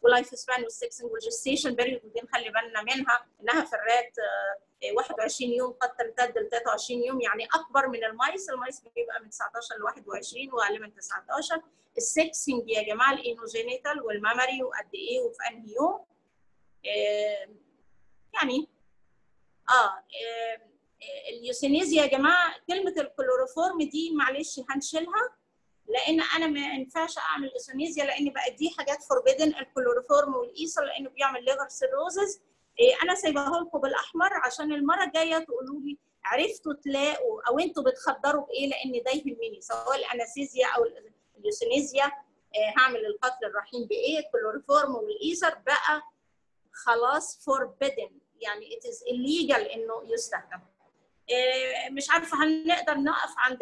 وال life span وال sexing وال gestation period ودي نخلي بالنا منها إنها في ال rat آه، 21 يوم قد تمتد ل 23 يوم يعني أكبر من ال mice. ال mice بيبقى من 19 ل 21 وأقل من 19 ال sexing يا جماعة ال anogenital وال mammary وقد إيه وفي أنهي يوم. آه، يعني آه آه، ال euthanasia يا جماعة كلمة الكلوروفورم دي معلش هنشيلها لأن أنا ما ينفعش أعمل euthanasia لأن بقى دي حاجات forbidden ال chloroform وال ether لأنه بيعمل liver cirrhosis أنا سايباها لكم بالأحمر عشان المرة الجاية تقولوا لي عرفتوا تلاقوا أو أنتوا بتخدروا بإيه لأن ده يهمني سواء ال anesthesia أو ال euthanasia. آه، هعمل القتل الرحيم بإيه؟ ال chloroform وال ether بقى خلاص forbidden يعني it is illegal إنه يستخدم. إيه، مش عارفة هل نقدر نقف عند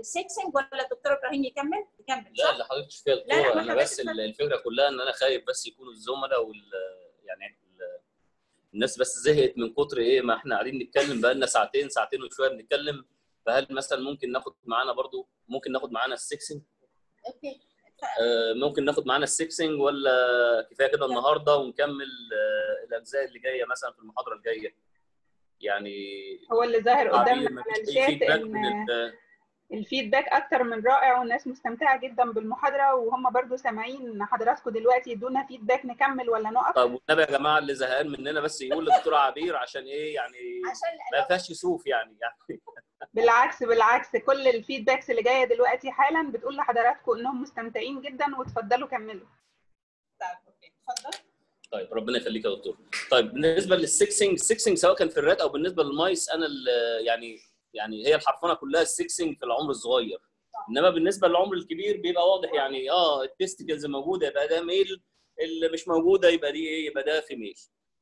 ال sexing ولا الدكتور إبراهيم يكمل؟ يكمل لا؟ اللي حضرتك فيها دكتور أنا بس الفكرة كلها إن أنا خايف بس يكونوا الزملاء وال يعني ال- الناس بس زهقت من كتر إيه ما إحنا قاعدين نتكلم. بقى لنا ساعتين ساعتين وشوية بنتكلم. فهل مثلا ممكن ناخد معانا برضو ممكن ناخد معانا ال sexing okay. آه، ممكن ناخد معانا ال sexing ولا كفاية كده النهارده ونكمل آه، الأجزاء اللي جاية مثلا في المحاضرة الجاية؟ يعني هو اللي ظاهر قدامنا. على الشات إن ال feedback أكتر من رائع والناس مستمتعة جدا بالمحاضرة وهم برضو سامعين حضراتكم دلوقتي يدونا feedback نكمل ولا نقف؟ طب والنبي يا جماعة اللي زهقان مننا بس يقول للدكتوره عبير عشان إيه يعني عشان ما فيهاش يسوف يعني. يعني بالعكس بالعكس. كل ال feedbacks اللي جاية دلوقتي حالا بتقول لحضراتكم إنهم مستمتعين جدا وتفضلوا كملوا. طيب okay. اتفضل. طيب ربنا يخليك يا دكتور. طيب بالنسبة لل sexing ال sexing سواء كان في ال rat أو بالنسبة لل mice أنا يعني يعني هي الحرفنة كلها ال sexing في العمر الصغير. إنما بالنسبة للعمر الكبير بيبقى واضح يعني آه ال testicles موجودة يبقى ده male اللي مش موجودة يبقى دي إيه؟ يبقى ده female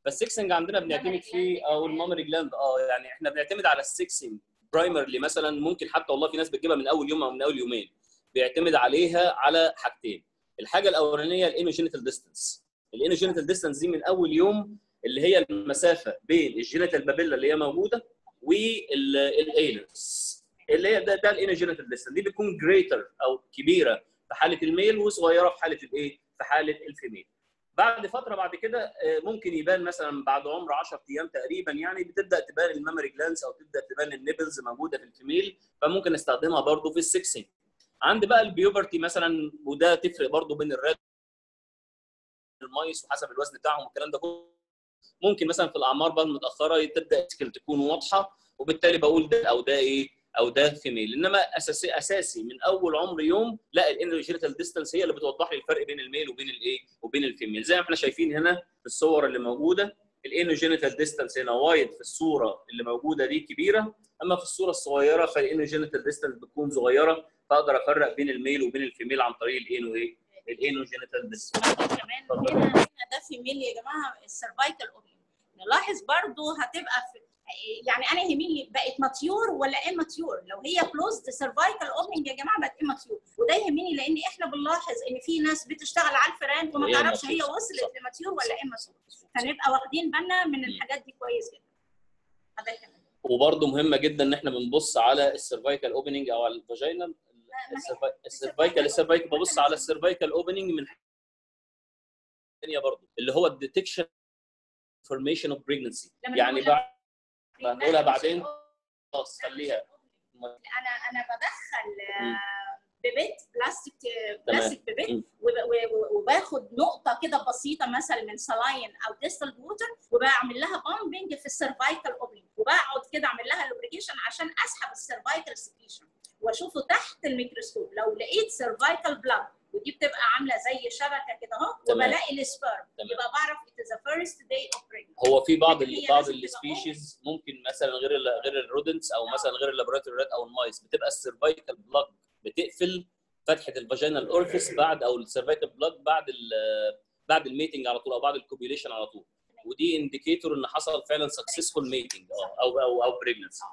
فال sexing عندنا بنعتمد فيه أو ال mammary gland آه يعني إحنا بنعتمد على ال sexing primarily مثلا ممكن حتى والله في ناس بتجيبها من أول يوم أو من أول يومين. بيعتمد عليها على حاجتين. الحاجة الأولانية ال anogenital distance ال anogenital distance دي من أول يوم اللي هي المسافة بين ال genital papilla اللي هي موجودة وال anus اللي هي ده ده ال anogenital distance دي بتكون greater أو كبيرة في حالة ال male وصغيرة في حالة الإيه؟ في حالة ال female. بعد فترة بعد كده آه، ممكن يبان مثلا بعد عمر 10 أيام تقريبا يعني بتبدأ تبان ال mammary glands أو تبدأ تبان ال nipples موجودة في ال female فممكن نستخدمها برضو في ال sexing. عند بقى ال puberty مثلا وده تفرق برضو بين ال rat ال mice وحسب الوزن بتاعهم والكلام ده كله ممكن مثلا في الأعمار بقى المتأخرة تبدأ تكون واضحة وبالتالي بقول ده أو ده إيه أو ده female إنما اساسي أساسي من أول عمر يوم لا ال anogenital distance هي اللي بتوضح لي الفرق بين ال male وبين الايه وبين ال female زي ما إحنا شايفين هنا في الصور اللي موجودة ال anogenital distance هنا wide في الصورة اللي موجودة دي كبيرة أما في الصورة الصغيرة فال anogenital distance بتكون صغيرة فأقدر أفرق بين ال male وبين ال female عن طريق ال ano إيه ال anogenital distance كمان هنا هنا ده female يا جماعة ال cervical open نلاحظ برضو هتبقى في يعني أنا يهمني بقت mature ولا immature لو هي closed cervical opening يا جماعة بقت immature وده يهمني لأن إحنا بنلاحظ إن في ناس بتشتغل على الفيران وما تعرفش هي. وصلت ل mature ولا immature فنبقى واخدين بالنا من الحاجات دي كويس جدا. هذا كمان وبرضه مهمة جدا إن إحنا بنبص على ال cervical opening أو على ال vaginal ال cervical ال cervical ببص على ال cervical opening من ثانية برضه اللي هو ال detection formation of pregnancy يعني بعد هنقولها بعدين خلاص خليها. أنا أنا بدخل. آه، pipette بلاستيك بلاستيك pipette وباخد نقطة كده بسيطة مثلا من saline أو distilled water وبعمل لها pumping في ال cervical opening وبقعد كده أعمل لها lubrication عشان أسحب ال cervical secretion واشوفه تحت الميكروسكوب. لو لقيت cervical plug ودي بتبقى عاملة زي شبكة كده اهو. وبلاقي ال sperm تمام. يبقى بعرف it is the first day of pregnancy. هو في بعض بعض ال species ممكن مثلا غير ال غير ال rodents أو مثلا غير ال laboratory أو ال mice. بتبقى ال cervical plug بتقفل فتحة ال vaginal orifice بعد أو ال cervical plug بعد ال بعد ال mating على طول أو بعد ال copulation على طول. ودي indicator إن حصل فعلا successful mating أو أو أو pregnancy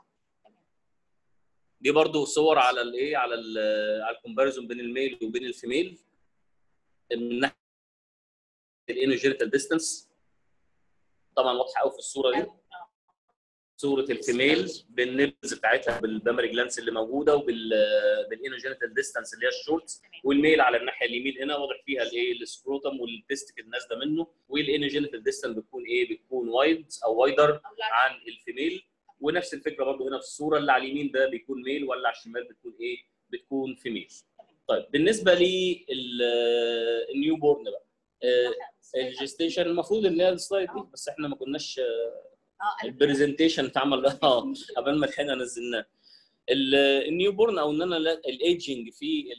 دي برضو صور على الايه على ال على ال comparison بين ال male وبين ال female من ناحية ال anogenital distance. طبعا واضحة قوي في الصورة دي. صورة ال female بال nipples بتاعتها بال mammary glands اللي موجودة وبال بال anogenital distance اللي هي الشورتس. وال male على الناحية اليمين هنا واضح فيها الإيه ال scrotum وال testicle نازلة منه. وال anogenital distance بتكون إيه بتكون wide أو wider عن ال female. ونفس الفكرة برضو هنا في الصورة اللي على اليمين ده بيكون male ولا على الشمال بتكون إيه؟ بتكون female طيب بالنسبة لل newborn بقى آه، ال gestation المفروض إن هي ال slide دي بس إحنا ما كناش ال presentation اتعمل آه قبل ما لحقنا نزلناه ال- ال newborn أو إن أنا لا- الايجنج في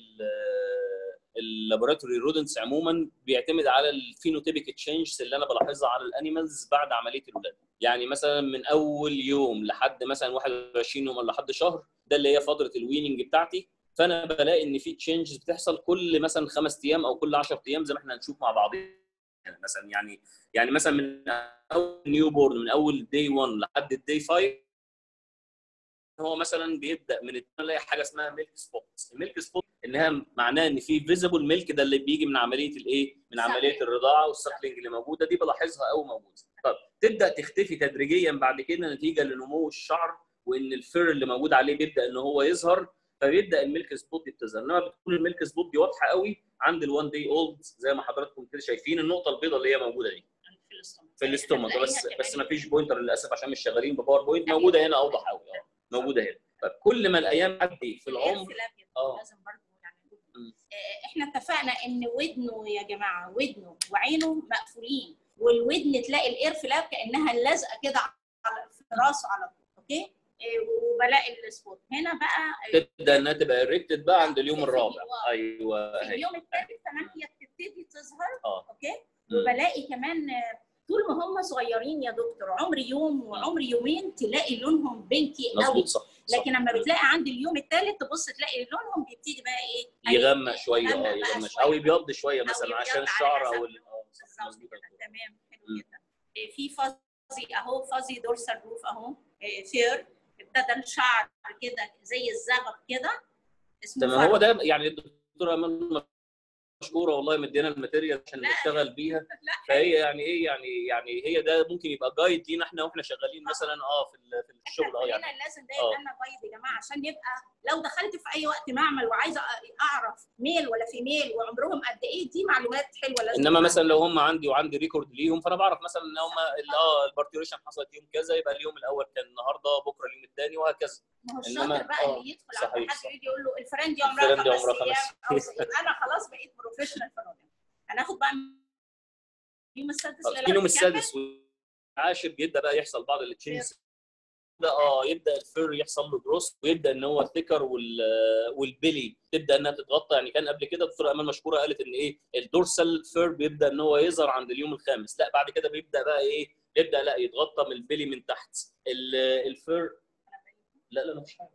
ال laboratory rodents عموما بيعتمد على ال phenotypic changes اللي أنا بلاحظها على ال animals بعد عملية الولاده يعني مثلا من أول يوم لحد مثلا 21 يوم ولا لحد شهر ده اللي هي فترة ال weaning بتاعتي. فأنا بلاقي إن في changes بتحصل كل مثلا خمس أيام أو كل 10 أيام زي ما إحنا هنشوف مع بعض. مثلا يعني يعني مثلا من أول newborn من أول day 1 لحد ال day 5 هو مثلا بيبدأ من نلاقي حاجة اسمها milk spot ال milk spot انها معناه إن في visible milk ده اللي بيجي من عملية الإيه؟ من عملية الرضاعة وال suckling اللي موجودة دي بلاحظها أو موجودة. طب تبدأ تختفي تدريجيا بعد كده نتيجة لنمو الشعر وإن الفر اللي موجود عليه بيبدأ إن هو يظهر فبيبدأ ال milk spot دي بتظهر إنما بتكون ال milk spot دي واضحة قوي عند ال one day old زي ما حضراتكم كده شايفين النقطة البيضاء اللي هي موجودة دي. في ال stomach. بس بس ما فيش pointer للأسف عشان مش شغالين ب PowerPoint موجودة هنا أوضح قوي. آه. موجودة هنا. طب كل ما الأيام تعدي في العمر آه. لازم برضه يعني. آه، إحنا اتفقنا إن ودنه يا جماعة ودنه وعينه مقفولين والودن تلاقي ال ear flap كأنها لازقة كده على في راسه على طول أوكي؟ آه، وبلاقي ال spot. هنا بقى تبدأ إنها تبقى erected بقى عند اليوم الرابع. أيوه. في اليوم الثالث كمان هي بتبتدي تظهر آه. أوكي. وبلاقي كمان آه، طول ما هم صغيرين يا دكتور عمر يوم وعمر يومين تلاقي لونهم pinky قوي صح صح. لكن لما بتلاقي عند اليوم الثالث تبص تلاقي لونهم بيبتدي بقى إيه يغمق شوية آه يغمق شوية. أو يبيض شوية مثلا عشان الشعر. أو آه بالظبط تمام حلو. جدا إيه، في fuzzy أهو fuzzy dorsal rough أهو إيه، fur ابتدى شعر كده زي الزغب كده اسمه تمام هو. ده يعني الدكتوره امال مشكوره والله مدينا ال material عشان. نشتغل بيها. فهي يعني إيه يعني يعني هي ده ممكن يبقى guide لينا إحنا وإحنا شغالين مثلا آه في في الشغل آه يعني. لازم ده آه. يبقى لنا guide يا جماعة عشان يبقى لو دخلت في أي وقت معمل وعايزة أعرف male ولا female وعمرهم قد إيه دي معلومات حلوة لازم إنما مثلا لو هم عندي وعندي record ليهم فأنا بعرف مثلا إن هم آه ال parturition حصلت يوم كذا يبقى اليوم الأول كان النهارده بكرة اليوم الثاني وهكذا. ما هو الشاطر بقى آه، اللي يدخل على حد. يجي يقول له الفرن دي عمرها خمس أيام أو أنا خلاص بقيت professional في الراجل هناخد بقى اليوم السادس آه، اليوم؟ السادس والعاشر يبدا بقى يحصل بعض ال changes يبدا آه يبدأ ال fur يحصل له جروس ويبدأ إن هو ال thicker وال وال belly تبدأ إنها تتغطى. يعني كان قبل كده الدكتوره أمال مشكورة قالت إن إيه ال dorsal fur بيبدأ إن هو يظهر عند اليوم الخامس. لا بعد كده بيبدأ بقى إيه يبدأ لا يتغطى من ال belly من تحت. ال- fur لا لا مفيش حاجة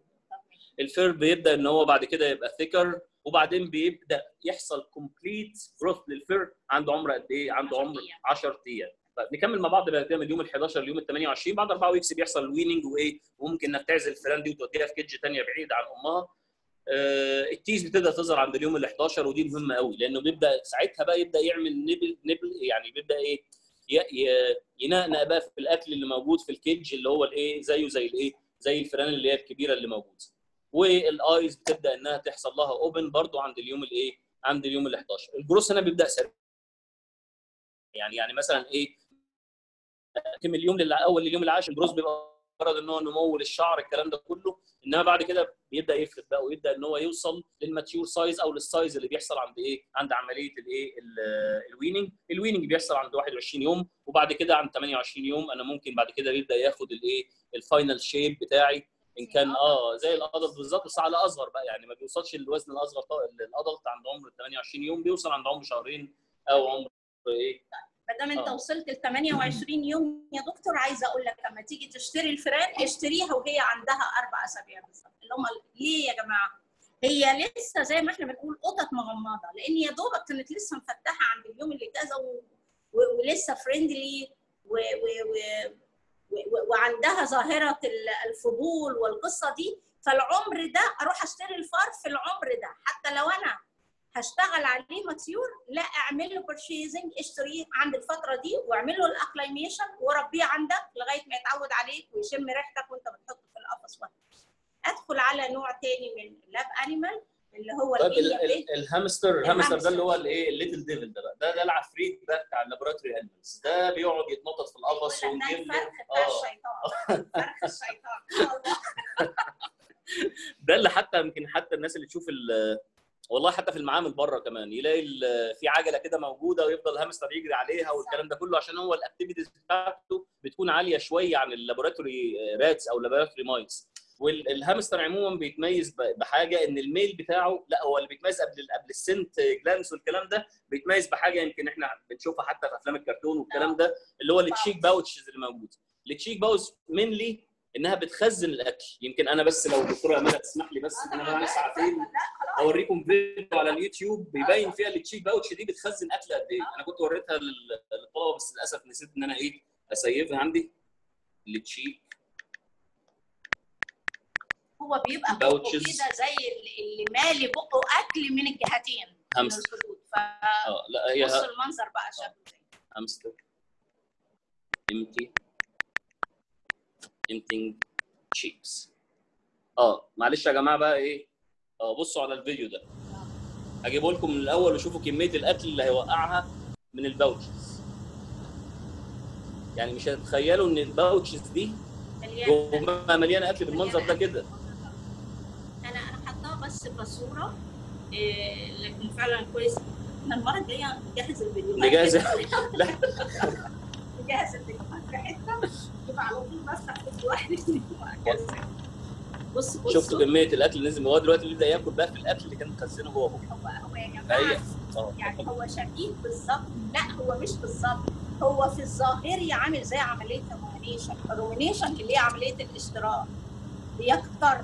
ال fur بيبدأ إن هو بعد كده يبقى thicker وبعدين بيبدأ يحصل complete growth لل fur عنده عمر قد إيه؟ عنده 10 عمر أيام. 10 أيام طيب نكمل مع بعض بقى من اليوم ال 11 لليوم ال 28 بعد 4 weeks بيحصل ال weaning وايه وممكن إنك تعزل الفئران دي وتوديها في كيدج ثانية بعيد عن أمها آه ال teeth بتبدا تظهر عند اليوم ال 11 ودي مهمة قوي لأنه بيبدأ ساعتها بقى يبدأ يعمل nibble nibble يعني بيبدأ إيه ينقنق بقى في الأكل اللي موجود في الكيدج اللي هو الإيه زيه زي الإيه زي الفئران اللي هي الكبيرة اللي موجودة. وال eyes بتبدأ إنها تحصل لها open برضو عند اليوم الإيه؟ عند اليوم ال 11 الجروس هنا بيبدأ سريع. يعني يعني مثلا إيه؟ من اليوم للأول لليوم العاشر الجروس بيبقى مجرد إن هو نمو للشعر الكلام ده كله إنما بعد كده بيبدا يفرد بقى ويبدأ إن هو يوصل لل mature size أو لل size اللي بيحصل عند إيه؟ عند عملية الإيه؟ ال- weaning ال weaning بيحصل عند 21 يوم وبعد كده عند 28 يوم أنا ممكن بعد كده يبدأ ياخد الإيه؟ ال final shape بتاعي. إن كان آه زي ال adult بالظبط بس على أصغر بقى يعني ما بيوصلش للوزن الأصغر ال adult عند عمر 28 يوم بيوصل عند عمر شهرين أو عمر إيه؟ ما دام انت آه. وصلت ل 28 يوم يا دكتور عايزة أقول لك لما تيجي تشتري الفئران اشتريها وهي عندها أربع أسابيع بالظبط اللي هم ليه يا جماعة؟ هي لسه زي ما إحنا بنقول قطط مغمضة لأن يا دوبك كانت لسه مفتحة عند اليوم اللي كذا و... و... ولسه فريندلي و... و... و... و... وعندها ظاهرة ال- الفضول والقصة دي فالعمر ده أروح أشتري الفار في العمر ده حتى لو أنا هشتغل عليه mature لا اعمل له purchasing اشتريه عند الفترة دي واعمل له ال acclimation وربيه عندك لغاية ما يتعود عليك ويشم ريحتك وانت بتحطه في القفص. ادخل على نوع تاني من ال lab animal اللي هو طيب ال- hamster ال hamster ده اللي هو. الايه ال little devil ده بقى ده ده العفريت ده بتاع ال laboratory animals ده بيقعد يتنطط في القفص ويجيب له آه الشيطان فرخ الشيطان. ده اللي حتى يمكن حتى الناس اللي تشوف ال- والله حتى في المعامل بره كمان يلاقي في عجلة كده موجودة ويفضل الهامستر يجري عليها والكلام ده كله عشان هو ال activities بتاعته بتكون عالية شوية عن ال laboratory rats أو ال laboratory mice والهامستر عموما بيتميز بحاجة إن ال male بتاعه لأ هو اللي بيتميز قبل قبل ال scent glands والكلام ده بيتميز بحاجة يمكن إحنا بنشوفها حتى في أفلام الكرتون والكلام ده اللي هو ال cheek pouches اللي موجود. ال cheek pouch mainly إنها بتخزن الأكل. يمكن أنا بس لو الدكتوره امال تسمح لي بس أنا معايا ساعتين أوريكم فيديو على اليوتيوب بيبين فيها ال cheek pouch دي بتخزن أكل قد إيه. أنا كنت وريتها لل- للطلبه بس للأسف نسيت إن أنا إيه ا save ها عندي. ال cheek هو بيبقى بقه. كده زي اللي مالي بقه أكل من الجهتين الخدود آه لا هي فبص المنظر بقى شكله زي hamster empty emptying cheeks آه معلش يا جماعة بقى إيه؟ آه بصوا على الفيديو ده. هجيبه لكم من الأول وشوفوا كمية الأكل اللي هيوقعها من ال pouches. يعني مش هتتخيلوا إن ال pouches دي مليان جواها مليانة أكل بالمنظر ده كده. أنا أنا حطاها بس كصوره إيه لكن فعلا كويس. إحنا المرة الجاية نجهز الفيديو. نجهز- لا. نجهز الفيديو. في حتة على طول بفتح بص. بص شفتوا كمية الأكل اللي نزل؟ هو دلوقتي بيبدأ ياكل بقى في الأكل اللي كان مخزنه هو هو هو يا جماعة آه يعني هو شبيه بالظبط لا هو مش بالظبط. هو في الظاهري عامل زي عملية ال rumination. ال rumination اللي هي عملية الاجترار بيكتر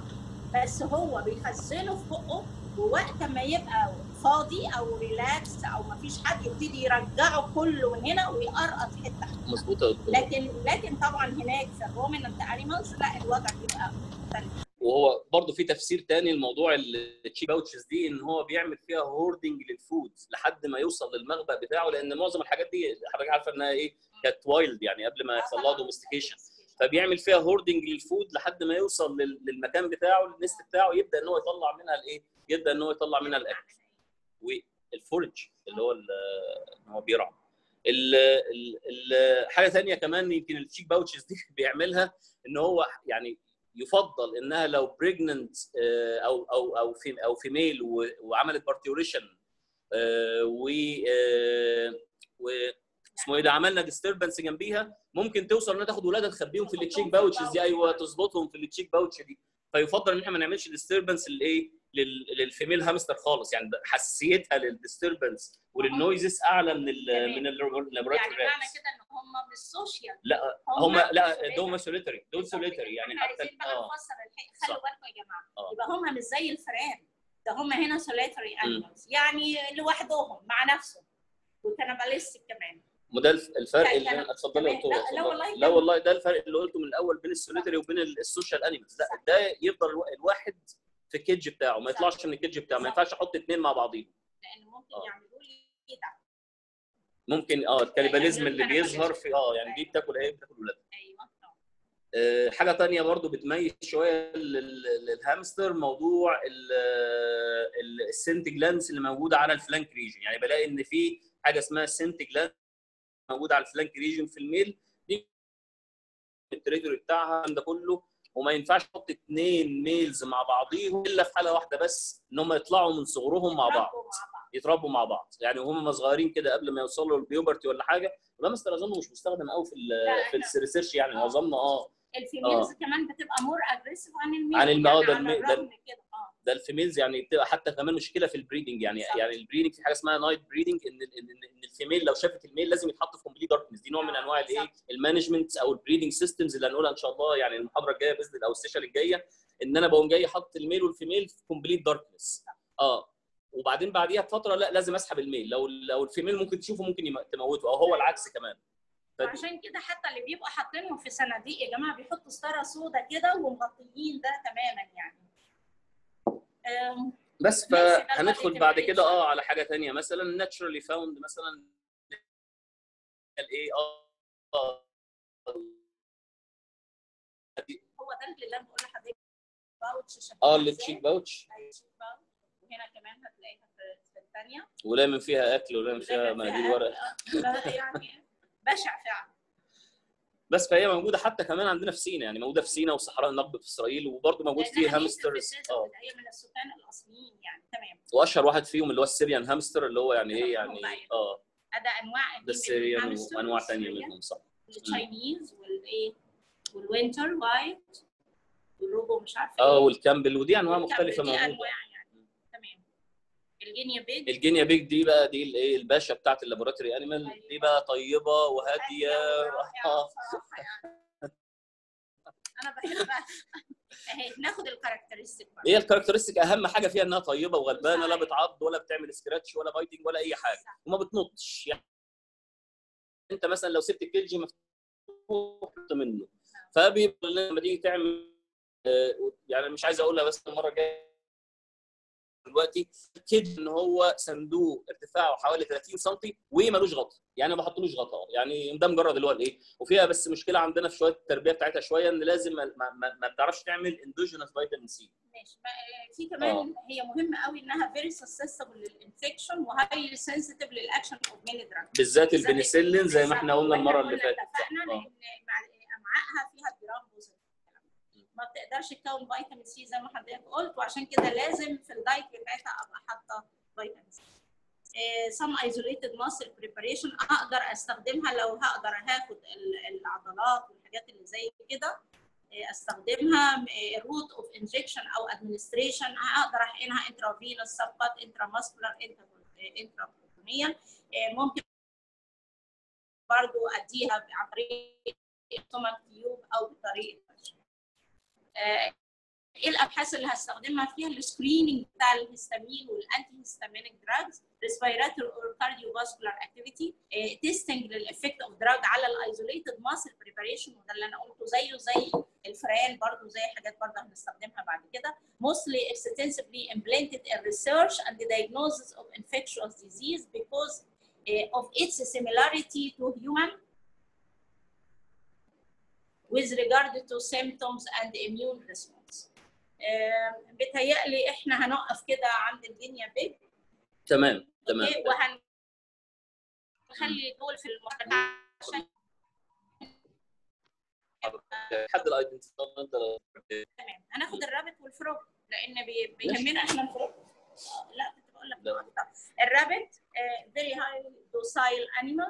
بس هو بيخزنه في بقه ووقت ما يبقى فاضي أو relax أو ما فيش حد يبتدي يرجعه كله من هنا ويقرقط حتة مظبوط يا دكتور لكن لكن طبعا هناك في ال ruminant animals لا الوضع بيبقى مختلف. وهو برضه في تفسير تاني لموضوع ال cheek pouches دي إن هو بيعمل فيها hoarding لل food لحد ما يوصل للمخبأ بتاعه لأن معظم الحاجات دي حضرتك عارفة إنها إيه كانت wild يعني قبل ما يحصل لها domestication فبيعمل فيها hoarding لل food لحد ما يوصل لل- للمكان بتاعه لل nest بتاعه يبدأ إن هو يطلع منها الإيه؟ يبدأ إن هو يطلع منها الأكل. وال forage اللي هو إن هو بيرعى. حاجة ثانية كمان يمكن ال cheek pouches دي بيعملها إن هو يعني يفضل إنها لو pregnant أو أو أو في أو female وعملت parturition و آه، و اسمه إيه ده عملنا disturbance جنبيها ممكن توصل إنها تاخد ولادها تخبيهم في ال cheek pouches دي. أيوه تظبطهم في ال cheek pouch دي. فيفضل إن إحنا ما نعملش disturbance للايه لل- لل female hamster خالص. يعني حساسيتها لل disturbance ولل noises أعلى من ال تمام. من يعني ال laboratory معنى كده إن هم مش social لا هم لا دول solitary دول solitary يعني حتى عايزين بقى آه. نفسر خلوا. بالكم يا جماعة. آه. يبقى هم مش زي الفئران. ده هم هنا solitary animals يعني لوحدهم مع نفسهم. و cannibalistic كمان. ما ده الف- الفرق لا، اللي أنا اتفضل يا. دكتور لا، لا. والله لا كان- والله ده الفرق اللي قلته من الأول بين ال solitary وبين ال- ال social animals ده ده يفضل الوا- الواحد في الكيدج بتاعه ما يطلعش من الكيدج بتاعه ما ينفعش أحط اثنين مع بعضيهم. لأن ممكن آه. يعملوا لي كده ممكن آه ال cannibalism اللي يعني بيظهر في آه يعني دي بتاكل إيه؟ بتاكل ولادها أيوه آه، حاجة تانية برضو بتميز شوية للهامستر موضوع ال- ال- ال scent glands اللي موجودة على ال flank region. يعني بلاقي إن في حاجة اسمها scent glands موجودة على ال flank region في ال male. دي ال territory بتاعها ده كله وما ينفعش أحط اثنين males مع بعضيهم إلا في حالة واحدة بس إن هم يطلعوا من صغرهم مع بعض يتربوا مع بعض. يعني وهم صغيرين كده قبل ما يوصلوا لل puberty ولا حاجة وده مستر اظن مش مستخدم قوي في في ال research يعني آه. معظمنا آه. ال females كمان بتبقى more aggressive عن ال male عن الم- آه، ده يعني ده- آه ده ال females يعني بتبقى حتى كمان مشكلة في ال breeding يعني صح. يعني ال breeding في حاجة اسمها night breeding إن إن إن ال female لو شافت ال male لازم يتحط في complete darkness دي نوع من أنواع الإيه؟ ال management أو ال breeding systems اللي هنقولها إن شاء الله يعني المحاضرة الجاية بإذن الله أو ال session الجاية إن أنا بقوم جاي حاطط ال male وال female في complete darkness آه. وبعدين بعديها بفترة لأ لازم أسحب ال male لو لو ال female ممكن تشوفه ممكن تموته أو هو العكس كمان. وعشان كده حتى اللي بيبقوا حاطينهم في صناديق يا جماعة بيحطوا ستارة سودا كده ومغطيين ده تماما يعني. بس فهندخل بعد كده آه. على حاجة ثانية مثلا naturally found مثلا الايه آه آه، هو ده اللي أنا بقول لحضرتك. pouch شكلها آه أيوة، cheek pouch. وهنا كمان هتلاقيها في في الثانية. ولامن فيها أكل ولامن فيها مناديل ورق. يعني بشع فعلا. بس فهي موجودة حتى كمان عندنا في سينا يعني موجودة في سينا وصحراء النقب في إسرائيل وبرضه موجود فيه hamsters. آه. هي من السكان الأصليين يعني تمام. وأشهر واحد فيهم اللي هو ال Syrian hamster اللي هو يعني إيه يعني آه. ده أنواع ده ال Syrian وأنواع ثانية منهم صح. ال Chinese والإيه وال winter white وال Robo مش عارفة آه إيه. وال Campbell ودي أنواع مختلفة موجودة. ال guinea pig ال guinea pig دي بقى دي الايه الباشا بتاعت ال laboratory animal أيوة. دي بقى طيبة وهادية بصراحة يعني. أنا بحبها أهي ناخد ال characteristic هي ال characteristic أهم حاجة فيها إنها طيبة وغلبانة لا. بتعض ولا بتعمل scratch ولا biting ولا أي حاجة صح. وما بتنطش يعني أنت مثلا لو سبت الكيدج مفتوح منه فبيبقى لما تيجي تعمل آه، يعني مش عايز أقولها بس المرة الجاية دلوقتي الكيدج إن هو صندوق ارتفاعه حوالي 30 سم ومالوش غطا يعني ما بحطلوش غطا يعني ده مجرد اللي هو الإيه؟ وفيها بس مشكلة عندنا في شوية التربية بتاعتها شوية إن لازم ما, ما, ما بتعرفش تعمل endogenous vitamin C ماشي. ما- في كمان هي مهمة قوي إنها very susceptible لل infection و highly sensitive لل action of many drug بالذات البنسلين زي ما إحنا قلنا المرة اللي فاتت. اتفقنا آه. لأن مع- امعائها فيها gram positive بتقدرش تكون vitamin C زي ما حضرتك قلت وعشان كده لازم في ال diet بتاعتها أبقى حاطة vitamin C some isolated muscle preparation أقدر أستخدمها لو هقدر هاخد ال- العضلات والحاجات اللي زي كده آه، أستخدمها route of injection أو administration أقدر أحقنها intravenous subcut intramuscular intraperitoneal ممكن برضو أديها عن طريق stomach tube أو بطريقة إيه الأبحاث اللي هستخدمها فيها؟ ال screening بتاع ال histamine وال antihistaminic drugs respiratory or cardiovascular activity testing لل effect of drug على ال isolated muscle preparation وده اللي أنا قلته زيه زي ال ferret برضه زي حاجات برضه هنستخدمها بعد كده. Mostly extensively implemented in research and the infectious disease because uh, of its similarity to human with regard to symptoms and immune response. آه، بتهيألي إحنا هنقف كده عند ال guinea pig تمام تمام. okay وهن نخلي دول في المراجعه عشان حد ال identity انت تمام. هناخد ال rabbit وال frog لأن بي- بيهمنا إحنا ال frog آه، لا كنت بقول لك. ال rabbit آه، very high docile animal.